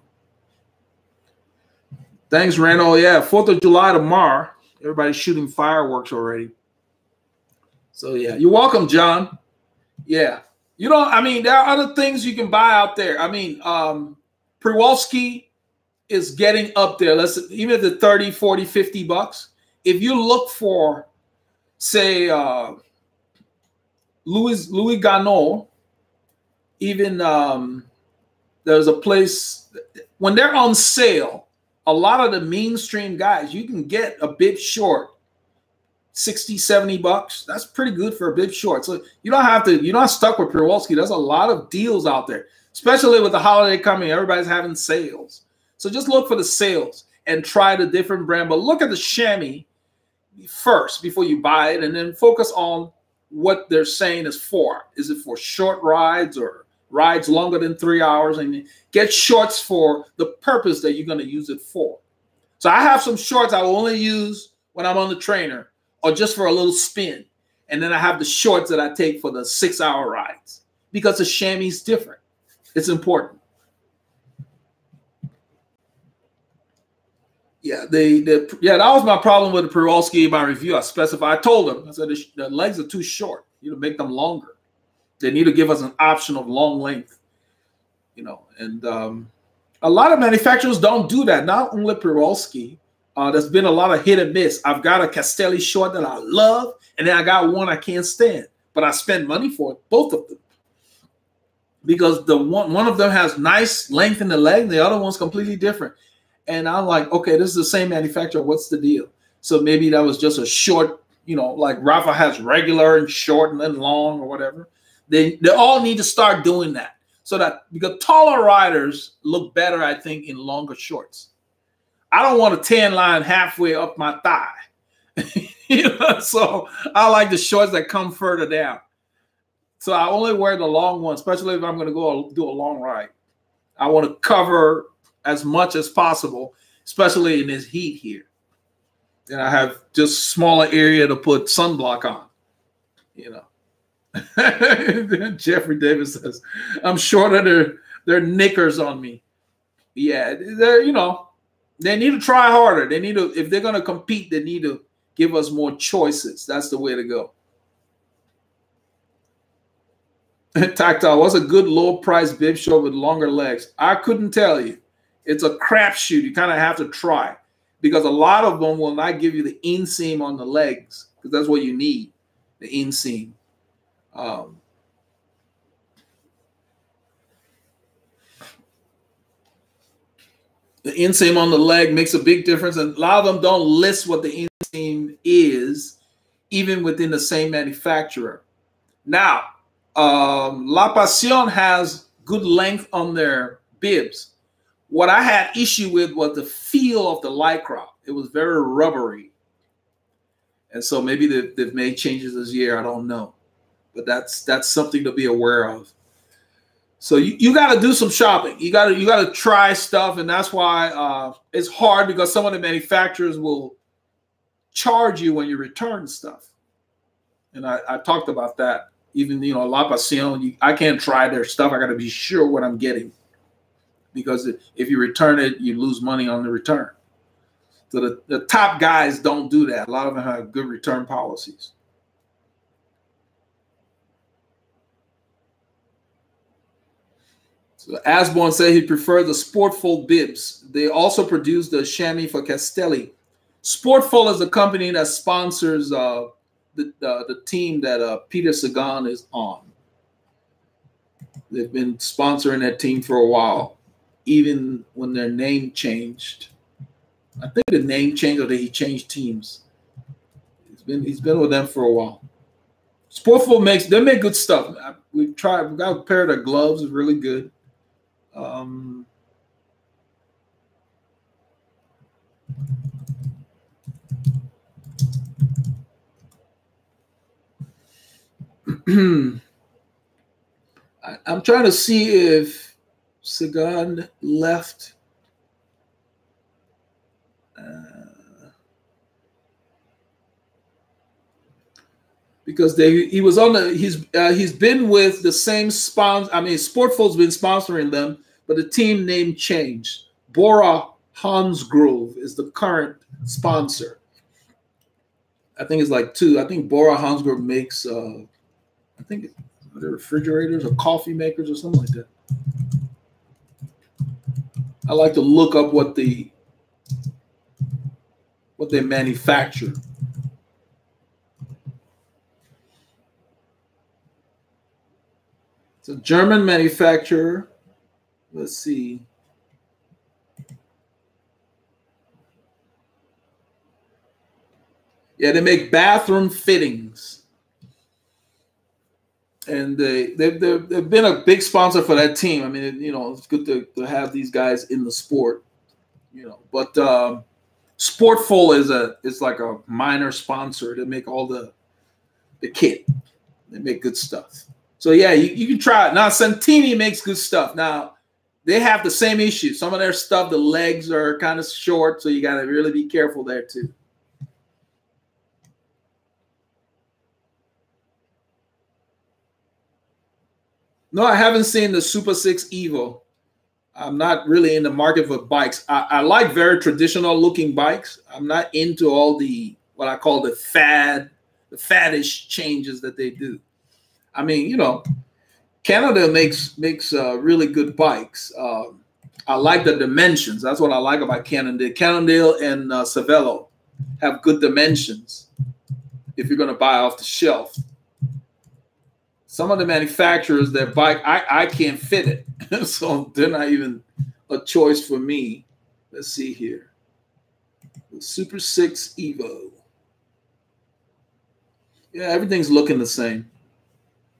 Thanks, Randall. Yeah, 4th of July tomorrow. Everybody's shooting fireworks already. So yeah, you're welcome, John. Yeah. You know, I mean, there are other things you can buy out there. I mean, um, Przewalski is getting up there. Let's even at the 30, 40, 50 bucks. If you look for, say, uh, Louis Louis Garneau, even um, there's a place when they're on sale. A lot of the mainstream guys, you can get a bit short 60, 70 bucks. That's pretty good for a bib short. So you don't have to, you're not stuck with Przewalski. There's a lot of deals out there, especially with the holiday coming. Everybody's having sales. So just look for the sales and try the different brand, but look at the chamois first before you buy it, and then focus on what they're saying is for. Is it for short rides or rides longer than three hours? And get shorts for the purpose that you're going to use it for. So I have some shorts I will only use when I'm on the trainer or just for a little spin. And then I have the shorts that I take for the six hour rides because the chamois is different. It's important. Yeah, the, the yeah that was my problem with the Przewalski in my review. I specified, I told them, I said the, legs are too short. You know, make them longer. They need to give us an option of long length. You know, and um, a lot of manufacturers don't do that. Not only Przewalski, uh, there's been a lot of hit and miss. I've got a Castelli short that I love, and then I got one I can't stand, but I spend money for it, both of them. Because the one one of them has nice length in the leg, and the other one's completely different. And I'm like, okay, this is the same manufacturer. What's the deal? So maybe that was just a short, you know, like Rapha has regular and short and then long or whatever. They they all need to start doing that so that because taller riders look better, I think, in longer shorts. I don't want a tan line halfway up my thigh. you know, so I like the shorts that come further down. So I only wear the long ones, especially if I'm going to go do a long ride. I want to cover as much as possible, especially in this heat here. And I have just smaller area to put sunblock on, you know. Jeffrey Davis says, I'm shorter than they're knickers on me. Yeah, they're you know they need to try harder. They need to if they're going to compete, they need to give us more choices. That's the way to go. Tactile, what's a good low price bib short with longer legs? I couldn't tell you. It's a crapshoot. You kind of have to try because a lot of them will not give you the inseam on the legs because that's what you need the inseam. Um, the inseam on the leg makes a big difference, and a lot of them don't list what the inseam is, even within the same manufacturer. Now, um, La Passione has good length on their bibs. What I had issue with was the feel of the lycra. It was very rubbery. And so maybe they've, they've made changes this year. I don't know. But that's that's something to be aware of. So you, you got to do some shopping. You got to you got to try stuff, and that's why uh, it's hard because some of the manufacturers will charge you when you return stuff. And I, I talked about that even you know La Passione, I can't try their stuff. I got to be sure what I'm getting because if you return it, you lose money on the return. So the, the top guys don't do that. A lot of them have good return policies. So Asborn said he preferred the Sportful bibs. They also produce the chamois for Castelli. Sportful is a company that sponsors uh, the, uh, the team that uh, Peter Sagan is on. They've been sponsoring that team for a while, even when their name changed. I think the name changed or that he changed teams. He's been he's been with them for a while. Sportful makes they make good stuff. We've tried. We got a pair of gloves, really good. Um, I, am trying to see if Sagan left. Uh, because they he was on the he's uh, he's been with the same sponsor. I mean, Sportful's been sponsoring them, but the team name changed. Bora Hansgrohe is the current sponsor. I think it's like two. I think Bora Hansgrohe makes uh, I think they're refrigerators or coffee makers or something like that. I like to look up what the what they manufacture. It's a German manufacturer. Let's see. Yeah, they make bathroom fittings and they they've, they've, been a big sponsor for that team. I mean, you know, it's good to, to have these guys in the sport, you know. But um, Sportful is a is like a minor sponsor. They make all the the kit. They make good stuff. So yeah, you, you can try it. Now Santini makes good stuff. Now they have the same issue. Some of their stuff, the legs are kind of short, so you got to really be careful there too. No, I haven't seen the Super 6 Evo. I'm not really in the market for bikes. I, I, like very traditional looking bikes. I'm not into all the what I call the fad, the faddish changes that they do. I mean, you know, Cannondale makes makes uh, really good bikes. Um, I like the dimensions. That's what I like about Cannondale. Cannondale and uh, Cervelo have good dimensions if you're going to buy off the shelf some of the manufacturers that bike I, I can't fit it. So they're not even a choice for me. Let's see here. The super 6 evo. Yeah everything's looking the same.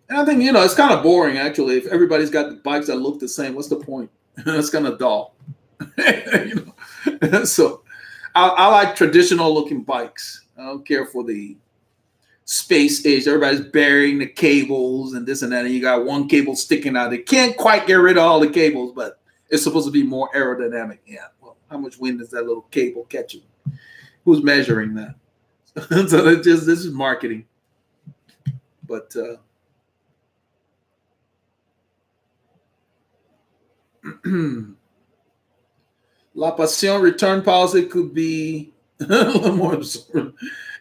And i think you know it's kind of boring actually. If everybody's got the bikes that look the same what's the point? It's kind of dull. You know? so I, I like traditional looking bikes. I don't care for the space age. Everybody's burying the cables and this and that, and you got one cable sticking out. They can't quite get rid of all the cables, but it's supposed to be more aerodynamic. Yeah. Well, how much wind is that little cable catching? Who's measuring that? so it just this is marketing. But uh La Passione return policy could be a little more absurd.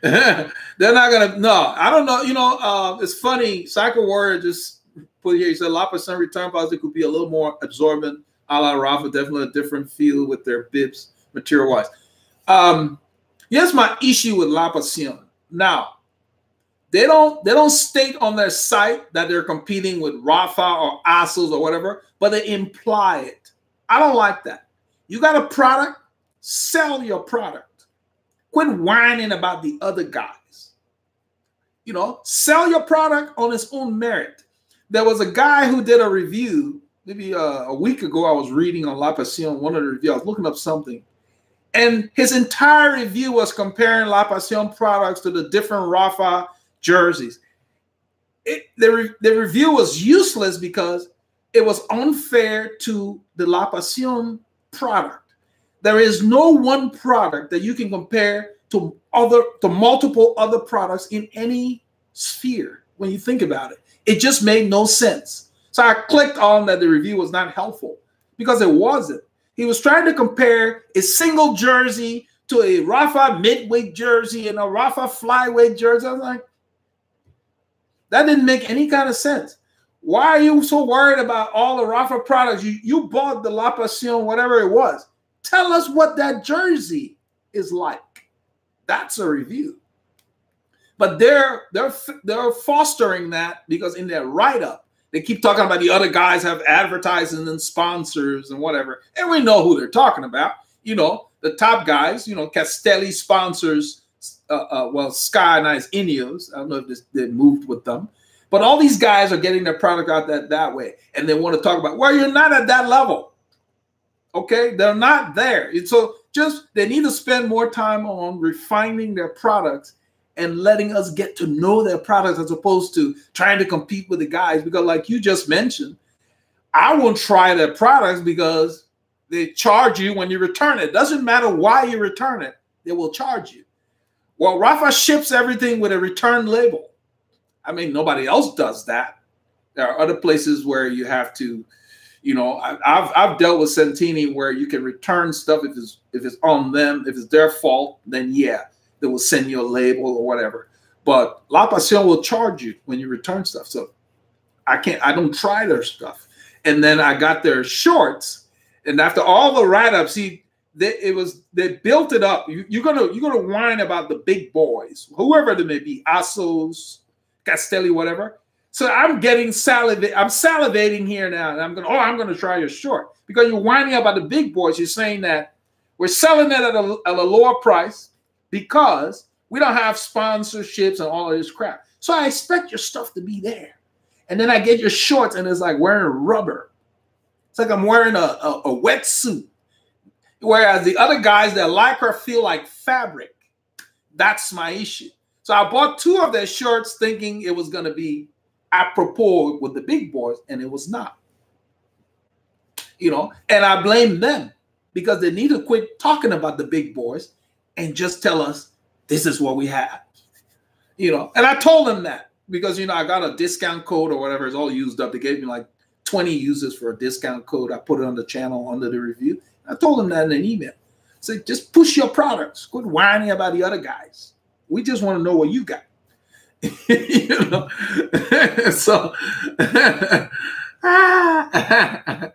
They're not gonna. No, I don't know. You know, uh, it's funny. Cycle Warrior just put here. He said La Passione return policy could be a little more absorbent. A la Rapha, definitely a different feel with their bibs material wise. Um, here's my issue with La Passione. Now, they don't they don't state on their site that they're competing with Rapha or Assos or whatever, but they imply it. I don't like that. You got a product, sell your product. Quit whining about the other guys. You know, sell your product on its own merit. There was a guy who did a review maybe uh, a week ago. I was reading on La Passione, one of the reviews. I was looking up something, and his entire review was comparing La Passione products to the different Rapha jerseys. It, the, re, the review was useless because it was unfair to the La Passione product. There is no one product that you can compare to other to multiple other products in any sphere when you think about it. It just made no sense. So I clicked on that the review was not helpful because it wasn't. He was trying to compare a single jersey to a Rapha midweight jersey and a Rapha flyweight jersey. I was like, that didn't make any kind of sense. Why are you so worried about all the Rapha products? You, you bought the La Passione, whatever it was. Tell us what that jersey is like. That's a review. But they're they're they're fostering that because in their write-up, they keep talking about the other guys have advertising and sponsors and whatever. And we know who they're talking about. You know, the top guys, you know, Castelli sponsors uh, uh, well, Sky and I's Ineos. I don't know if this, they moved with them. But all these guys are getting their product out that, that way. And they want to talk about, well, you're not at that level. Okay. They're not there. And so just they need to spend more time on refining their products and letting us get to know their products as opposed to trying to compete with the guys. Because, like you just mentioned, I won't try their products because they charge you when you return it. Doesn't matter why you return it, they will charge you. Well, Rapha ships everything with a return label. I mean, nobody else does that. There are other places where you have to, you know, I, have I've dealt with Santini where you can return stuff if it's if it's on them, if it's their fault, then yeah, they will send you a label or whatever. But La Passione will charge you when you return stuff. So I can't, I don't try their stuff. And then I got their shorts, and after all the write-ups, he they, it was they built it up. You, are gonna you're gonna whine about the big boys, whoever they may be, Assos, Castelli, whatever. So I'm getting salivate. I'm salivating here now, and I'm going. Oh, I'm going to try your short because you're whining about the big boys. You're saying that we're selling it at a, at a lower price because we don't have sponsorships and all of this crap. So I expect your stuff to be there, and then I get your shorts, and it's like wearing rubber. It's like I'm wearing a, a, a wetsuit. Whereas the other guys that like her feel like fabric. That's my issue. So I bought two of their shirts thinking it was going to be apropos with the big boys, and it was not. You know, and I blame them because they need to quit talking about the big boys and just tell us this is what we have. You know, and I told them that because you know I got a discount code or whatever is all used up. They gave me like 20 uses for a discount code. I put it on the channel under the review. I told them that in an email. So just push your products. Quit whining about the other guys. We just want to know what you got. you know, so ah,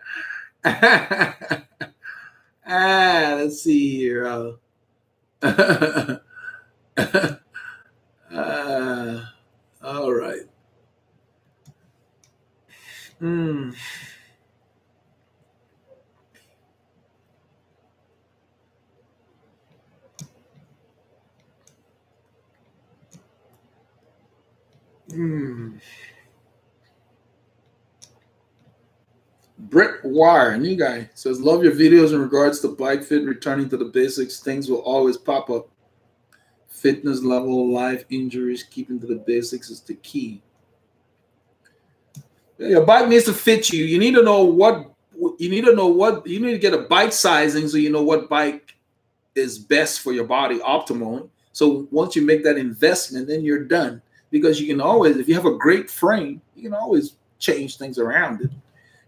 let's see here. Uh, uh, all right. Hmm. Hmm. Brick Wire, new guy, says, Love your videos in regards to bike fit, returning to the basics. Things will always pop up. Fitness level, life injuries, keeping to the basics is the key. Your bike needs to fit you. You need to know what you need to know what you need to get a bike sizing so you know what bike is best for your body optimally. So once you make that investment, then you're done because you can always, if you have a great frame, you can always change things around it.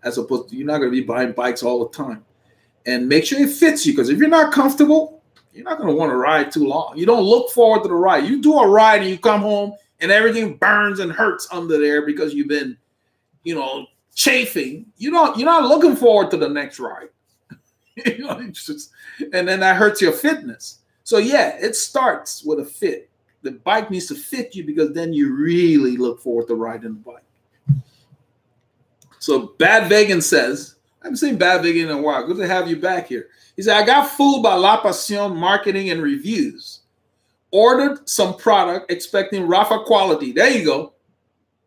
as opposed to you're not going to be buying bikes all the time. And make sure it fits you because if you're not comfortable, you're not going to want to ride too long. You don't look forward to the ride. You do a ride and you come home and everything burns and hurts under there because you've been, you know, chafing. You don't. You're not looking forward to the next ride. you know, just, and then that hurts your fitness. So yeah, it starts with a fit. The bike needs to fit you because then you really look forward to riding the bike. So Bad Vegan says, I haven't seen Bad Vegan in a while. Good to have you back here. He said, I got fooled by La Passione marketing and reviews. Ordered some product expecting Rapha quality. There you go.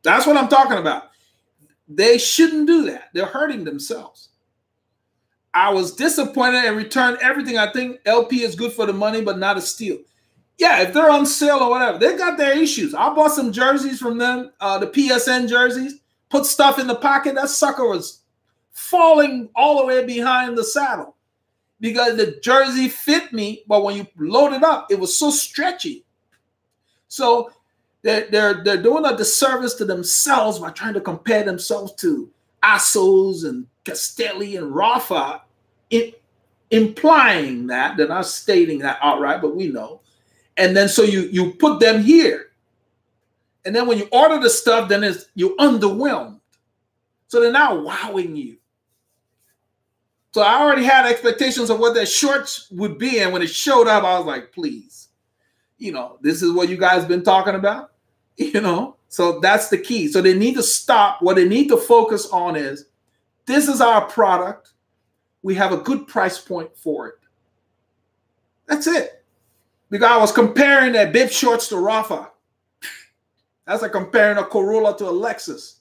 That's what I'm talking about. They shouldn't do that. They're hurting themselves. I was disappointed and returned everything. I think LP is good for the money, but not a steal. Yeah, if they're on sale or whatever, they got their issues. I bought some jerseys from them, uh, the PSN jerseys, put stuff in the pocket. That sucker was falling all the way behind the saddle because the jersey fit me, but when you load it up, it was so stretchy. So they're, they're, they're doing a disservice to themselves by trying to compare themselves to Assos and Castelli and Rapha, it, implying that they're not stating that outright, but we know. And then so you you put them here, and then when you order the stuff, then it's you're underwhelmed. So they're now wowing you. So I already had expectations of what their shorts would be, and when it showed up, I was like, please, you know, this is what you guys been talking about, you know. So that's the key. So they need to stop. What they need to focus on is this is our product. We have a good price point for it. That's it. Because I was comparing that bib shorts to Rapha. That's like comparing a Corolla to a Lexus.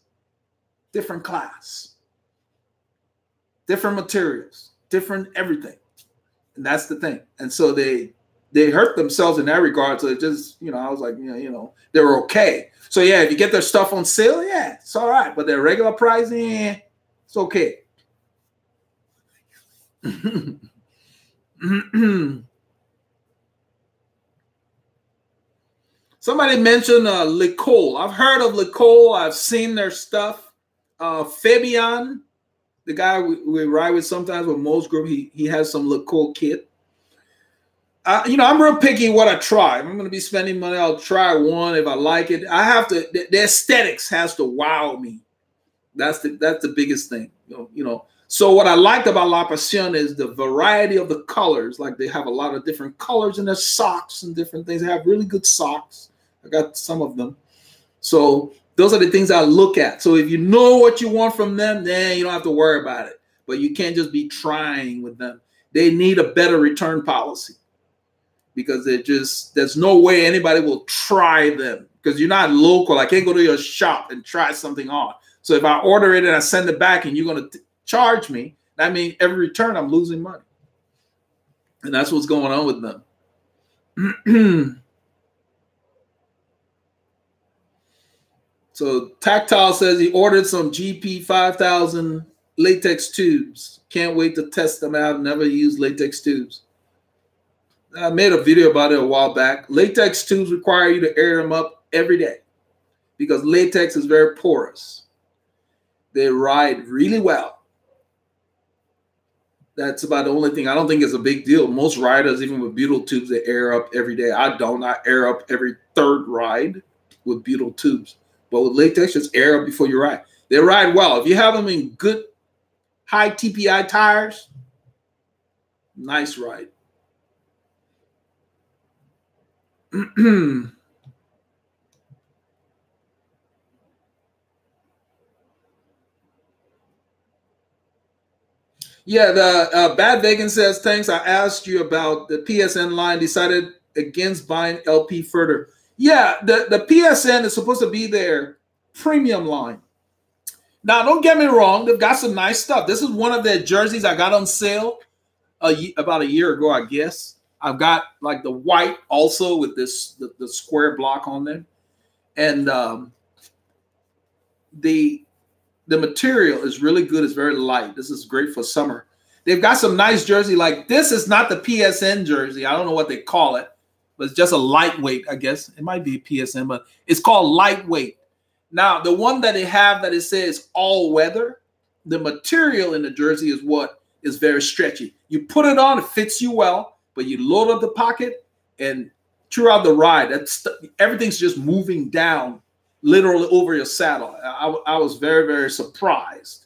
Different class, different materials, different everything. And that's the thing. And so they they hurt themselves in that regard. So it just, you know, I was like, you know, you know, they were okay. So yeah, if you get their stuff on sale, yeah, it's all right. But their regular price, eh, it's okay. Somebody mentioned uh, Le Col. I've heard of Le Col. I've seen their stuff. Uh, Fabian, the guy we, we, ride with sometimes with Mo's group, he he has some Le Col kit. Uh, you know, I'm real picky what I try. If I'm going to be spending money, I'll try one if I like it. I have to. The, the aesthetics has to wow me. That's the that's the biggest thing. You know, you know. So what I liked about La Passione is the variety of the colors. Like they have a lot of different colors in their socks and different things. They have really good socks. I got some of them. So those are the things I look at. So if you know what you want from them, then you don't have to worry about it. But you can't just be trying with them. They need a better return policy because it just there's no way anybody will try them because you're not local. I can't go to your shop and try something on. So if I order it and I send it back and you're going to charge me, that means every return I'm losing money. And that's what's going on with them. so Tactile says he ordered some GP 5000 latex tubes. Can't wait to test them out. Never used latex tubes. I made a video about it a while back. Latex tubes require you to air them up every day because latex is very porous. They ride really well. That's about the only thing. I don't think it's a big deal. Most riders, even with butyl tubes, they air up every day. I don't. I air up every third ride with butyl tubes. But with latex, just air up before you ride. They ride well. If you have them in good high TPI tires, nice ride. Yeah, the uh, Bad Vegan says, thanks. I asked you about the PSN line, decided against buying LP further. Yeah, the, the PSN is supposed to be their premium line. Now, don't get me wrong, they've got some nice stuff. This is one of their jerseys I got on sale a, about a year ago, I guess. I've got like the white also with this the, the square block on there. And um, the the material is really good. It's very light. This is great for summer. They've got some nice jersey. Like this is not the PSN jersey. I don't know what they call it, but it's just a lightweight, I guess. It might be PSN, but it's called lightweight. Now, the one that they have that it says all weather, the material in the jersey is what is very stretchy. You put it on, it fits you well, but you load up the pocket and throughout the ride, everything's just moving down literally over your saddle. I, I was very, very surprised.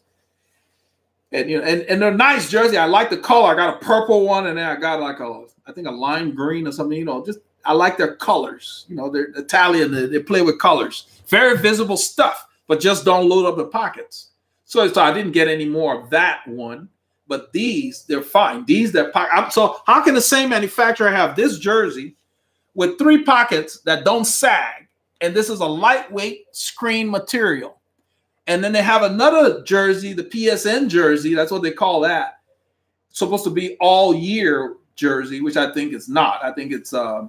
And you know, and, and they're nice jersey. I like the color. I got a purple one, and then I got like a I think a lime green or something. You know, just I like their colors. You know, they're Italian. They, they play with colors. Very visible stuff, but just don't load up the pockets. So, so I didn't get any more of that one. But these, they're fine. These, they're pocket. So how can the same manufacturer have this jersey with three pockets that don't sag? And this is a lightweight screen material. And then they have another jersey, the PSN jersey. That's what they call that. supposed to be all year jersey, which I think it's not. I think it's uh,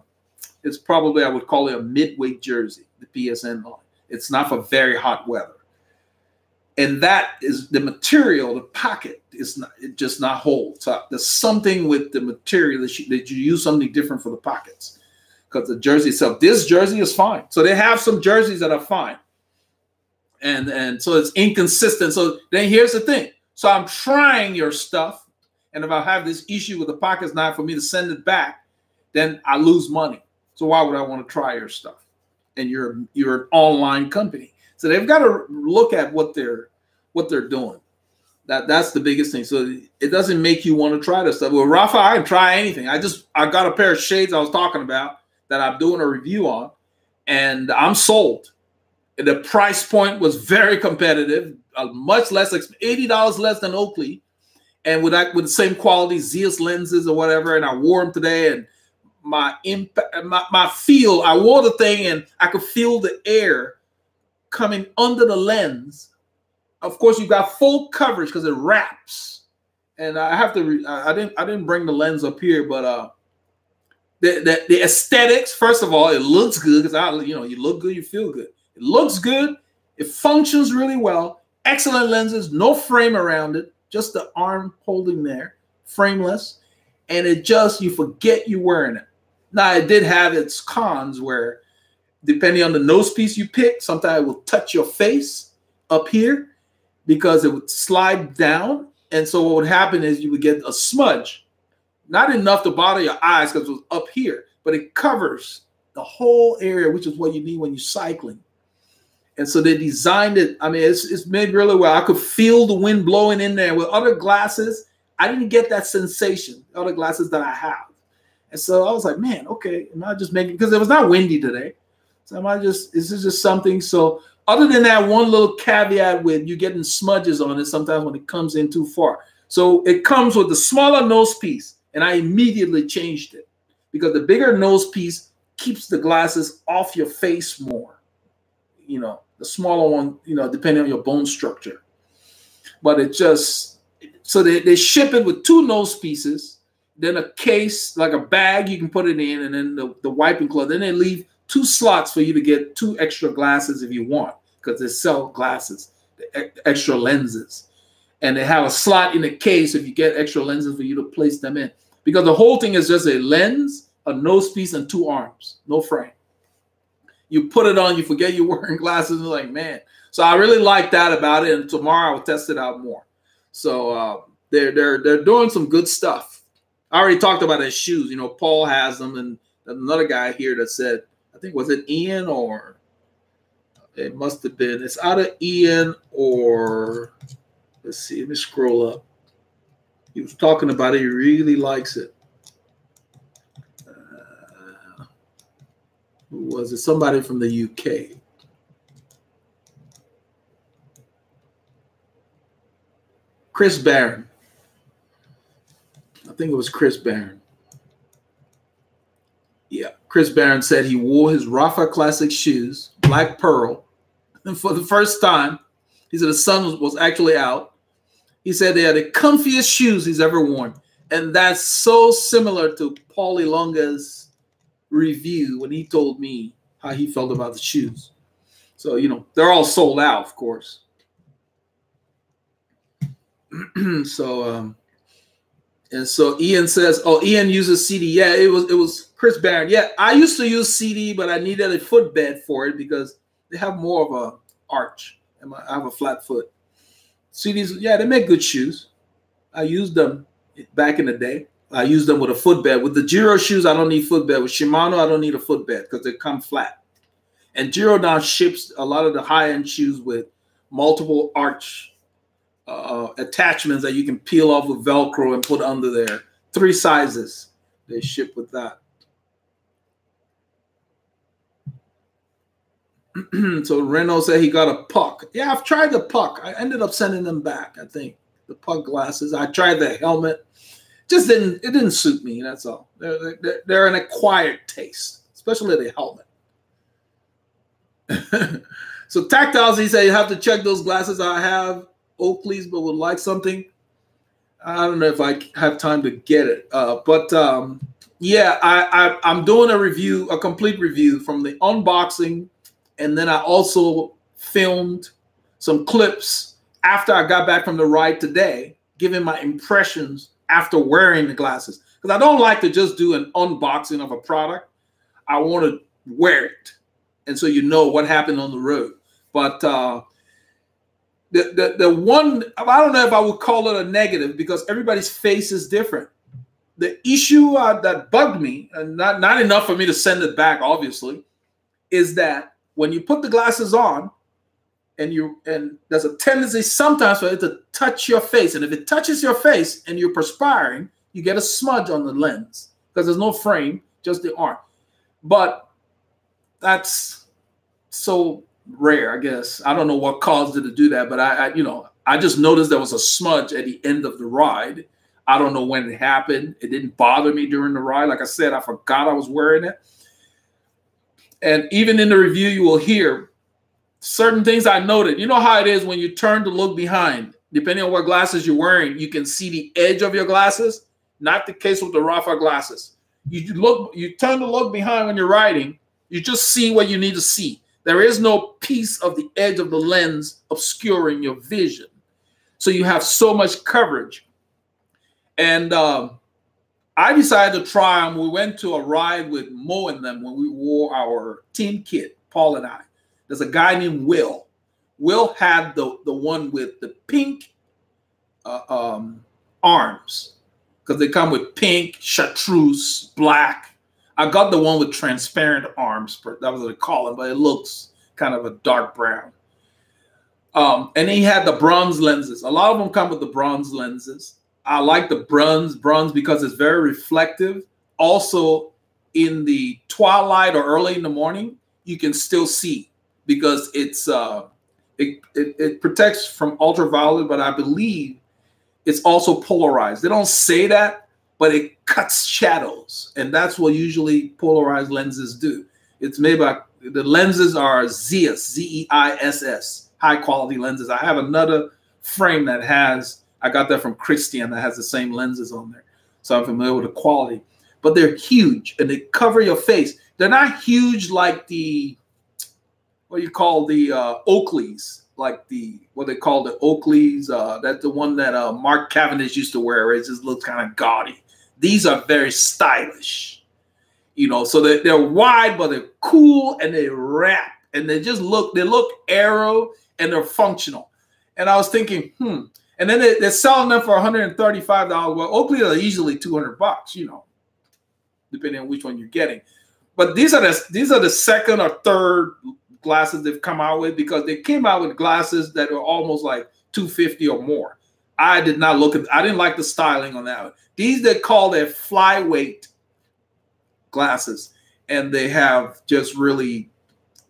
it's probably I would call it a midweight jersey, the PSN line. It's not for very hot weather. And that is the material, the pocket is not it just not hold. So there's something with the material that you, that you use something different for the pockets. Because the jersey itself, this jersey is fine. So they have some jerseys that are fine. And and so it's inconsistent. So then here's the thing. So I'm trying your stuff. And if I have this issue with the pockets not for me to send it back, then I lose money. So why would I want to try your stuff? And you're you're an online company. So they've got to look at what they're what they're doing. That that's the biggest thing. So it doesn't make you want to try this stuff. Well, Rapha, I can try anything. I just I got a pair of shades I was talking about that I'm doing a review on, and I'm sold. The price point was very competitive, uh, much less eighty dollars less than Oakley, and with that with the same quality Zeiss lenses or whatever. And I wore them today, and my impact, my, my feel. I wore the thing and I could feel the air coming under the lens. Of course, you got full coverage because it wraps. And I have to. I didn't. I didn't bring the lens up here, but uh, the the, the aesthetics. First of all, it looks good because I, you know, you look good, you feel good. It looks good. It functions really well. Excellent lenses, no frame around it, just the arm holding there, frameless, and it just you forget you're wearing it. Now, it did have its cons where, depending on the nose piece you pick, sometimes it will touch your face up here because it would slide down. And so, what would happen is you would get a smudge, not enough to bother your eyes because it was up here, but it covers the whole area, which is what you need when you're cycling. And so they designed it. I mean, it's, it's made really well. I could feel the wind blowing in there. With other glasses, I didn't get that sensation. Other glasses that I have. And so I was like, man, okay, am I just making because it was not windy today. So am I just is this just something? So other than that one little caveat with you getting smudges on it sometimes when it comes in too far. So it comes with the smaller nose piece, and I immediately changed it because the bigger nose piece keeps the glasses off your face more. You know, the smaller one, you know, depending on your bone structure. But it just so they, they ship it with two nose pieces then a case, like a bag you can put it in, and then the, the wiping cloth. Then they leave two slots for you to get two extra glasses if you want, because they sell glasses, the extra lenses. And they have a slot in the case if you get extra lenses for you to place them in. Because the whole thing is just a lens, a nose piece, and two arms, no frame. You put it on, you forget you're wearing glasses, and like, man. So I really like that about it. And tomorrow I'll test it out more. So uh, they're they're they're doing some good stuff. I already talked about his shoes. You know, Paul has them, and another guy here that said, I think was it Ian or it must have been. It's either Ian or let's see. Let me scroll up. He was talking about it. He really likes it. Uh, who was it? Somebody from the UK. Chris Barron think it was Chris Barron. Yeah, Chris Barron said he wore his Rapha Classic shoes, black pearl, and for the first time, he said the sun was actually out. He said they are the comfiest shoes he's ever worn. And that's so similar to Paulie Longa's review when he told me how he felt about the shoes. So, you know, they're all sold out, of course. so, um, and so Ian says, "Oh, Ian uses Sidi. Yeah, it was it was Chris Barron. Yeah, I used to use Sidi, but I needed a footbed for it because they have more of a arch, and I have a flat foot. These? Yeah, they make good shoes. I used them back in the day. I used them with a footbed. With the Giro shoes, I don't need footbed. With Shimano, I don't need a footbed because they come flat. And Giro now ships a lot of the high-end shoes with multiple arch uh, attachments that you can peel off with Velcro and put under there. Three sizes they ship with that. so Renault said he got a POC. Yeah, I've tried the POC. I ended up sending them back. I think the POC glasses. I tried the helmet just didn't it didn't suit me. That's all. They're, they're, they're an acquired taste, especially the helmet. so tactiles, he said you have to check those glasses. I have Oakley's, but would like something. I don't know if I have time to get it, uh, but um, yeah, I, I I'm doing a review, a complete review from the unboxing, and then I also filmed some clips after I got back from the ride today, giving my impressions after wearing the glasses because I don't like to just do an unboxing of a product. I want to wear it, and so you know what happened on the road. But uh, the, the the one I don't know if I would call it a negative because everybody's face is different. The issue uh, that bugged me, and not not enough for me to send it back, obviously, is that when you put the glasses on, and you and there's a tendency sometimes for it to touch your face and if it touches your face and you're perspiring you get a smudge on the lens because there's no frame just the arm but that's so rare i guess i don't know what caused it to do that but I, I you know i just noticed there was a smudge at the end of the ride i don't know when it happened it didn't bother me during the ride like i said i forgot i was wearing it and even in the review you will hear certain things I noted. You know how it is when you turn to look behind, depending on what glasses you're wearing, you can see the edge of your glasses. Not the case with the Rapha glasses. You look, you turn to look behind when you're riding, you just see what you need to see. There is no piece of the edge of the lens obscuring your vision. So you have so much coverage. And um, I decided to try them. We went to a ride with Mo and them when we wore our team kit, Paul and I. There's a guy named Will. Will had the the one with the pink uh, um, arms because they come with pink, chartreuse, black. I got the one with transparent arms. That was what they call it, but it looks kind of a dark brown. Um, and he had the bronze lenses. A lot of them come with the bronze lenses. I like the bronze bronze because it's very reflective. Also, in the twilight or early in the morning, you can still see because it's uh, it, it, it protects from ultraviolet, but I believe it's also polarized. They don't say that, but it cuts shadows, and that's what usually polarized lenses do. It's made by the lenses are Zeiss, Z E I S S, high quality lenses. I have another frame that has I got that from Christian that has the same lenses on there, so I'm familiar with the quality. But they're huge and they cover your face. They're not huge like the what you call the uh, Oakleys, like the what they call the Oakleys. Uh, that's the one that uh, Mark Cavendish used to wear. It just looks kind of gaudy. These are very stylish, you know. So they're, they're wide, but they're cool and they wrap and they just look. They look aero and they're functional. And I was thinking, hmm. And then they, are selling them for 135 dollars. Well, Oakley are easily 200 bucks, you know, depending on which one you're getting. But these are the these are the second or third glasses they've come out with because they came out with glasses that are almost like 250 or more. I did not look at I didn't like the styling on that one. These they call their flyweight glasses and they have just really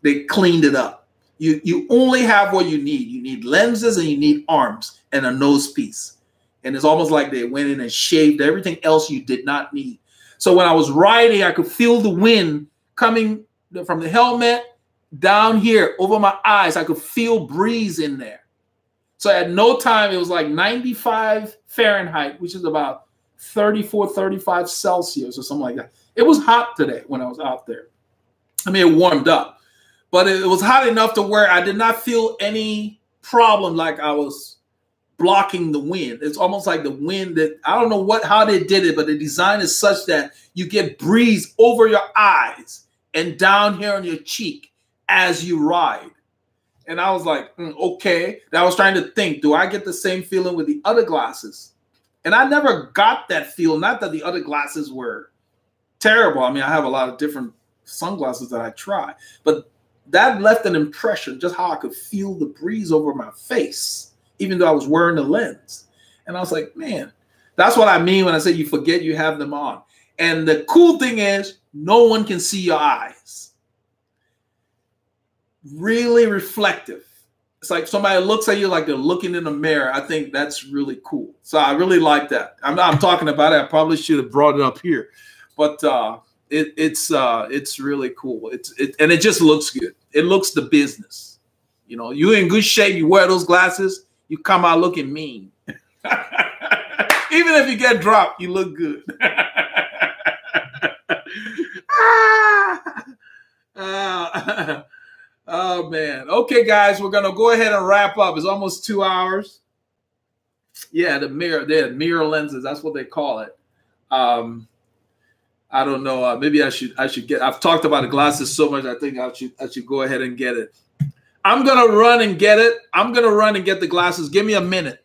they cleaned it up. You you only have what you need. You need lenses and you need arms and a nose piece. And it's almost like they went in and shaved everything else you did not need. So when I was riding, I could feel the wind coming from the helmet down here over my eyes. I could feel breeze in there. So at no time, it was like 95 Fahrenheit, which is about 34, 35 Celsius or something like that. It was hot today when I was out there. I mean, it warmed up, but it was hot enough to where I did not feel any problem like I was blocking the wind. It's almost like the wind that I don't know what how they did it, but the design is such that you get breeze over your eyes and down here on your cheek as you ride. And I was like, mm, okay. And I was trying to think, do I get the same feeling with the other glasses? And I never got that feel. Not that the other glasses were terrible. I mean, I have a lot of different sunglasses that I try, but that left an impression just how I could feel the breeze over my face, even though I was wearing the lens. And I was like, man, that's what I mean when I say you forget you have them on. And the cool thing is, no one can see your eyes. Really reflective. It's like somebody looks at you like they're looking in a mirror. I think that's really cool. So I really like that. I'm, I'm talking about it. I probably should have brought it up here, but uh, it, it's uh, it's really cool. It's it, and it just looks good. It looks the business. You know, you in good shape. You wear those glasses. You come out looking mean. Even if you get dropped, you look good. uh, oh man. Okay, guys, we're gonna go ahead and wrap up. It's almost two hours. Yeah, the mirror, the mirror lenses. That's what they call it. Um, I don't know. Uh, maybe I should I should get. I've talked about the glasses so much. I think I should I should go ahead and get it. I'm gonna run and get it. I'm gonna run and get the glasses. Give me a minute.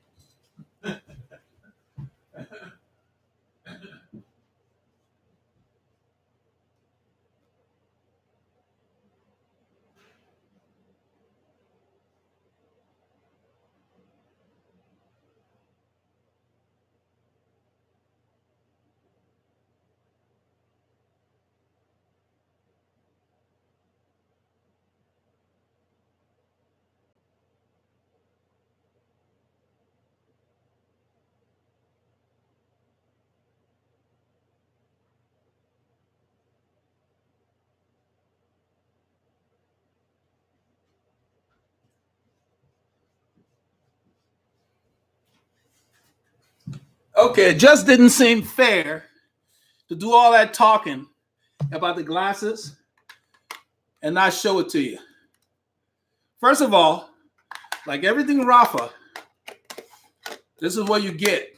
Okay, it just didn't seem fair to do all that talking about the glasses and not show it to you. First of all, like everything Rapha, this is what you get.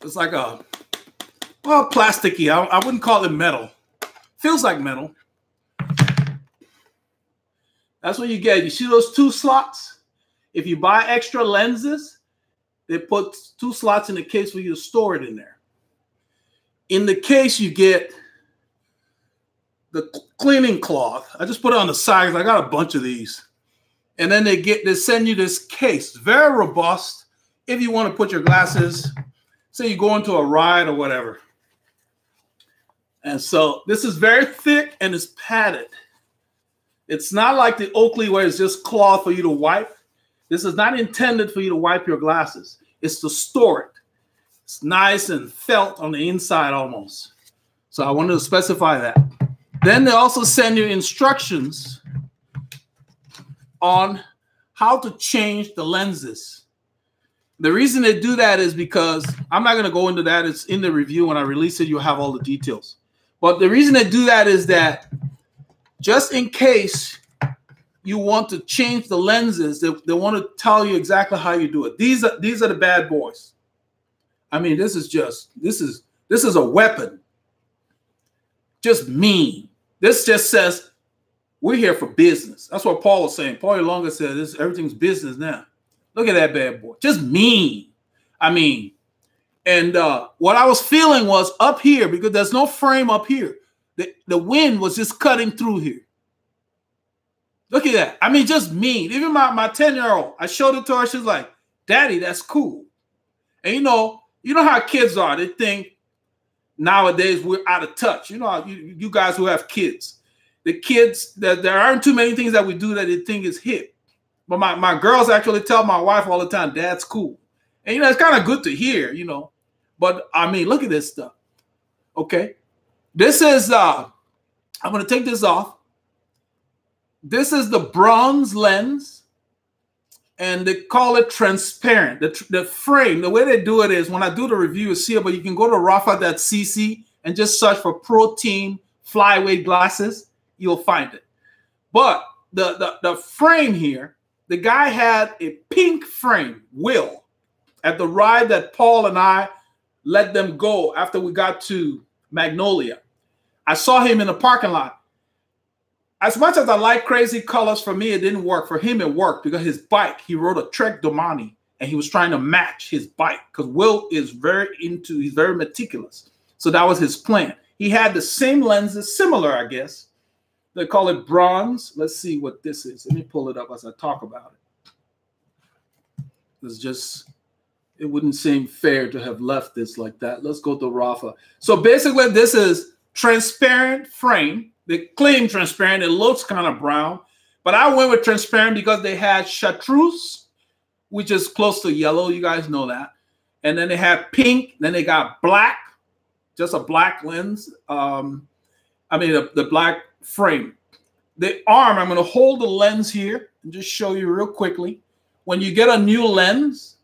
It's like a, well, plasticky. I, I wouldn't call it metal. Feels like metal. That's what you get. You see those two slots? If you buy extra lenses, they put two slots in the case for you to store it in there. In the case, you get the cleaning cloth. I just put it on the side because I got a bunch of these. And then they get they send you this case, very robust. If you want to put your glasses, say you go into a ride or whatever. And so this is very thick and it's padded. It's not like the Oakley where it's just cloth for you to wipe. This is not intended for you to wipe your glasses. It's to store it. It's nice and felt on the inside almost. So I wanted to specify that. Then they also send you instructions on how to change the lenses. The reason they do that is because I'm not going to go into that. It's in the review. When I release it, you'll have all the details. But the reason they do that is that just in case you want to change the lenses. They, they want to tell you exactly how you do it. These are these are the bad boys. I mean, this is just this is this is a weapon. Just mean. This just says we're here for business. That's what Paul was saying. Paul longer said this everything's business now. Look at that bad boy. Just mean. I mean, and uh, what I was feeling was up here because there's no frame up here. The, the wind was just cutting through here. Look at that. I mean, just mean. Even my, my 10 year old, I showed it to her. She's like, Daddy, that's cool. And you know, you know how kids are. They think nowadays we're out of touch. You know, you, you guys who have kids, the kids that there aren't too many things that we do that they think is hip. But my, my girls actually tell my wife all the time, Dad's cool. And you know, it's kind of good to hear, you know. But I mean, look at this stuff. Okay. This is uh I'm gonna take this off. This is the bronze lens, and they call it transparent. The, the frame, the way they do it is when I do the review, you see it, but you can go to rapha.cc and just search for Pro Team flyweight glasses. You'll find it. But the, the, the frame here, the guy had a pink frame, Will, at the ride that Paul and I let them go after we got to Magnolia. I saw him in the parking lot as much as I like crazy colors, for me it didn't work. For him, it worked because his bike, he rode a Trek Domane and he was trying to match his bike because Will is very into, he's very meticulous. So that was his plan. He had the same lenses, similar, I guess. They call it bronze. Let's see what this is. Let me pull it up as I talk about it. It's just, it wouldn't seem fair to have left this like that. Let's go to Rapha. So basically, this is transparent frame. They claim transparent. It looks kind of brown, but I went with transparent because they had chartreuse, which is close to yellow. You guys know that. And then they have pink. Then they got black, just a black lens. Um, I mean, the, the black frame. The arm, I'm going to hold the lens here and just show you real quickly. When you get a new lens,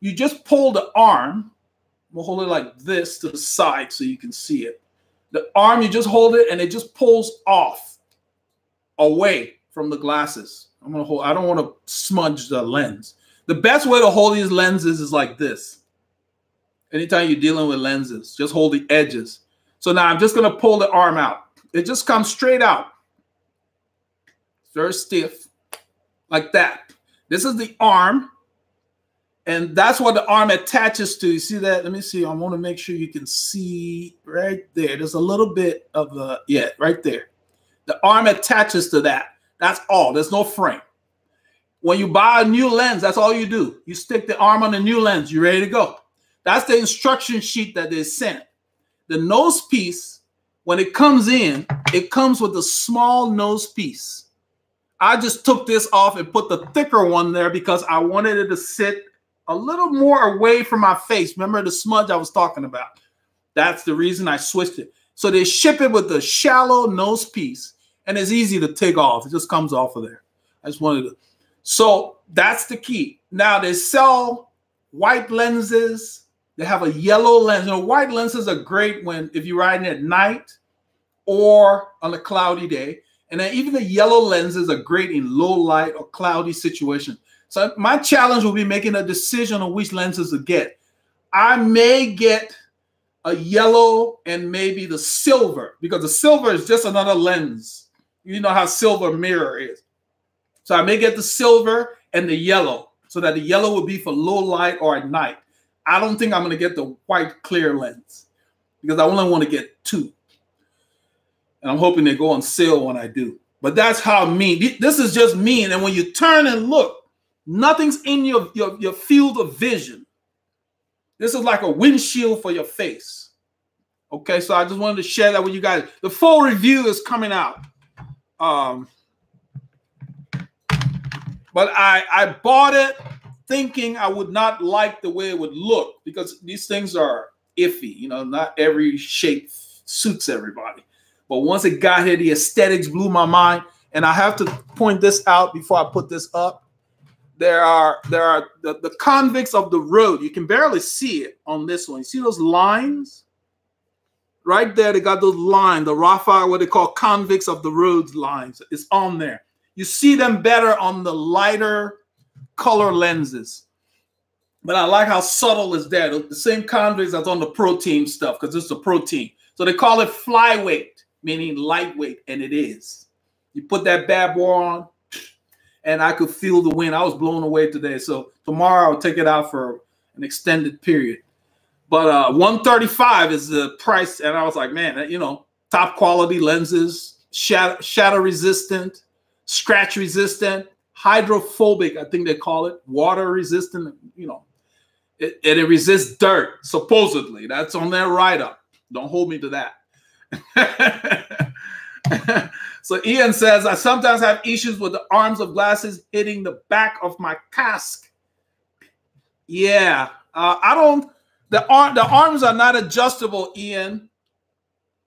you just pull the arm. We'll hold it like this to the side so you can see it. The arm, you just hold it and it just pulls off away from the glasses. I'm gonna hold, I don't want to smudge the lens. The best way to hold these lenses is like this. Anytime you're dealing with lenses, just hold the edges. So now I'm just gonna pull the arm out. It just comes straight out. very stiff, like that. This is the arm. And that's what the arm attaches to. You see that? Let me see. I want to make sure you can see right there. There's a little bit of the, yeah, right there. The arm attaches to that. That's all. There's no frame. When you buy a new lens, that's all you do. You stick the arm on the new lens. You're ready to go. That's the instruction sheet that they sent. The nose piece, when it comes in, it comes with a small nose piece. I just took this off and put the thicker one there because I wanted it to sit a little more away from my face. Remember the smudge I was talking about? That's the reason I switched it. So they ship it with a shallow nose piece, and it's easy to take off. It just comes off of there. I just wanted to. So that's the key. Now they sell white lenses. They have a yellow lens. You know, white lenses are great when if you're riding at night or on a cloudy day. And then even the yellow lenses are great in low light or cloudy situation. So my challenge will be making a decision on which lenses to get. I may get a yellow and maybe the silver because the silver is just another lens. You know how silver mirror is. So I may get the silver and the yellow so that the yellow will be for low light or at night. I don't think I'm going to get the white clear lens because I only want to get two. And I'm hoping they go on sale when I do. But that's how mean. This is just mean. And when you turn and look, Nothing's in your, your, your field of vision. This is like a windshield for your face. Okay, so I just wanted to share that with you guys. The full review is coming out. Um, but I I bought it thinking I would not like the way it would look because these things are iffy. You know, not every shape suits everybody. But once it got here, the aesthetics blew my mind. And I have to point this out before I put this up there are there are the, the convicts of the road. You can barely see it on this one. You see those lines? Right there, they got those lines, the Rapha, what they call convicts of the roads lines. It's on there. You see them better on the lighter color lenses. But I like how subtle is that. The same convicts that's on the Pro Team stuff, because it's a Pro Team. So they call it flyweight, meaning lightweight, and it is. You put that bad boy on, and I could feel the wind. I was blown away today. So tomorrow I'll take it out for an extended period. But uh, 135 is the price, and I was like, man, you know, top quality lenses, shadow, shadow resistant, scratch resistant, hydrophobic, I think they call it, water resistant. You know, it, and it resists dirt. Supposedly, that's on their write up. Don't hold me to that. So Ian says, I sometimes have issues with the arms of glasses hitting the back of my Kask. Yeah, uh, I don't. The arm, the arms are not adjustable, Ian.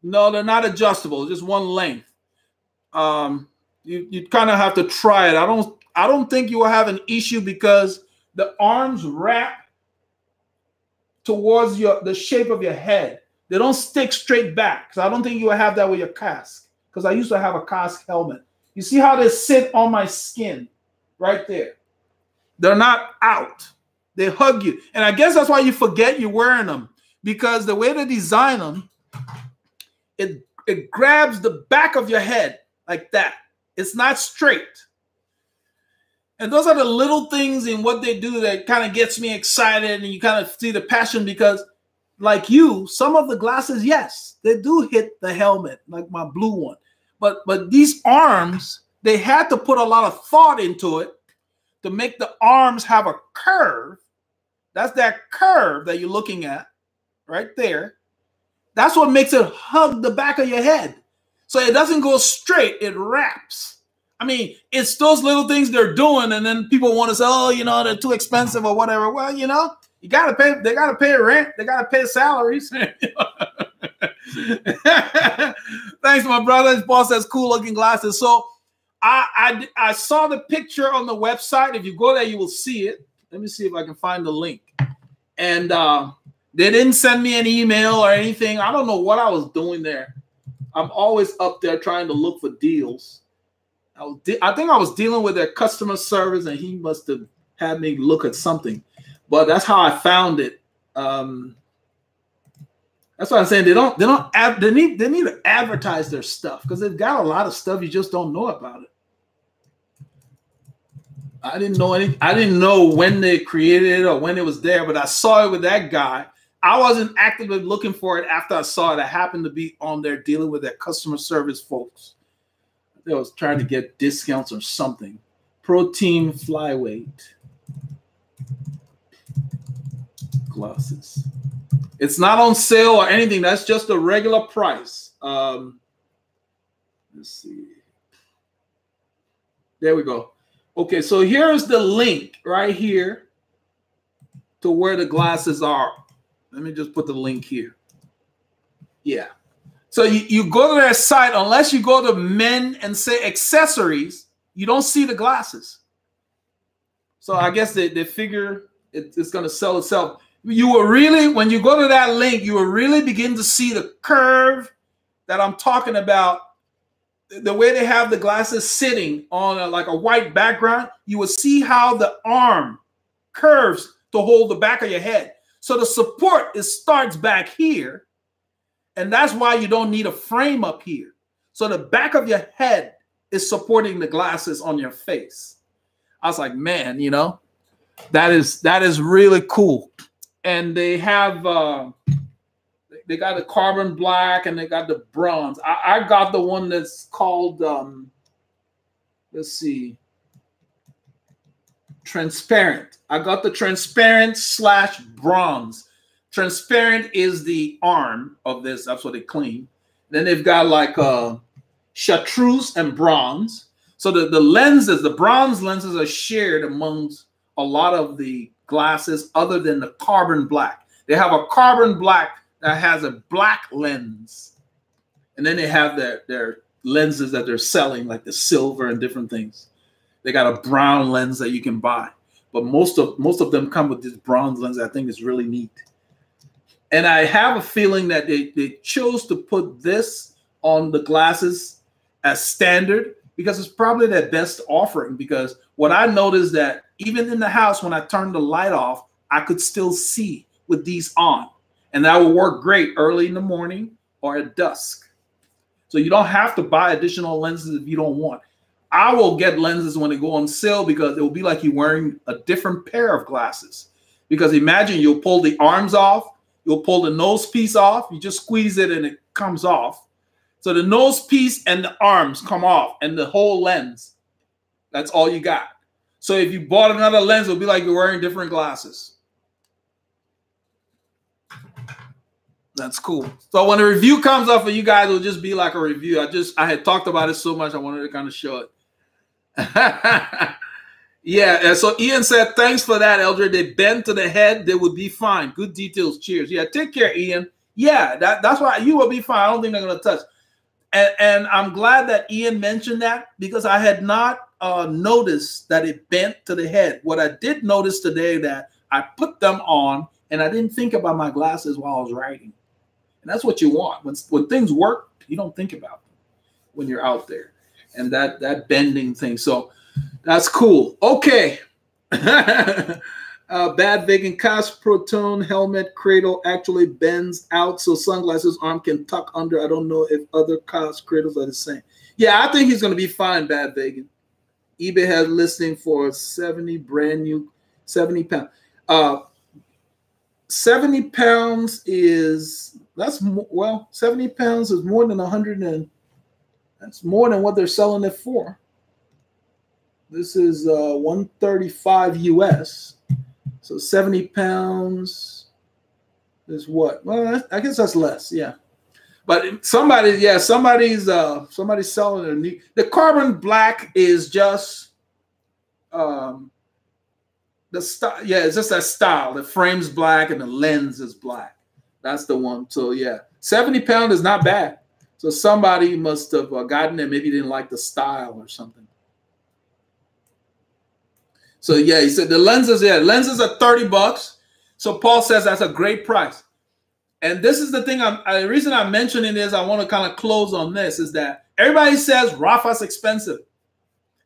No, they're not adjustable. Just one length. Um, you you kind of have to try it. I don't. I don't think you will have an issue because the arms wrap towards your the shape of your head. They don't stick straight back. So I don't think you will have that with your Kask because I used to have a Kask helmet. You see how they sit on my skin right there? They're not out. They hug you. And I guess that's why you forget you're wearing them because the way they design them, it, it grabs the back of your head like that. It's not straight. And those are the little things in what they do that kind of gets me excited and you kind of see the passion because like you, some of the glasses, yes, they do hit the helmet, like my blue one. But but these arms, they had to put a lot of thought into it to make the arms have a curve. That's that curve that you're looking at right there. That's what makes it hug the back of your head. So it doesn't go straight, it wraps. I mean, it's those little things they're doing, and then people want to say, oh, you know, they're too expensive or whatever. Well, you know, you gotta pay, they gotta pay rent, they gotta pay salaries. Thanks, my brother. His boss has cool looking glasses. So I, I I saw the picture on the website. If you go there, you will see it. Let me see if I can find the link. And uh, they didn't send me an email or anything. I don't know what I was doing there. I'm always up there trying to look for deals. I, was I think I was dealing with their customer service, and he must have had me look at something. But that's how I found it. Um, that's what I'm saying they don't they don't they need they need to advertise their stuff because they've got a lot of stuff you just don't know about it. I didn't know any I didn't know when they created it or when it was there, but I saw it with that guy. I wasn't actively looking for it after I saw it. I happened to be on there dealing with their customer service folks. They was trying to get discounts or something. Pro Team flyweight glasses. It's not on sale or anything. That's just a regular price. Um, let's see. There we go. Okay, so here's the link right here to where the glasses are. Let me just put the link here. Yeah. So you, you go to their site, unless you go to men and say accessories, you don't see the glasses. So I guess they, they figure it, it's going to sell itself you will really, when you go to that link, you will really begin to see the curve that I'm talking about. The way they have the glasses sitting on a, like a white background, you will see how the arm curves to hold the back of your head. So the support is starts back here. And that's why you don't need a frame up here. So the back of your head is supporting the glasses on your face. I was like, man, you know, that is that is really cool and they have uh, they got the carbon black and they got the bronze. I, I got the one that's called um, let's see, transparent. I got the transparent slash bronze. Transparent is the arm of this. That's what they claim. Then they've got like uh, chartreuse and bronze. So the, the lenses, the bronze lenses are shared amongst a lot of the glasses other than the carbon black. They have a carbon black that has a black lens. And then they have their, their lenses that they're selling, like the silver and different things. They got a brown lens that you can buy. But most of most of them come with this bronze lens. I think is really neat. And I have a feeling that they, they chose to put this on the glasses as standard because it's probably their best offering. Because what I noticed that even in the house, when I turned the light off, I could still see with these on. And that will work great early in the morning or at dusk. So you don't have to buy additional lenses if you don't want. I will get lenses when they go on sale because it will be like you're wearing a different pair of glasses. Because imagine you'll pull the arms off, you'll pull the nose piece off, you just squeeze it and it comes off. So the nose piece and the arms come off and the whole lens. That's all you got. So if you bought another lens, it'll be like you're wearing different glasses. That's cool. So when a review comes up for you guys, it'll just be like a review. I just I had talked about it so much, I wanted to kind of show it. yeah, so Ian said, thanks for that, Eldred. They bend to the head, they would be fine. Good details. Cheers. Yeah, take care, Ian. Yeah, that, that's why you will be fine. I don't think they're gonna touch. And, and I'm glad that Ian mentioned that because I had not uh, notice that it bent to the head. What I did notice today that I put them on and I didn't think about my glasses while I was writing. And that's what you want. When, when things work, you don't think about them when you're out there. And that that bending thing. So that's cool. Okay. Uh, bad vegan Kask Protone helmet cradle actually bends out so sunglasses arm can tuck under. I don't know if other Kask cradles are the same. Yeah, I think he's going to be fine, bad vegan. eBay has listing for 70 brand new, 70 pounds. Uh, 70 pounds is that's well 70 pounds is more than 100 and that's more than what they're selling it for this is uh 135 us so 70 pounds is what well i guess that's less yeah but somebody yeah somebody's uh somebody's selling a new the carbon black is just um the style, yeah, it's just that style. The frame's black and the lens is black. That's the one. So yeah, 70 pound is not bad. So somebody must have uh, gotten it. Maybe didn't like the style or something. So yeah, he said the lenses, yeah, lenses are 30 bucks. So Paul says that's a great price. And this is the thing. I'm uh, the reason I'm mentioning this. I want to kind of close on this is that everybody says Rapha's expensive.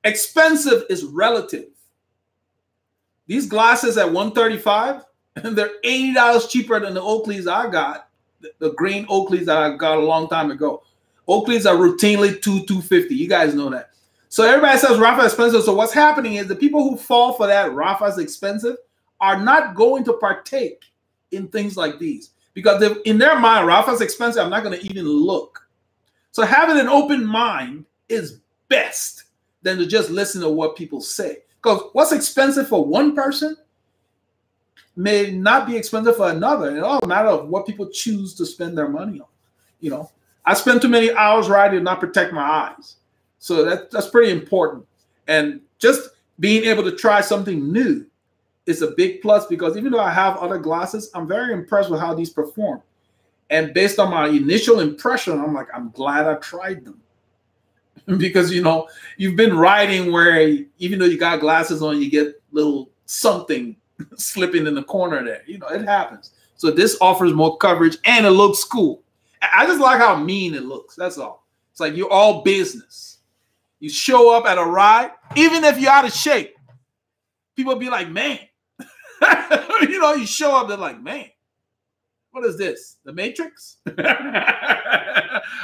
Expensive is relative. These glasses at 135 and they're $80 cheaper than the Oakleys I got, the green Oakleys that I got a long time ago. Oakleys are routinely two 250. You guys know that. So everybody says Rapha expensive. So what's happening is the people who fall for that Rapha's expensive are not going to partake in things like these because in their mind, Rapha's expensive. I'm not going to even look. So having an open mind is best than to just listen to what people say. Because what's expensive for one person may not be expensive for another. It all a matter of what people choose to spend their money on. You know, I spend too many hours riding to not protect my eyes. So that, that's pretty important. And just being able to try something new is a big plus because even though I have other glasses, I'm very impressed with how these perform. And based on my initial impression, I'm like, I'm glad I tried them. because you know you've been riding where even though you got glasses on, you get little something slipping in the corner there. You know it happens. So this offers more coverage and it looks cool. I just like how mean it looks. That's all. It's like you're all business. You show up at a ride, even if you're out of shape. People be like, man. you know, you show up, they're like, man, what is this? The Matrix? All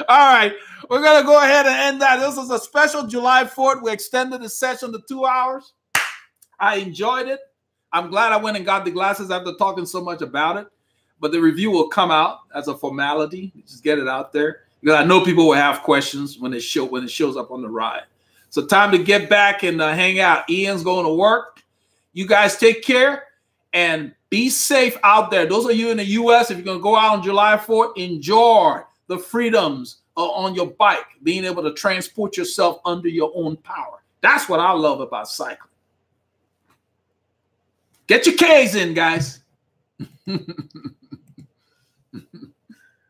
right. We're going to go ahead and end that. This was a special July 4th. We extended the session to two hours. I enjoyed it. I'm glad I went and got the glasses after talking so much about it. But the review will come out as a formality. Just get it out there. Because I know people will have questions when it show when it shows up on the ride. So time to get back and uh, hang out. Ian's going to work. You guys take care and be safe out there. Those of you in the US, if you're going to go out on July 4th, enjoy the freedoms on your bike, being able to transport yourself under your own power. That's what I love about cycling. Get your K's in, guys.